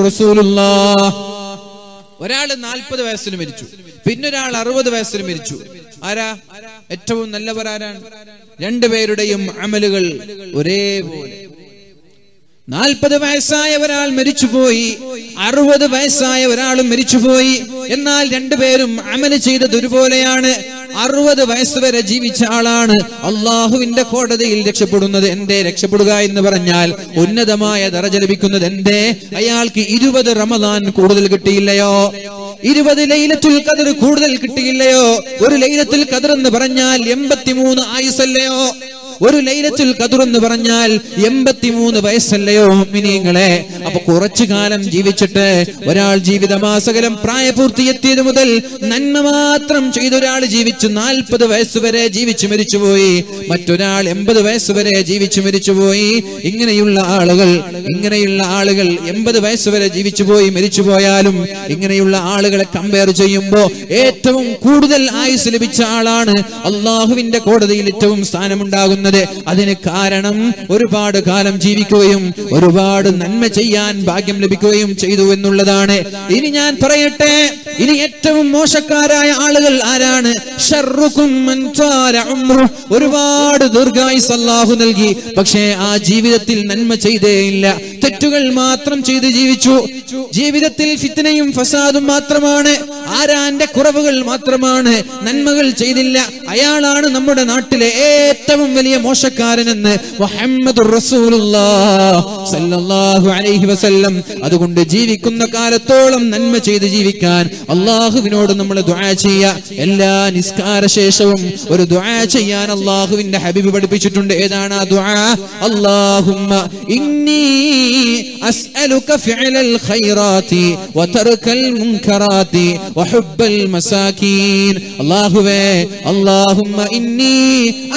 ഒരാൾ നാൽപ്പത് വയസ്സിൽ മരിച്ചു. പിന്നൊരാൾ അറുപത് വയസ്സിൽ മരിച്ചു. ആരാ? ഏറ്റവും നല്ലവരാരാണ്. രണ്ടുപേരുടെയും അമലുകൾ ഒരേപോലെ. നാൽപ്പത് വയസ്സായ ഒരാൾ മരിച്ചുപോയി അറുപത് വയസ്സായ ഒരാളും മരിച്ചുപോയി. എന്നാൽ രണ്ടുപേരും അമൽ ചെയ്തത് ഒരുപോലെയാണ്. അറുപത് വയസ്സ് വരെ ജീവിച്ച ആളാണ് അള്ളാഹുവിന്റെ കോടതിയിൽ രക്ഷപ്പെടുന്നത്. എന്തേ രക്ഷപ്പെടുക എന്ന് പറഞ്ഞാൽ ഉന്നതമായ ദറജ ലഭിക്കുന്നത് എന്തേ? അയാൾക്ക് ഇരുപത് റമദാൻ കൂടുതൽ കിട്ടിയില്ലയോ? ഇരുപത് ലൈലത്തുൽ കതിർ കൂടുതൽ കിട്ടിയില്ലയോ? ഒരു ലൈലത്തുൽ കതിർ എന്ന് പറഞ്ഞാൽ എൺപത്തിമൂന്ന് ആയുസല്ലയോ? ഒരു ലൈലത്തുൽ കദർ എന്ന് പറഞ്ഞാൽ എൺപത്തിമൂന്ന് വയസ്സല്ലയോ മിനിങ്ങളെ അപ്പൊ കുറച്ചു കാലം ജീവിച്ചിട്ട് ഒരാൾ ജീവിതമാസകലം പ്രായപൂർത്തി എത്തിയത് മുതൽ നന്മ മാത്രം ചെയ്ത ഒരാൾ ജീവിച്ചു നാൽപ്പത് വയസ്സുവരെ ജീവിച്ചു മരിച്ചുപോയി. മറ്റൊരാൾ എൺപത് വയസ്സുവരെ ജീവിച്ചു മരിച്ചുപോയി. ഇങ്ങനെയുള്ള ആളുകൾ ഇങ്ങനെയുള്ള ആളുകൾ എൺപത് വയസ്സുവരെ ജീവിച്ചു പോയി മരിച്ചു പോയാലും ഇങ്ങനെയുള്ള ആളുകളെ കമ്പയർ ചെയ്യുമ്പോ ഏറ്റവും കൂടുതൽ ആയുസ് ലഭിച്ച ആളാണ് അള്ളാഹുവിന്റെ കോടതിയിൽ ഏറ്റവും സ്ഥാനമുണ്ടാകുന്നത്. അതിന് കാരണം ഒരുപാട് കാലം ജീവിക്കുകയും ഒരുപാട് നന്മ ചെയ്യാൻ ഭാഗ്യം ലഭിക്കുകയും ചെയ്തു എന്നുള്ളതാണ്. ഇനി ഞാൻ പറയട്ടെ ഇനി ഏറ്റവും മോശക്കാരായ ആളുകൾ ആരാണ്? ഒരുപാട് ദീർഘായുസ് സല്ലാഹു നൽകി പക്ഷേ ആ ജീവിതത്തിൽ നന്മ ചെയ്തേയില്ല തെറ്റുകൾ മാത്രം ചെയ്ത് ജീവിച്ചു. ജീവിതത്തിൽ ഫിത്തനയും ഫസാദും മാത്രമാണ്. ആരാന്റെ കുറവുകൾ മാത്രമാണ്. നന്മകൾ ചെയ്തില്ല. അയാളാണ് നമ്മുടെ നാട്ടിലെ ഏറ്റവും വലിയ മോശക്കാരനെന്ന് മുഹമ്മദ് അലൈഹി വസല്ലം. അതുകൊണ്ട് ജീവിക്കുന്ന കാലത്തോളം നന്മ ചെയ്ത് ജീവിക്കാൻ അള്ളാഹുവിനോട് നമ്മൾ ദുആ ചെയ്യുക എല്ലാ നിസ്കാര ശേഷവും ഒരു ദുആ ചെയ്യാൻ അള്ളാഹുവിന്റെ ഹബീബ് പഠിപ്പിച്ചിട്ടുണ്ട്. ഏതാണ് ആ ദുആ? അല്ലാഹുമ്മ ഇന്നി فعل ഫിഅലൽ ഖൈറാത്തി المنكرات മുൻകറാത്തി വഹുബ്ബൽ മസാകീൻ. അല്ലാഹുവേ അല്ലാഹുമ്മ ഇന്നി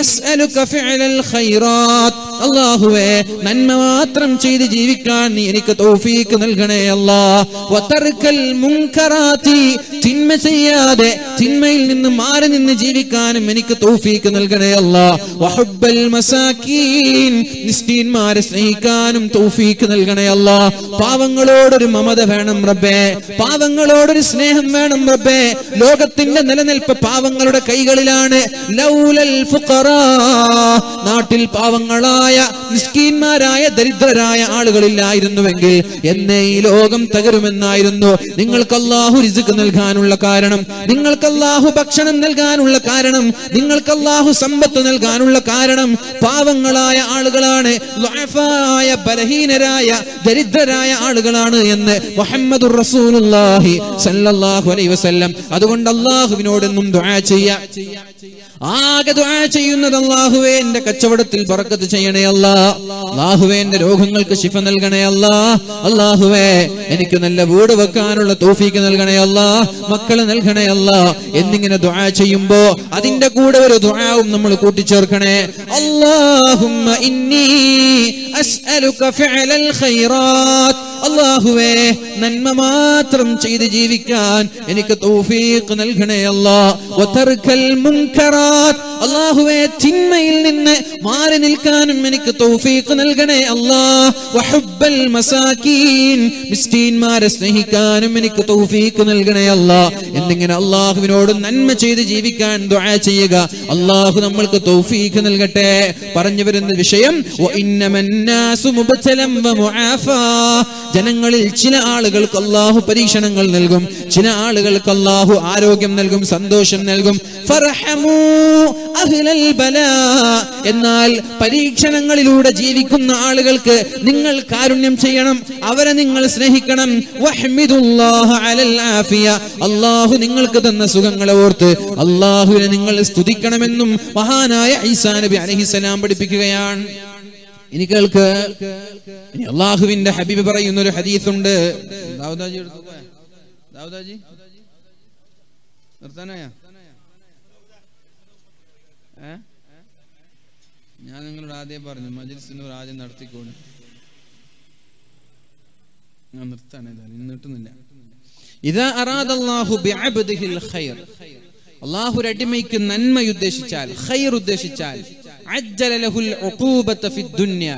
അസ്അലുക ഫിഅലൽ ഖൈറാത്ത് അല്ലാഹുവേ നന്മ മാത്രം ചെയ്ത് ജീവിക്കാൻ നീ എനിക്ക് തൗഫീക്ക് നൽകണേ അല്ലാ. തിന്മ ചെയ്യാതെ തിന്മയിൽ നിന്ന് മാറി നിന്ന് ജീവിക്കാനും എനിക്ക് തൗഫീക്ക് നൽകണേ അല്ലാ. മിസ്കീന്മാരെ സ്നേഹിക്കാനും തൗഫീക്ക് നൽകണേ അല്ലാ. പാവങ്ങളോടൊരു മമത വേണം റബ്ബേ പാവങ്ങളോടൊരു സ്നേഹം വേണം റബ്ബേ. ലോകത്തിന്റെ നിലനിൽപ്പ് പാവങ്ങളുടെ കൈകളിലാണ്. ലൗലൽ നാട്ടിൽ പാവങ്ങളായ നിസ്കീന്മാരായ ദരിദ്രരായ ആളുകളില്ലായിരുന്നുവെങ്കിൽ എന്നെ ഈ ലോകം തകരുമെന്നായിരുന്നു. നിങ്ങൾക്ക് അള്ളാഹു രിസുക്ക് നൽകാനുള്ള കാരണം നിങ്ങൾക്ക് അള്ളാഹു ഭക്ഷണം നൽകാനുള്ള കാരണം നിങ്ങൾക്ക് അള്ളാഹു സമ്പത്ത് നൽകാനുള്ള കാരണം പാവങ്ങളായ ആളുകളാണ് ബലഹീനരായ ദരിദ്രരായ ആളുകളാണ് എന്ന് മുഹമ്മദ് റസൂലുള്ളാഹി സല്ലല്ലാഹു അലൈഹി വസല്ലം. അതുകൊണ്ട് അള്ളാഹുവിനോടെന്നും ദുആ ചെയ്യാ. ആകെ ദുആ ചെയ്യുന്നത് അള്ളാഹുവേ എന്റെ കച്ചവടത്തിൽ ബർക്കത്ത് ചെയ്യണേ അല്ല. അള്ളാഹുവേ എന്റെ രോഗങ്ങൾക്ക് ശിഫ നൽകണേ അല്ല. അള്ളാഹുവേ എനിക്ക് നല്ല വീട് വെക്കാനുള്ള തോഫീക്ക് നൽകണേ അല്ല. മക്കൾ നൽകണേ അല്ല. എന്നിങ്ങനെ ദുആ ചെയ്യുമ്പോ അതിന്റെ കൂടെ ഒരു ദുആവും നമ്മൾ കൂട്ടിച്ചേർക്കണേ. അല്ലാഹുമ്മ ഇന്നി അസ്അലുക ഫിഅലൽ ഖൈറാത്ത്. അള്ളാഹുവേ നന്മ മാത്രം ചെയ്ത് ജീവിക്കാൻ എനിക്ക് തൗഫീഖ് നൽകണേ അല്ലാ. അള്ളാഹുവേ തിന്മയിൽ നിന്ന് മാറി നിൽക്കാനും എനിക്ക് തൗഫീഖ് നൽകണേ അല്ലാ. വഹുബ്ബൽ മസാകീൻ. മിസ്കീന്മാരെ സ്നേഹിക്കാനും എനിക്ക് തൗഫീഖ് നൽകണേ അല്ലാ. എന്നിങ്ങനെ അള്ളാഹുവിനോട് നന്മ ചെയ്ത് ജീവിക്കാൻ ദുആ ചെയ്യുക. അള്ളാഹു നമ്മൾക്ക് തൗഫീഖ് നൽകട്ടെ. പറഞ്ഞു വരുന്ന വിഷയം ജനങ്ങളിൽ ചില ആളുകൾക്ക് അള്ളാഹു പരീക്ഷണങ്ങൾ നൽകും ചില ആളുകൾക്ക് അള്ളാഹു ആരോഗ്യം നൽകും സന്തോഷം നൽകും. എന്നാൽ പരീക്ഷണങ്ങളിലൂടെ ജീവിക്കുന്ന ആളുകൾക്ക് നിങ്ങൾ കാരുണ്യം ചെയ്യണം അവരെ നിങ്ങൾ സ്നേഹിക്കണം. അള്ളാഹു നിങ്ങൾക്ക് തന്ന സുഖങ്ങളെ ഓർത്ത് അള്ളാഹുവിനെ നിങ്ങൾ സ്തുതിക്കണമെന്നും മഹാനായ ഈസാ നബി അലഹിസലാം പഠിപ്പിക്കുകയാണ് ഇനി കേൾക്ക്. ഇനി അള്ളാഹുവിന്റെ ഹബീബ് പറയുന്ന ഒരു ഹദീസ് ഉണ്ട് ദാവദാജി ദാവൂദാജി? നിർത്താനായ? ഞാൻ നിങ്ങളോട് ആദ്യം പറഞ്ഞു മജിൽസിനോട് ആദ്യം നടത്തിക്കോളൂ. ഞാൻ നിർത്താൻ ഏതായാലും ഇന്ന് കിട്ടുന്നില്ല ഇതാ അറാദല്ലാഹു അള്ളാഹു അടിമയ്ക്ക് നന്മ ഉദ്ദേശിച്ചാൽ ഖൈർ ഉദ്ദേശിച്ചാൽ അജ്ജല ലഹുൽ ഉഖൂബത ഫിദ് ദുനിയ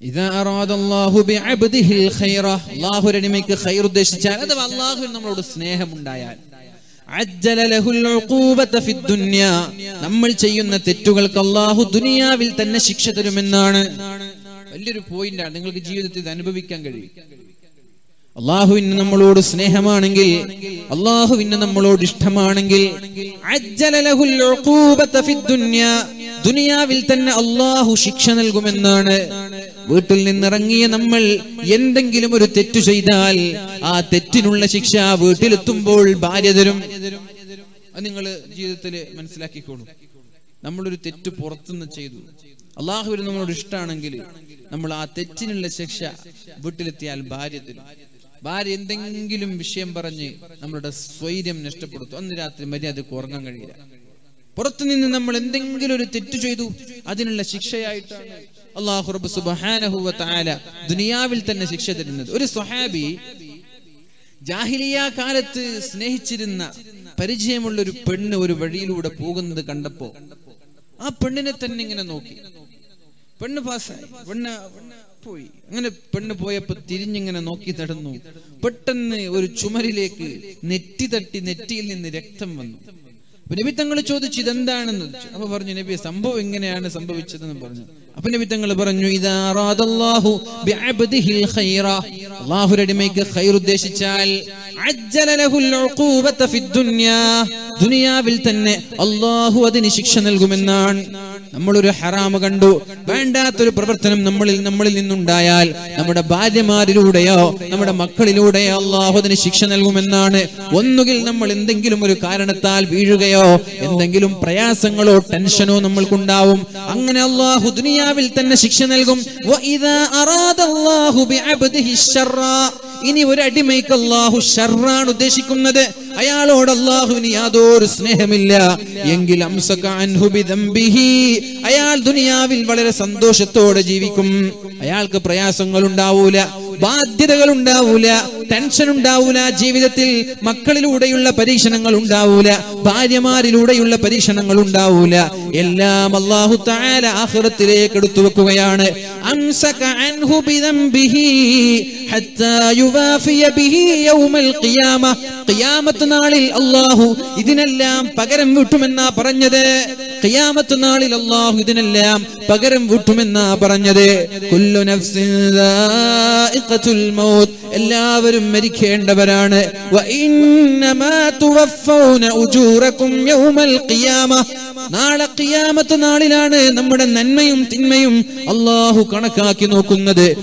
ഇതാ അറാദ അല്ലാഹു ബിഅബ്ദിഹിൽ ഖൈറ അല്ലാഹു ഒരു അടിമയ്ക്ക് ഖൈർ ഉദ്ദേശിച്ചാൽ അഥവാ അല്ലാഹുവിന് നമ്മളോട് സ്നേഹമുണ്ടായാൽ നമ്മൾ ചെയ്യുന്ന തെറ്റുകൾക്ക് അള്ളാഹു ദുനിയാവിൽ തന്നെ ശിക്ഷ തരുമെന്നാണ്. വലിയൊരു പോയിന്റാണ്. നിങ്ങൾക്ക് ജീവിതത്തിൽ അനുഭവിക്കാൻ കഴിയും. അള്ളാഹുവിന് നമ്മളോട് സ്നേഹമാണെങ്കിൽ അള്ളാഹുവിന് നമ്മളോട് ഇഷ്ടമാണെങ്കിൽ ദുനിയാവിൽ തന്നെ അള്ളാഹു ശിക്ഷ നൽകുമെന്നാണ്. വീട്ടിൽ നിന്നിറങ്ങിയ നമ്മൾ എന്തെങ്കിലും ഒരു തെറ്റു ചെയ്താൽ ആ തെറ്റിനുള്ള ശിക്ഷ വീട്ടിലെത്തുമ്പോൾ ഭാര്യ തരും. നിങ്ങൾ ജീവിതത്തിൽ മനസ്സിലാക്കിക്കോളൂ. നമ്മളൊരു തെറ്റ് പുറത്തുനിന്ന് ചെയ്തു. അള്ളാഹുവിന് നമ്മളോട് ഇഷ്ടമാണെങ്കിൽ നമ്മൾ ആ തെറ്റിനുള്ള ശിക്ഷ വീട്ടിലെത്തിയാൽ ഭാര്യ തരും. ഭാര്യ എന്തെങ്കിലും വിഷയം പറഞ്ഞ് നമ്മളുടെ സ്വൈര്യം നഷ്ടപ്പെടുത്തും. അന്ന് രാത്രി മര്യാദയ്ക്ക് ഉറങ്ങാൻ കഴിയില്ല. പുറത്തുനിന്ന് നമ്മൾ എന്തെങ്കിലും ഒരു തെറ്റ് ചെയ്തു അതിനുള്ള ശിക്ഷയായിട്ടാണ് അള്ളാഹു ദുനിയാവിൽ തന്നെ ശിക്ഷ തരുന്നത്. ഒരു സ്വഹാബി ജാഹിലിയ കാലത്ത് സ്നേഹിച്ചിരുന്ന പരിചയമുള്ള ഒരു പെണ്ണ് ഒരു വഴിയിലൂടെ പോകുന്നത് കണ്ടപ്പോ ആ പെണ്ണിനെ തന്നെ ഇങ്ങനെ നോക്കി. പെണ്ണ് പാസ്സായി. പെണ്ണ് പോയി. അങ്ങനെ പെണ്ണ് പോയപ്പോ തിരിഞ്ഞിങ്ങനെ നോക്കി നടന്നു പെട്ടെന്ന് ഒരു ചുമരിലേക്ക് നെറ്റി തട്ടി നെറ്റിയിൽ നിന്ന് രക്തം വന്നു. നബി തങ്ങൾ ചോദിച്ചു ഇതെന്താണെന്ന്? ചോദിച്ചു. അപ്പൊ പറഞ്ഞു നബി സംഭവം എങ്ങനെയാണ് സംഭവിച്ചതെന്ന് പറഞ്ഞു. അപ്പൊ നബി തങ്ങൾ പറഞ്ഞു ഉദ്ദേശിച്ചാൽ ദുനിയാവിൽ തന്നെ അള്ളാഹു അതിന് ശിക്ഷ നൽകുമെന്നാണ്. നമ്മളൊരു ഹറാമ് കണ്ടു. വേണ്ടാത്തൊരു പ്രവർത്തനം നമ്മളിൽ നമ്മളിൽ നിന്നുണ്ടായാൽ നമ്മുടെ ഭാര്യമാരിലൂടെയോ നമ്മുടെ മക്കളിലൂടെയോ അള്ളാഹുദിന് ശിക്ഷ നൽകുമെന്നാണ്. ഒന്നുകിൽ നമ്മൾ എന്തെങ്കിലും ഒരു കാരണത്താൽ വീഴുകയോ എന്തെങ്കിലും പ്രയാസങ്ങളോ ടെൻഷനോ നമ്മൾക്കുണ്ടാവും. അങ്ങനെ അള്ളാഹു ദുനിയാവിൽ തന്നെ ശിക്ഷ നൽകും. ഇനി ഒരു അടിമയ്ക്ക് അള്ളാഹു ഷർറാണ് ഉദ്ദേശിക്കുന്നത്. അയാളോട് അള്ളാഹുവിന് യാതൊരു സ്നേഹമില്ല. എങ്കിൽ അയാൾ ദുനിയാവിൽ വളരെ സന്തോഷത്തോടെ ജീവിക്കും. അയാൾക്ക് പ്രയാസങ്ങൾ ഉണ്ടാവൂല ബാധ്യതകൾ ഉണ്ടാവൂല ടെൻഷൻ ഉണ്ടാവൂല ജീവിതത്തിൽ മക്കളിലൂടെയുള്ള പരീക്ഷണങ്ങൾ ഉണ്ടാവൂല ഭാര്യമാരിലൂടെയുള്ള പരീക്ഷണങ്ങൾ ഉണ്ടാവൂല. എല്ലാം അള്ളാഹു താല ആഹ്റത്തിലേക്ക് എടുത്തു വെക്കുകയാണ്. നാളിൽ ഇതിനെല്ലാം പകരം വിട്ടുമെന്നാ പറഞ്ഞത്. ഖിയാമത്ത് നാളിൽ അള്ളാഹു ഇതിനെല്ലാം പകരം വിട്ടുമെന്നാ പറഞ്ഞത്. മൗത്ത്. എല്ലാവരും മരിക്കേണ്ടവരാണ്. നാളെ ഖിയാമത്ത് നാളിലാണ് നമ്മുടെ നന്മയും തിന്മയും അള്ളാഹു കണക്കാക്കി നോക്കുന്നത്.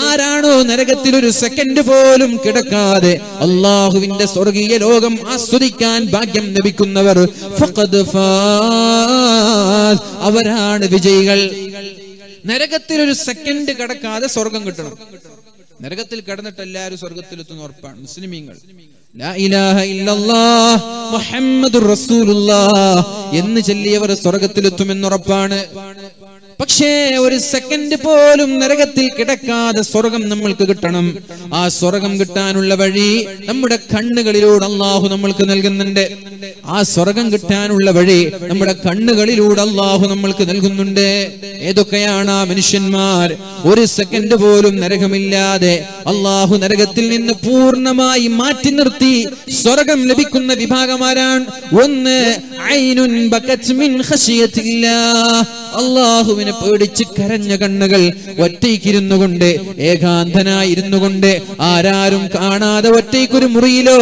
ആരാണോ നരകത്തിൽ ഒരു സെക്കൻഡ് പോലും കിടക്കാതെ അള്ളാഹുവിന്റെ സ്വർഗീയ ലോകം ആസ്വദിക്കാൻ ഭാഗ്യം ലഭിക്കുന്നവർ. അവരാണ് വിജയികൾ. നരകത്തിൽ ഒരു സെക്കൻഡ് കിടക്കാതെ സ്വർഗം കിട്ടണം. നരകത്തിൽ കിടന്നിട്ട് എല്ലാവരും സ്വർഗത്തിലെത്തുന്ന ഉറപ്പാണ്. മുസ്ലിമീങ്ങൾ. എന്ന് ചൊല്ലിയവർ സ്വർഗത്തിലെത്തുമെന്നുറപ്പാണ് പക്ഷേ ഒരു സെക്കൻഡ് പോലും നരകത്തിൽ കിടക്കാതെ സ്വർഗം നമ്മൾക്ക് കിട്ടണം. ആ സ്വർഗം കിട്ടാനുള്ള വഴി നമ്മുടെ കണ്ണുകളിലൂടെ അള്ളാഹു നമ്മൾക്ക് നൽകുന്നുണ്ട്. ആ സ്വർഗം കിട്ടാനുള്ള വഴി നമ്മുടെ കണ്ണുകളിലൂടെ അള്ളാഹു നമ്മൾക്ക് നൽകുന്നുണ്ട്. ഏതൊക്കെയാണ് ആ മനുഷ്യന്മാർ? ഒരു സെക്കൻഡ് പോലും നരകമില്ലാതെ അള്ളാഹു നരകത്തിൽ നിന്ന് പൂർണമായി മാറ്റി നിർത്തി സ്വർഗം ലഭിക്കുന്ന വിഭാഗമാരാണ് ഒന്ന് അള്ളാഹുവിനെ പേടിച്ച് കരഞ്ഞ കണ്ണുകൾ ഒറ്റയ്ക്കിരുന്നു കൊണ്ട് ഏകാന്തനായിരുന്നു കൊണ്ട് ആരാരും കാണാതെ ഒറ്റയ്ക്കൊരു മുറിയിലോ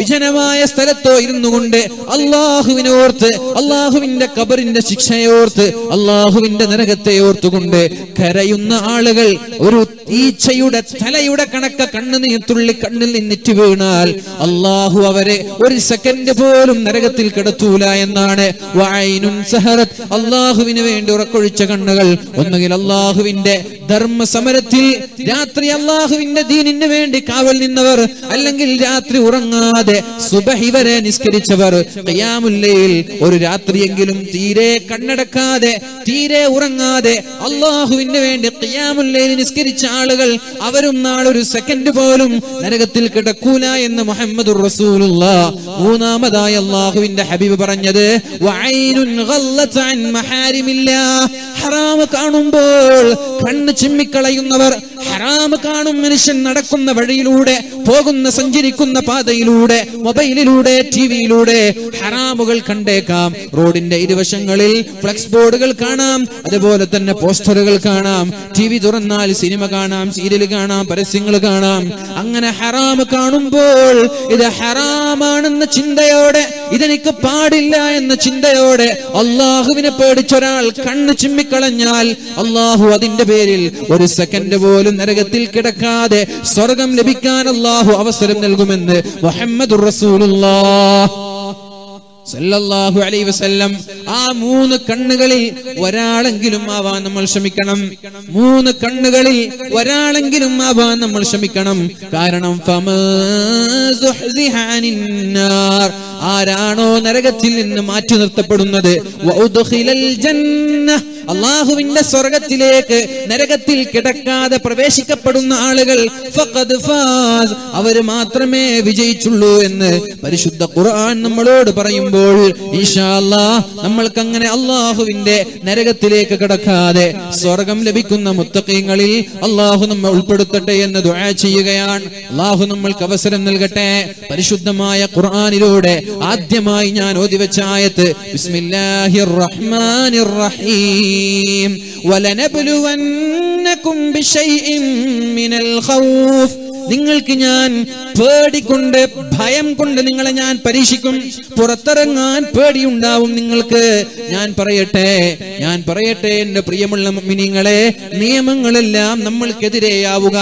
വിജനമായ സ്ഥലത്തോ ഇരുന്നു കൊണ്ട് അള്ളാഹുവിനെ ഓർത്ത് അള്ളാഹുവിന്റെ കബറിന്റെ ശിക്ഷയോർത്ത് അള്ളാഹുവിന്റെ നരകത്തെ ഓർത്തുകൊണ്ട് കരയുന്ന ആളുകൾ ഒരു ഈച്ചയുടെ തലയുടെ കണക്ക കണ്ണുനീർ തുള്ളി കണ്ണിൽ നിന്നിറ്റ് വീണാൽ അള്ളാഹു അവരെ ഒരു സെക്കൻഡ് പോലും നരകത്തിൽ കിടത്തൂല എന്നാണ്. വഅൈനുൻ സഹറത്ത്. അള്ളാഹുവിന് വേണ്ടി ഉറക്കൊഴിച്ച കണ്ണുകൾ. ഒന്നുകിൽ അള്ളാഹുവിന്റെ ധർമ്മ സമരത്തിൽ രാത്രി അള്ളാഹുവിന്റെ ദീനിന് വേണ്ടി കാവൽ നിന്നവർ അല്ലെങ്കിൽ രാത്രി ഉറങ്ങാതെ സുബഹി വരെ നിസ്കരിച്ചവർ കയ്യാമുല്ലയിൽ ഒരു രാത്രിയെങ്കിലും തീരെ കണ്ണടക്കാതെ തീരെ ഉറങ്ങാതെ അള്ളാഹുവിന് വേണ്ടി കയ്യാമുല്ലയിൽ നിസ്കരിച്ച ആളുകൾ അവരും നാളൊരു സെക്കൻഡ് പോലും നരകത്തിൽ കിടക്കൂല എന്ന് മുഹമ്മദ് റസൂലുള്ള. മൂന്നാമതായി അള്ളാഹുവിന്റെ ഹബീബ് പറഞ്ഞത് ഹറാമ് കാണുമ്പോൾ കണ്ണ് ചിമ്മിക്കളയുന്നവർ ഹറാമ് കാണും മനുഷ്യൻ നടക്കുന്ന വഴിയിലൂടെ പോകുന്ന സഞ്ചരിക്കുന്ന പാതയിലൂടെ മൊബൈലിലൂടെ ടിവിയിലൂടെ ഹറാമുകൾ കണ്ടേക്കാം. റോഡിന്റെ ഇരുവശങ്ങളിൽ ഫ്ലക്സ് ബോർഡുകൾ കാണാം. അതുപോലെ തന്നെ പോസ്റ്ററുകൾ കാണാം. ടി വി തുറന്നാൽ സിനിമ കാണാം സീരിയൽ കാണാം പരസ്യങ്ങൾ കാണാം. അങ്ങനെ ഹറാമ് കാണുമ്പോൾ ഇത് ഹറാമാണെന്ന ചിന്തയോടെ ഇതെനിക്ക് പാടില്ല എന്ന ചിന്തയോടെ അള്ളാഹുവിനെ പേടിച്ചൊരാൾ കണ്ണ് ചിമ്മിക്കളഞ്ഞാൽ അള്ളാഹു അതിന്റെ പേരിൽ ഒരു സെക്കൻഡ് പോലും നരകത്തിൽ കിടക്കാതെ സ്വർഗം ലഭിക്കാൻ അള്ളാഹു അവസരം നൽകുമെന്ന് മുഹമ്മദ് സല്ലല്ലാഹു അലൈഹി വസല്ലം ആ മൂന്ന് കണ്ണുകളിൽ ഒരാളെങ്കിലും ആവാൻ നമ്മൾ ശ്രമിക്കണം മൂന്ന് കണ്ണുകളിൽ ഒരാളെങ്കിലും ആവാൻ നമ്മൾ ശ്രമിക്കണം കാരണം. ആരാണോ നരകത്തിൽ നിന്ന് മാറ്റി നിർത്തപ്പെടുന്നത് അള്ളാഹുവിന്റെ സ്വർഗത്തിലേക്ക് നരകത്തിൽ കിടക്കാതെ പ്രവേശിക്കപ്പെടുന്ന ആളുകൾ അവർ മാത്രമേ വിജയിച്ചുള്ളൂ എന്ന് പരിശുദ്ധ ഖുർആൻ നമ്മളോട് പറയുമ്പോൾ നമ്മൾക്ക് അങ്ങനെ അള്ളാഹുവിന്റെ നരകത്തിലേക്ക് കിടക്കാതെ സ്വർഗം ലഭിക്കുന്ന മുത്തക്കീങ്ങളിൽ അള്ളാഹു നമ്മെ ഉൾപ്പെടുത്തട്ടെ എന്ന് ദുആ ചെയ്യുകയാണ്. അള്ളാഹു നമ്മൾക്ക് അവസരം നൽകട്ടെ. പരിശുദ്ധമായ ഖുർആാനിലൂടെ ആദ്യമായി ഞാൻ ഓതി വെച്ച ആയത്ത് ബിസ്മില്ലാഹിർ റഹ്മാനിർ റഹീം വലനബ്ലുവന്നകും ബിശൈഇൻ മിനൽ ഖൗഫ് നിങ്ങൾക്ക് ഞാൻ പേടിക്കൊണ്ട് ഭയം കൊണ്ട് നിങ്ങളെ ഞാൻ പരീക്ഷിക്കും. പുറത്തിറങ്ങാൻ പേടിയുണ്ടാവും നിങ്ങൾക്ക്. ഞാൻ പറയട്ടെ ഞാൻ പറയട്ടെ എന്റെ പ്രിയമുള്ള മിനിങ്ങളെ നിയമങ്ങളെല്ലാം നമ്മൾക്കെതിരെയാവുക.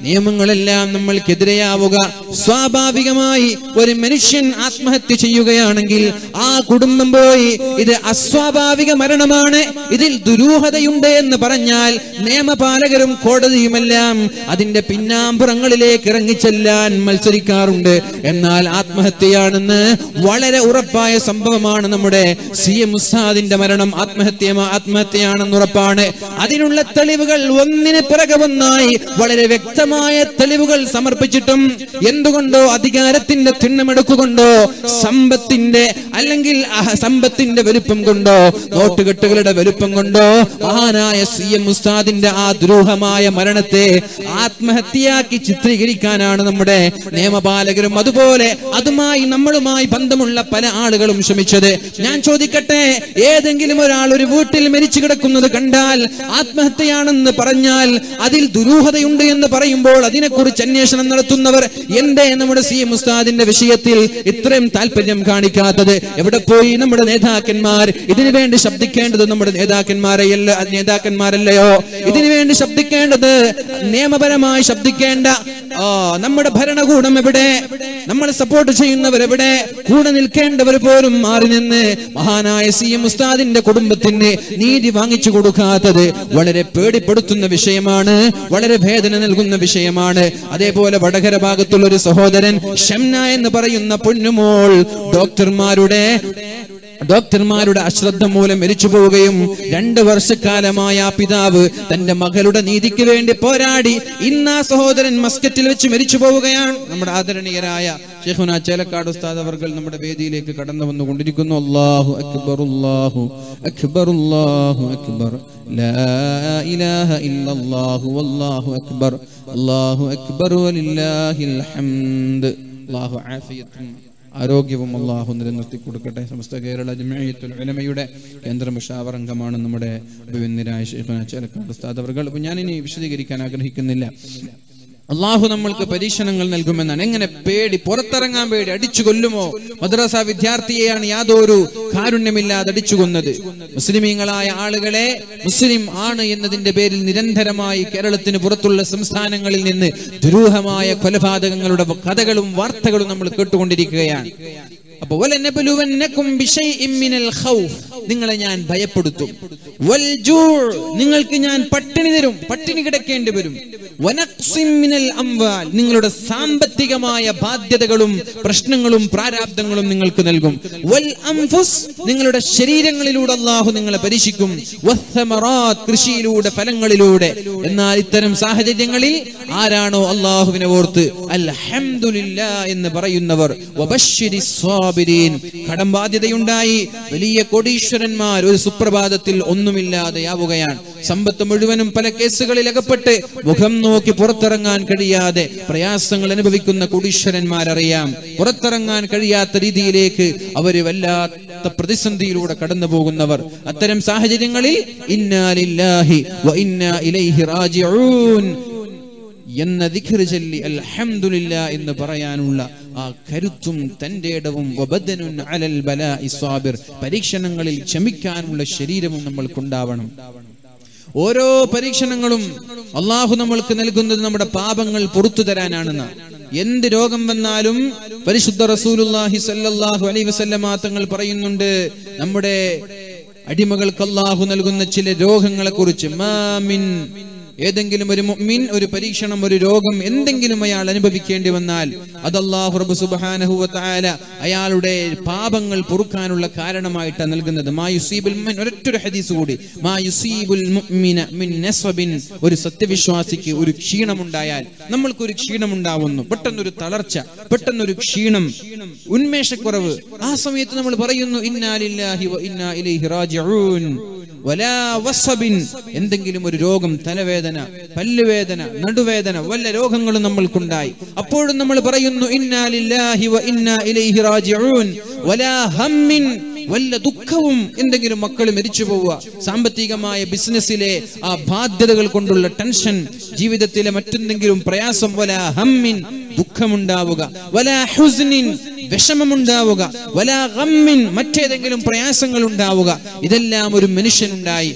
നിയമങ്ങളെല്ലാം നമ്മൾക്കെതിരെയാവുക. സ്വാഭാവികമായി ഒരു മനുഷ്യൻ ആത്മഹത്യ ചെയ്യുകയാണെങ്കിൽ ആ കുടുംബം പോയി ഇത് അസ്വാഭാവിക മരണമാണ് ഇതിൽ ദുരൂഹതയുണ്ട് എന്ന് പറഞ്ഞാൽ നിയമപാലകരും കോടതിയുമെല്ലാം അതിന്റെ പിന്നാമ്പുറങ്ങളിലേക്ക് ഇറങ്ങിച്ചെല്ലാൻ മത്സരിക്കാറുണ്ട്. എന്നാൽ ആത്മഹത്യയാണെന്ന് വളരെ ഉറപ്പായ സംഭവമാണ് നമ്മുടെ സി എം ഉസ്താദിന്റെ മരണം. ആത്മഹത്യ ആത്മഹത്യയാണെന്ന് ഉറപ്പാണ്. അതിനുള്ള തെളിവുകൾ ഒന്നിന് പിറകെ ഒന്നായി വളരെ വ്യക്തമായ തെളിവുകൾ സമർപ്പിച്ചിട്ടും എന്തുകൊണ്ടോ അധികാരത്തിന്റെ തിണ്ണമെടുക്കുകൊണ്ടോ സമ്പത്തിന്റെ അല്ലെങ്കിൽ സമ്പത്തിന്റെ വലുപ്പം കൊണ്ടോ നോട്ടുകെട്ടുകളുടെ വലുപ്പം കൊണ്ടോ മഹാനായ സി എം ഉസ്താദിന്റെ ആ ദ്രൂഹമായ മരണത്തെ ആത്മഹത്യയാക്കി ചിത്രീകരിക്കാനാണ് നമ്മുടെ നിയമപാലകരും അതുപോലെ അതുമായി നമ്മളുമായി ബന്ധമുള്ള പല ആളുകളും ശ്രമിച്ചത്. ഞാൻ ചോദിക്കട്ടെ ഏതെങ്കിലും ഒരാൾ ഒരു വീട്ടിൽ മരിച്ചു കിടക്കുന്നത് കണ്ടാൽ ആത്മഹത്യയാണെന്ന് പറഞ്ഞാൽ അതിൽ ദുരൂഹതയുണ്ട് എന്ന് പറയുമ്പോൾ അതിനെക്കുറിച്ച് അന്വേഷണം നടത്തുന്നവർ എന്തേ നമ്മുടെ സി മുസ്താദിന്റെ വിഷയത്തിൽ ഇത്രയും താല്പര്യം കാണിക്കാത്തത്? എവിടെ പോയി നമ്മുടെ നേതാക്കന്മാർ? ഇതിനു വേണ്ടി ശബ്ദിക്കേണ്ടത് നമ്മുടെ നേതാക്കന്മാരെയല്ല നേതാക്കന്മാരല്ലയോ? ഇതിനു വേണ്ടി ശബ്ദിക്കേണ്ടത് നിയമപരമായി ശബ്ദിക്കേണ്ട നമ്മുടെ ഭരണകൂടം എവിടെ? നമ്മൾ സപ്പോർട്ട് ചെയ്യുന്നവർ എവിടെ? കൂടെ നിൽക്കേണ്ടവർ പോലും മാറി നിന്ന് മഹാനായ സി എം ഉസ്താദിന്റെ കുടുംബത്തിന് നീതി വാങ്ങിച്ചു കൊടുക്കാത്തത് വളരെ പേടിപ്പെടുത്തുന്ന വിഷയമാണ് വളരെ വേദന നൽകുന്ന വിഷയമാണ്. അതേപോലെ വടകര ഭാഗത്തുള്ള ഒരു സഹോദരൻ ഷംന എന്ന് പറയുന്ന പൊന്നുമോൾ ഡോക്ടർമാരുടെ ഡോക്ടർമാരുടെ അശ്രദ്ധ മൂലം മരിച്ചു പോവുകയും രണ്ട് വർഷക്കാലമായ ആ പിതാവ് തന്റെ മകളുടെ നീതിക്ക് വേണ്ടി പോരാടി ഇന്ന് ആ സഹോദരൻ മസ്കറ്റിൽ വെച്ച് മരിച്ചു പോവുകയാണ്. നമ്മുടെ ആദരണീയരായ ഷെഹുന ചേലക്കാട് ഉസ്താദ് അവർ നമ്മുടെ വേദിയിലേക്ക് കടന്നു വന്നുകൊണ്ടിരിക്കുന്നു. അള്ളാഹു അക്ബർ അള്ളാഹു അക്ബർ അള്ളാഹു അക്ബർ. ലാ ഇലാഹ ഇല്ലല്ലാഹു വല്ലാഹു അക്ബർ. അല്ലാഹു അക്ബർ അള്ളാഹു ആഫിയത്തും ആരോഗ്യവും അള്ളാഹു നിലനിർത്തി കൊടുക്കട്ടെ. സമസ്ത കേരള ജമയത്തുൽ ഉലമയുടെ കേന്ദ്ര മുഷാവർ അംഗമാണ് നമ്മുടെ ഷെയ്ഖുന ചേലക്കാട് ഉസ്താദ് അവർ ഞാൻ ഞാനിനി വിശദീകരിക്കാൻ ആഗ്രഹിക്കുന്നില്ല. അള്ളാഹു നമ്മൾക്ക് പരീക്ഷണങ്ങൾ നൽകുമെന്നാണ്. എങ്ങനെ പേടി പുറത്തിറങ്ങാൻ പേടി അടിച്ചു കൊല്ലുമോ? മദ്രസ വിദ്യാർത്ഥിയെയാണ് യാതൊരു കാരുണ്യമില്ലാതെ അടിച്ചു കൊന്നത്. മുസ്ലിമീങ്ങളായ ആളുകളെ മുസ്ലിം ആണ് എന്നതിന്റെ പേരിൽ നിരന്തരമായി കേരളത്തിന് പുറത്തുള്ള സംസ്ഥാനങ്ങളിൽ നിന്ന് ദുരൂഹമായ കൊലപാതകങ്ങളുടെ കഥകളും വാർത്തകളും നമ്മൾ കേട്ടുകൊണ്ടിരിക്കുകയാണ്. അപ്പൊ നിങ്ങളെ ഞാൻ ഭയപ്പെടുത്തും. നിങ്ങൾക്ക് ഞാൻ പട്ടിണി തരും പട്ടിണി കിടക്കേണ്ടി വരും. നിങ്ങളുടെ സാമ്പത്തികമായ ബാധ്യതകളും പ്രശ്നങ്ങളും പ്രാരാബ്ദങ്ങളും നിങ്ങൾക്ക് നൽകും. വൽ അംഫുസ് നിങ്ങളുടെ ശരീരങ്ങളിലൂടെ അല്ലാഹു നിങ്ങളെ പരീക്ഷിക്കും. കൃഷിയിലൂടെ ഫലങ്ങളിലൂടെ. എന്നാൽ ഇത്തരം സാഹചര്യങ്ങളിൽ ആരാണോ അള്ളാഹുവിനെ ഓർത്ത് അൽഹംദുലില്ലാ എന്ന് പറയുന്നവർ കടം ബാധ്യതയുണ്ടായി. വലിയ കോടീശ്വരന്മാർ ഒരു സുപ്രഭാതത്തിൽ ഒന്നുമില്ലാതെയാവുകയാണ് സമ്പത്ത് മുഴുവനും പല കേസുകളിൽ അകപ്പെട്ട് മുഖം നോക്കി പുറത്തിറങ്ങാൻ കഴിയാതെ പ്രയാസങ്ങൾ അനുഭവിക്കുന്ന കോടീശ്വരന്മാരറിയാം. പുറത്തിറങ്ങാൻ കഴിയാത്ത രീതിയിലേക്ക് അവർ വല്ലാത്ത പ്രതിസന്ധിയിലൂടെ കടന്നു പോകുന്നവർ. അത്തരം സാഹചര്യങ്ങളിൽ ഇലൈഹി റാജിഊൻ എന്ന ദിഖിർ ചൊല്ലി അൽഹംദുലില്ലാ എന്ന് പറയാനുള്ള ആ കരുത്തും തന്റെ ഇടവും അലൽ പരീക്ഷണങ്ങളിൽ ക്ഷമിക്കാനുള്ള ശരീരവും നമ്മൾക്കുണ്ടാവണം. ഓരോ പരീക്ഷണങ്ങളും അള്ളാഹു നമ്മൾക്ക് നൽകുന്നത് നമ്മുടെ പാപങ്ങൾ പുറത്തു തരാനാണെന്ന്. എന്ത് രോഗം വന്നാലും പരിശുദ്ധ റസൂലുല്ലാഹി സല്ലല്ലാഹു അലൈഹി വസല്ലമ തങ്ങൾ പറയുന്നുണ്ട് നമ്മുടെ അടിമകൾക്ക് അള്ളാഹു നൽകുന്ന ചില രോഗങ്ങളെ കുറിച്ച് മാമിൻ ഏതെങ്കിലും ഒരു മുഅ്മിൻ ഒരു പരീക്ഷണം ഒരു രോഗം എന്തെങ്കിലും അയാൾ അനുഭവിക്കേണ്ടി വന്നാൽ അത് അല്ലാഹു റബ്ബ് സുബ്ഹാനഹു വ തആല അയാളുടെ പാപങ്ങൾ പൊറുക്കാനുള്ള കാരണമായിട്ട് നൽകുന്നത്. മാ യുസീബുൽ മുഅ്മിൻ ഒരൊറ്റൊരു ഹദീസ് കൂടി. മാ യുസീബുൽ മുഅ്മിന മിൻ നസ്ബിൻ ഒരു സത്യവിശ്വാസിക്ക് ഒരു ക്ഷീണമുണ്ടായാൽ ക്ഷീണം ക്ഷീണമുണ്ടാവുന്നു. പെട്ടെന്നൊരു തളർച്ച പെട്ടെന്നൊരു ക്ഷീണം ഉന്മേഷക്കുറവ്. ആ സമയത്ത് നമ്മൾ പറയുന്നു ഇന്നാ ലില്ലാഹി വ ഇന്നാ ഇലൈഹി റാജിഊൻ. വലാ എന്തെങ്കിലും ഒരു രോഗം തലവേദന പല്ലുവേദന നടുവേദന വല്ല രോഗങ്ങളും നമ്മൾക്കുണ്ടായി. അപ്പോഴും നമ്മൾ പറയുന്നു വ ഇന്നാ ഇലൈഹി റാജിഊൻ. വലാ ഹമ്മിൻ വല്ല ദുഃഖവും എന്തെങ്കിലും മക്കൾ മരിച്ചു പോവുക. സാമ്പത്തികമായ ബിസിനസ്സിലെ ആ ബാധ്യതകൾ കൊണ്ടുള്ള ടെൻഷൻ ജീവിതത്തിലെ മറ്റെന്തെങ്കിലും പ്രയാസം വല ഹമ്മിൻ ദുഃഖമുണ്ടാവുക. വല ഹുസ്നിൻ വിഷമമുണ്ടാവുക. വലാ ഗമ്മിൻ മറ്റേതെങ്കിലും പ്രയാസങ്ങൾ ഉണ്ടാവുക ഇതെല്ലാം ഒരു മനുഷ്യനുണ്ടായി.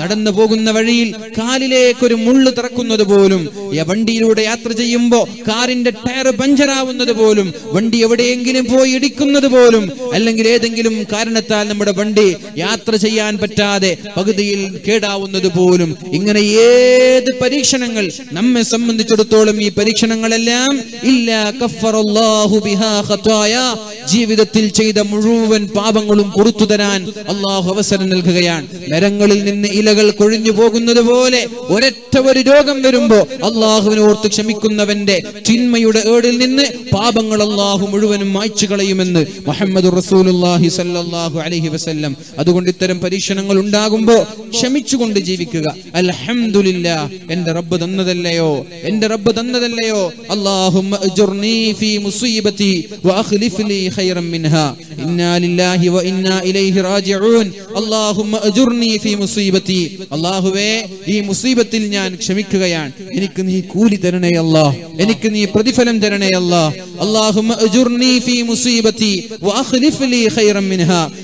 നടന്നു പോകുന്ന വഴിയിൽ കാലിലേക്ക് ഒരു മുള്ളു തറക്കുന്നത് പോലും വണ്ടിയിലൂടെ യാത്ര ചെയ്യുമ്പോ കാറിന്റെ ടയർ പഞ്ചറാവുന്നത് പോലും വണ്ടി എവിടെയെങ്കിലും പോയി ഇടിക്കുന്നത് പോലും അല്ലെങ്കിൽ ഏതെങ്കിലും കാരണത്താൽ നമ്മുടെ വണ്ടി യാത്ര ചെയ്യാൻ പറ്റാതെ പകുതിയിൽ കേടാവുന്നത് പോലും ഇങ്ങനെ ഏത് പരീക്ഷണങ്ങൾ നമ്മെ സംബന്ധിച്ചിടത്തോളം ഈ പരീക്ഷണങ്ങളെല്ലാം ഇല്ല. ജീവിതത്തിൽ ചെയ്ത മുഴുവൻ പാപങ്ങളും പുറത്തു തരാൻ അള്ളാഹു അവസരം നൽകുകയാണ്. മരങ്ങളിൽ നിന്ന് ഇലകൾ കൊഴിഞ്ഞു പോകുന്നത് പോലെ ഒരൊറ്റ ഒരു രോഗം വരുമ്പോ അള്ളാഹുവിനെ ഓർത്ത് ക്ഷമിക്കുന്നവന്റെ ചിന്മയുടെ ഏടിൽ നിന്ന് പാപങ്ങൾ അള്ളാഹു മുഴുവനും മായ്ച്ചു കളയുമെന്ന് മുഹമ്മദ് റസൂലുള്ളാഹി സല്ലല്ലാഹു അലൈഹി അതുകൊണ്ട് ഇത്തരം പരീക്ഷണങ്ങൾ ഉണ്ടാകുമ്പോ ക്ഷമിച്ചുകൊണ്ട് ജീവിക്കുക. അൽഹംദുലില്ലാ എന്റെ റബ്ബ് തന്നതല്ലയോ? എന്റെ റബ്ബ് തന്നതല്ലയോ? അല്ലാഹുമ്മ അജ്ർനി ഫീ മുസീബതി വഅഖ്ലിഫ് ലി ഖൈറൻ മിൻഹാ. ഇന്നാ ലില്ലാഹി വ ഇന്നാ ഇലൈഹി റാജിഊൻ. അല്ലാഹുവേ ഈ മുസീബത്തിൽ ഞാൻ ക്ഷമിക്കുകയാണ്. എനിക്ക് നീ കൂലി തരണേ അല്ലാ. എനിക്ക് നീ പ്രതിഫലം തരണേ അല്ലാ.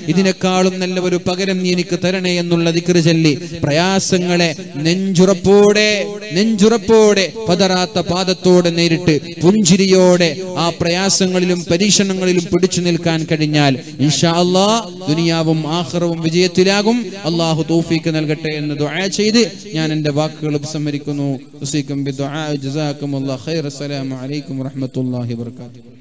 ഇതിനേക്കാളും നല്ല ഒരു പകരം നീ എനിക്ക് തരണേ എന്നുള്ള ദിക്റ് ചൊല്ലി. പ്രയാസങ്ങളെ നെഞ്ചുറപ്പോടെ നെഞ്ചുറപ്പോടെ പതറാത്ത പാദത്തോടെ നേരിട്ട് പുഞ്ചിരിയോടെ ആ പ്രയാസങ്ങളിലും പരീക്ഷണങ്ങളിലും പിടിച്ചു നിൽക്കാൻ കഴിഞ്ഞാൽ ഇൻഷാ അല്ലാ ദുനിയാവും ആഖിറവും വിജയത്തിലാകും. അള്ളാഹു തൗഫീക്ക് നൽകട്ടെ എന്ന് ദുആ ചെയ്ത് ഞാൻ എന്റെ വാക്കുകൾ ഉപസംഹരിക്കുന്നു. ഉസീക്കും ബിദുആ ജസാക്കുമുല്ലാഹ് ഖൈർ അസ്സലാമു അലൈക്കും വറഹ്മത്തുള്ളാഹി വബറകാതുഹു.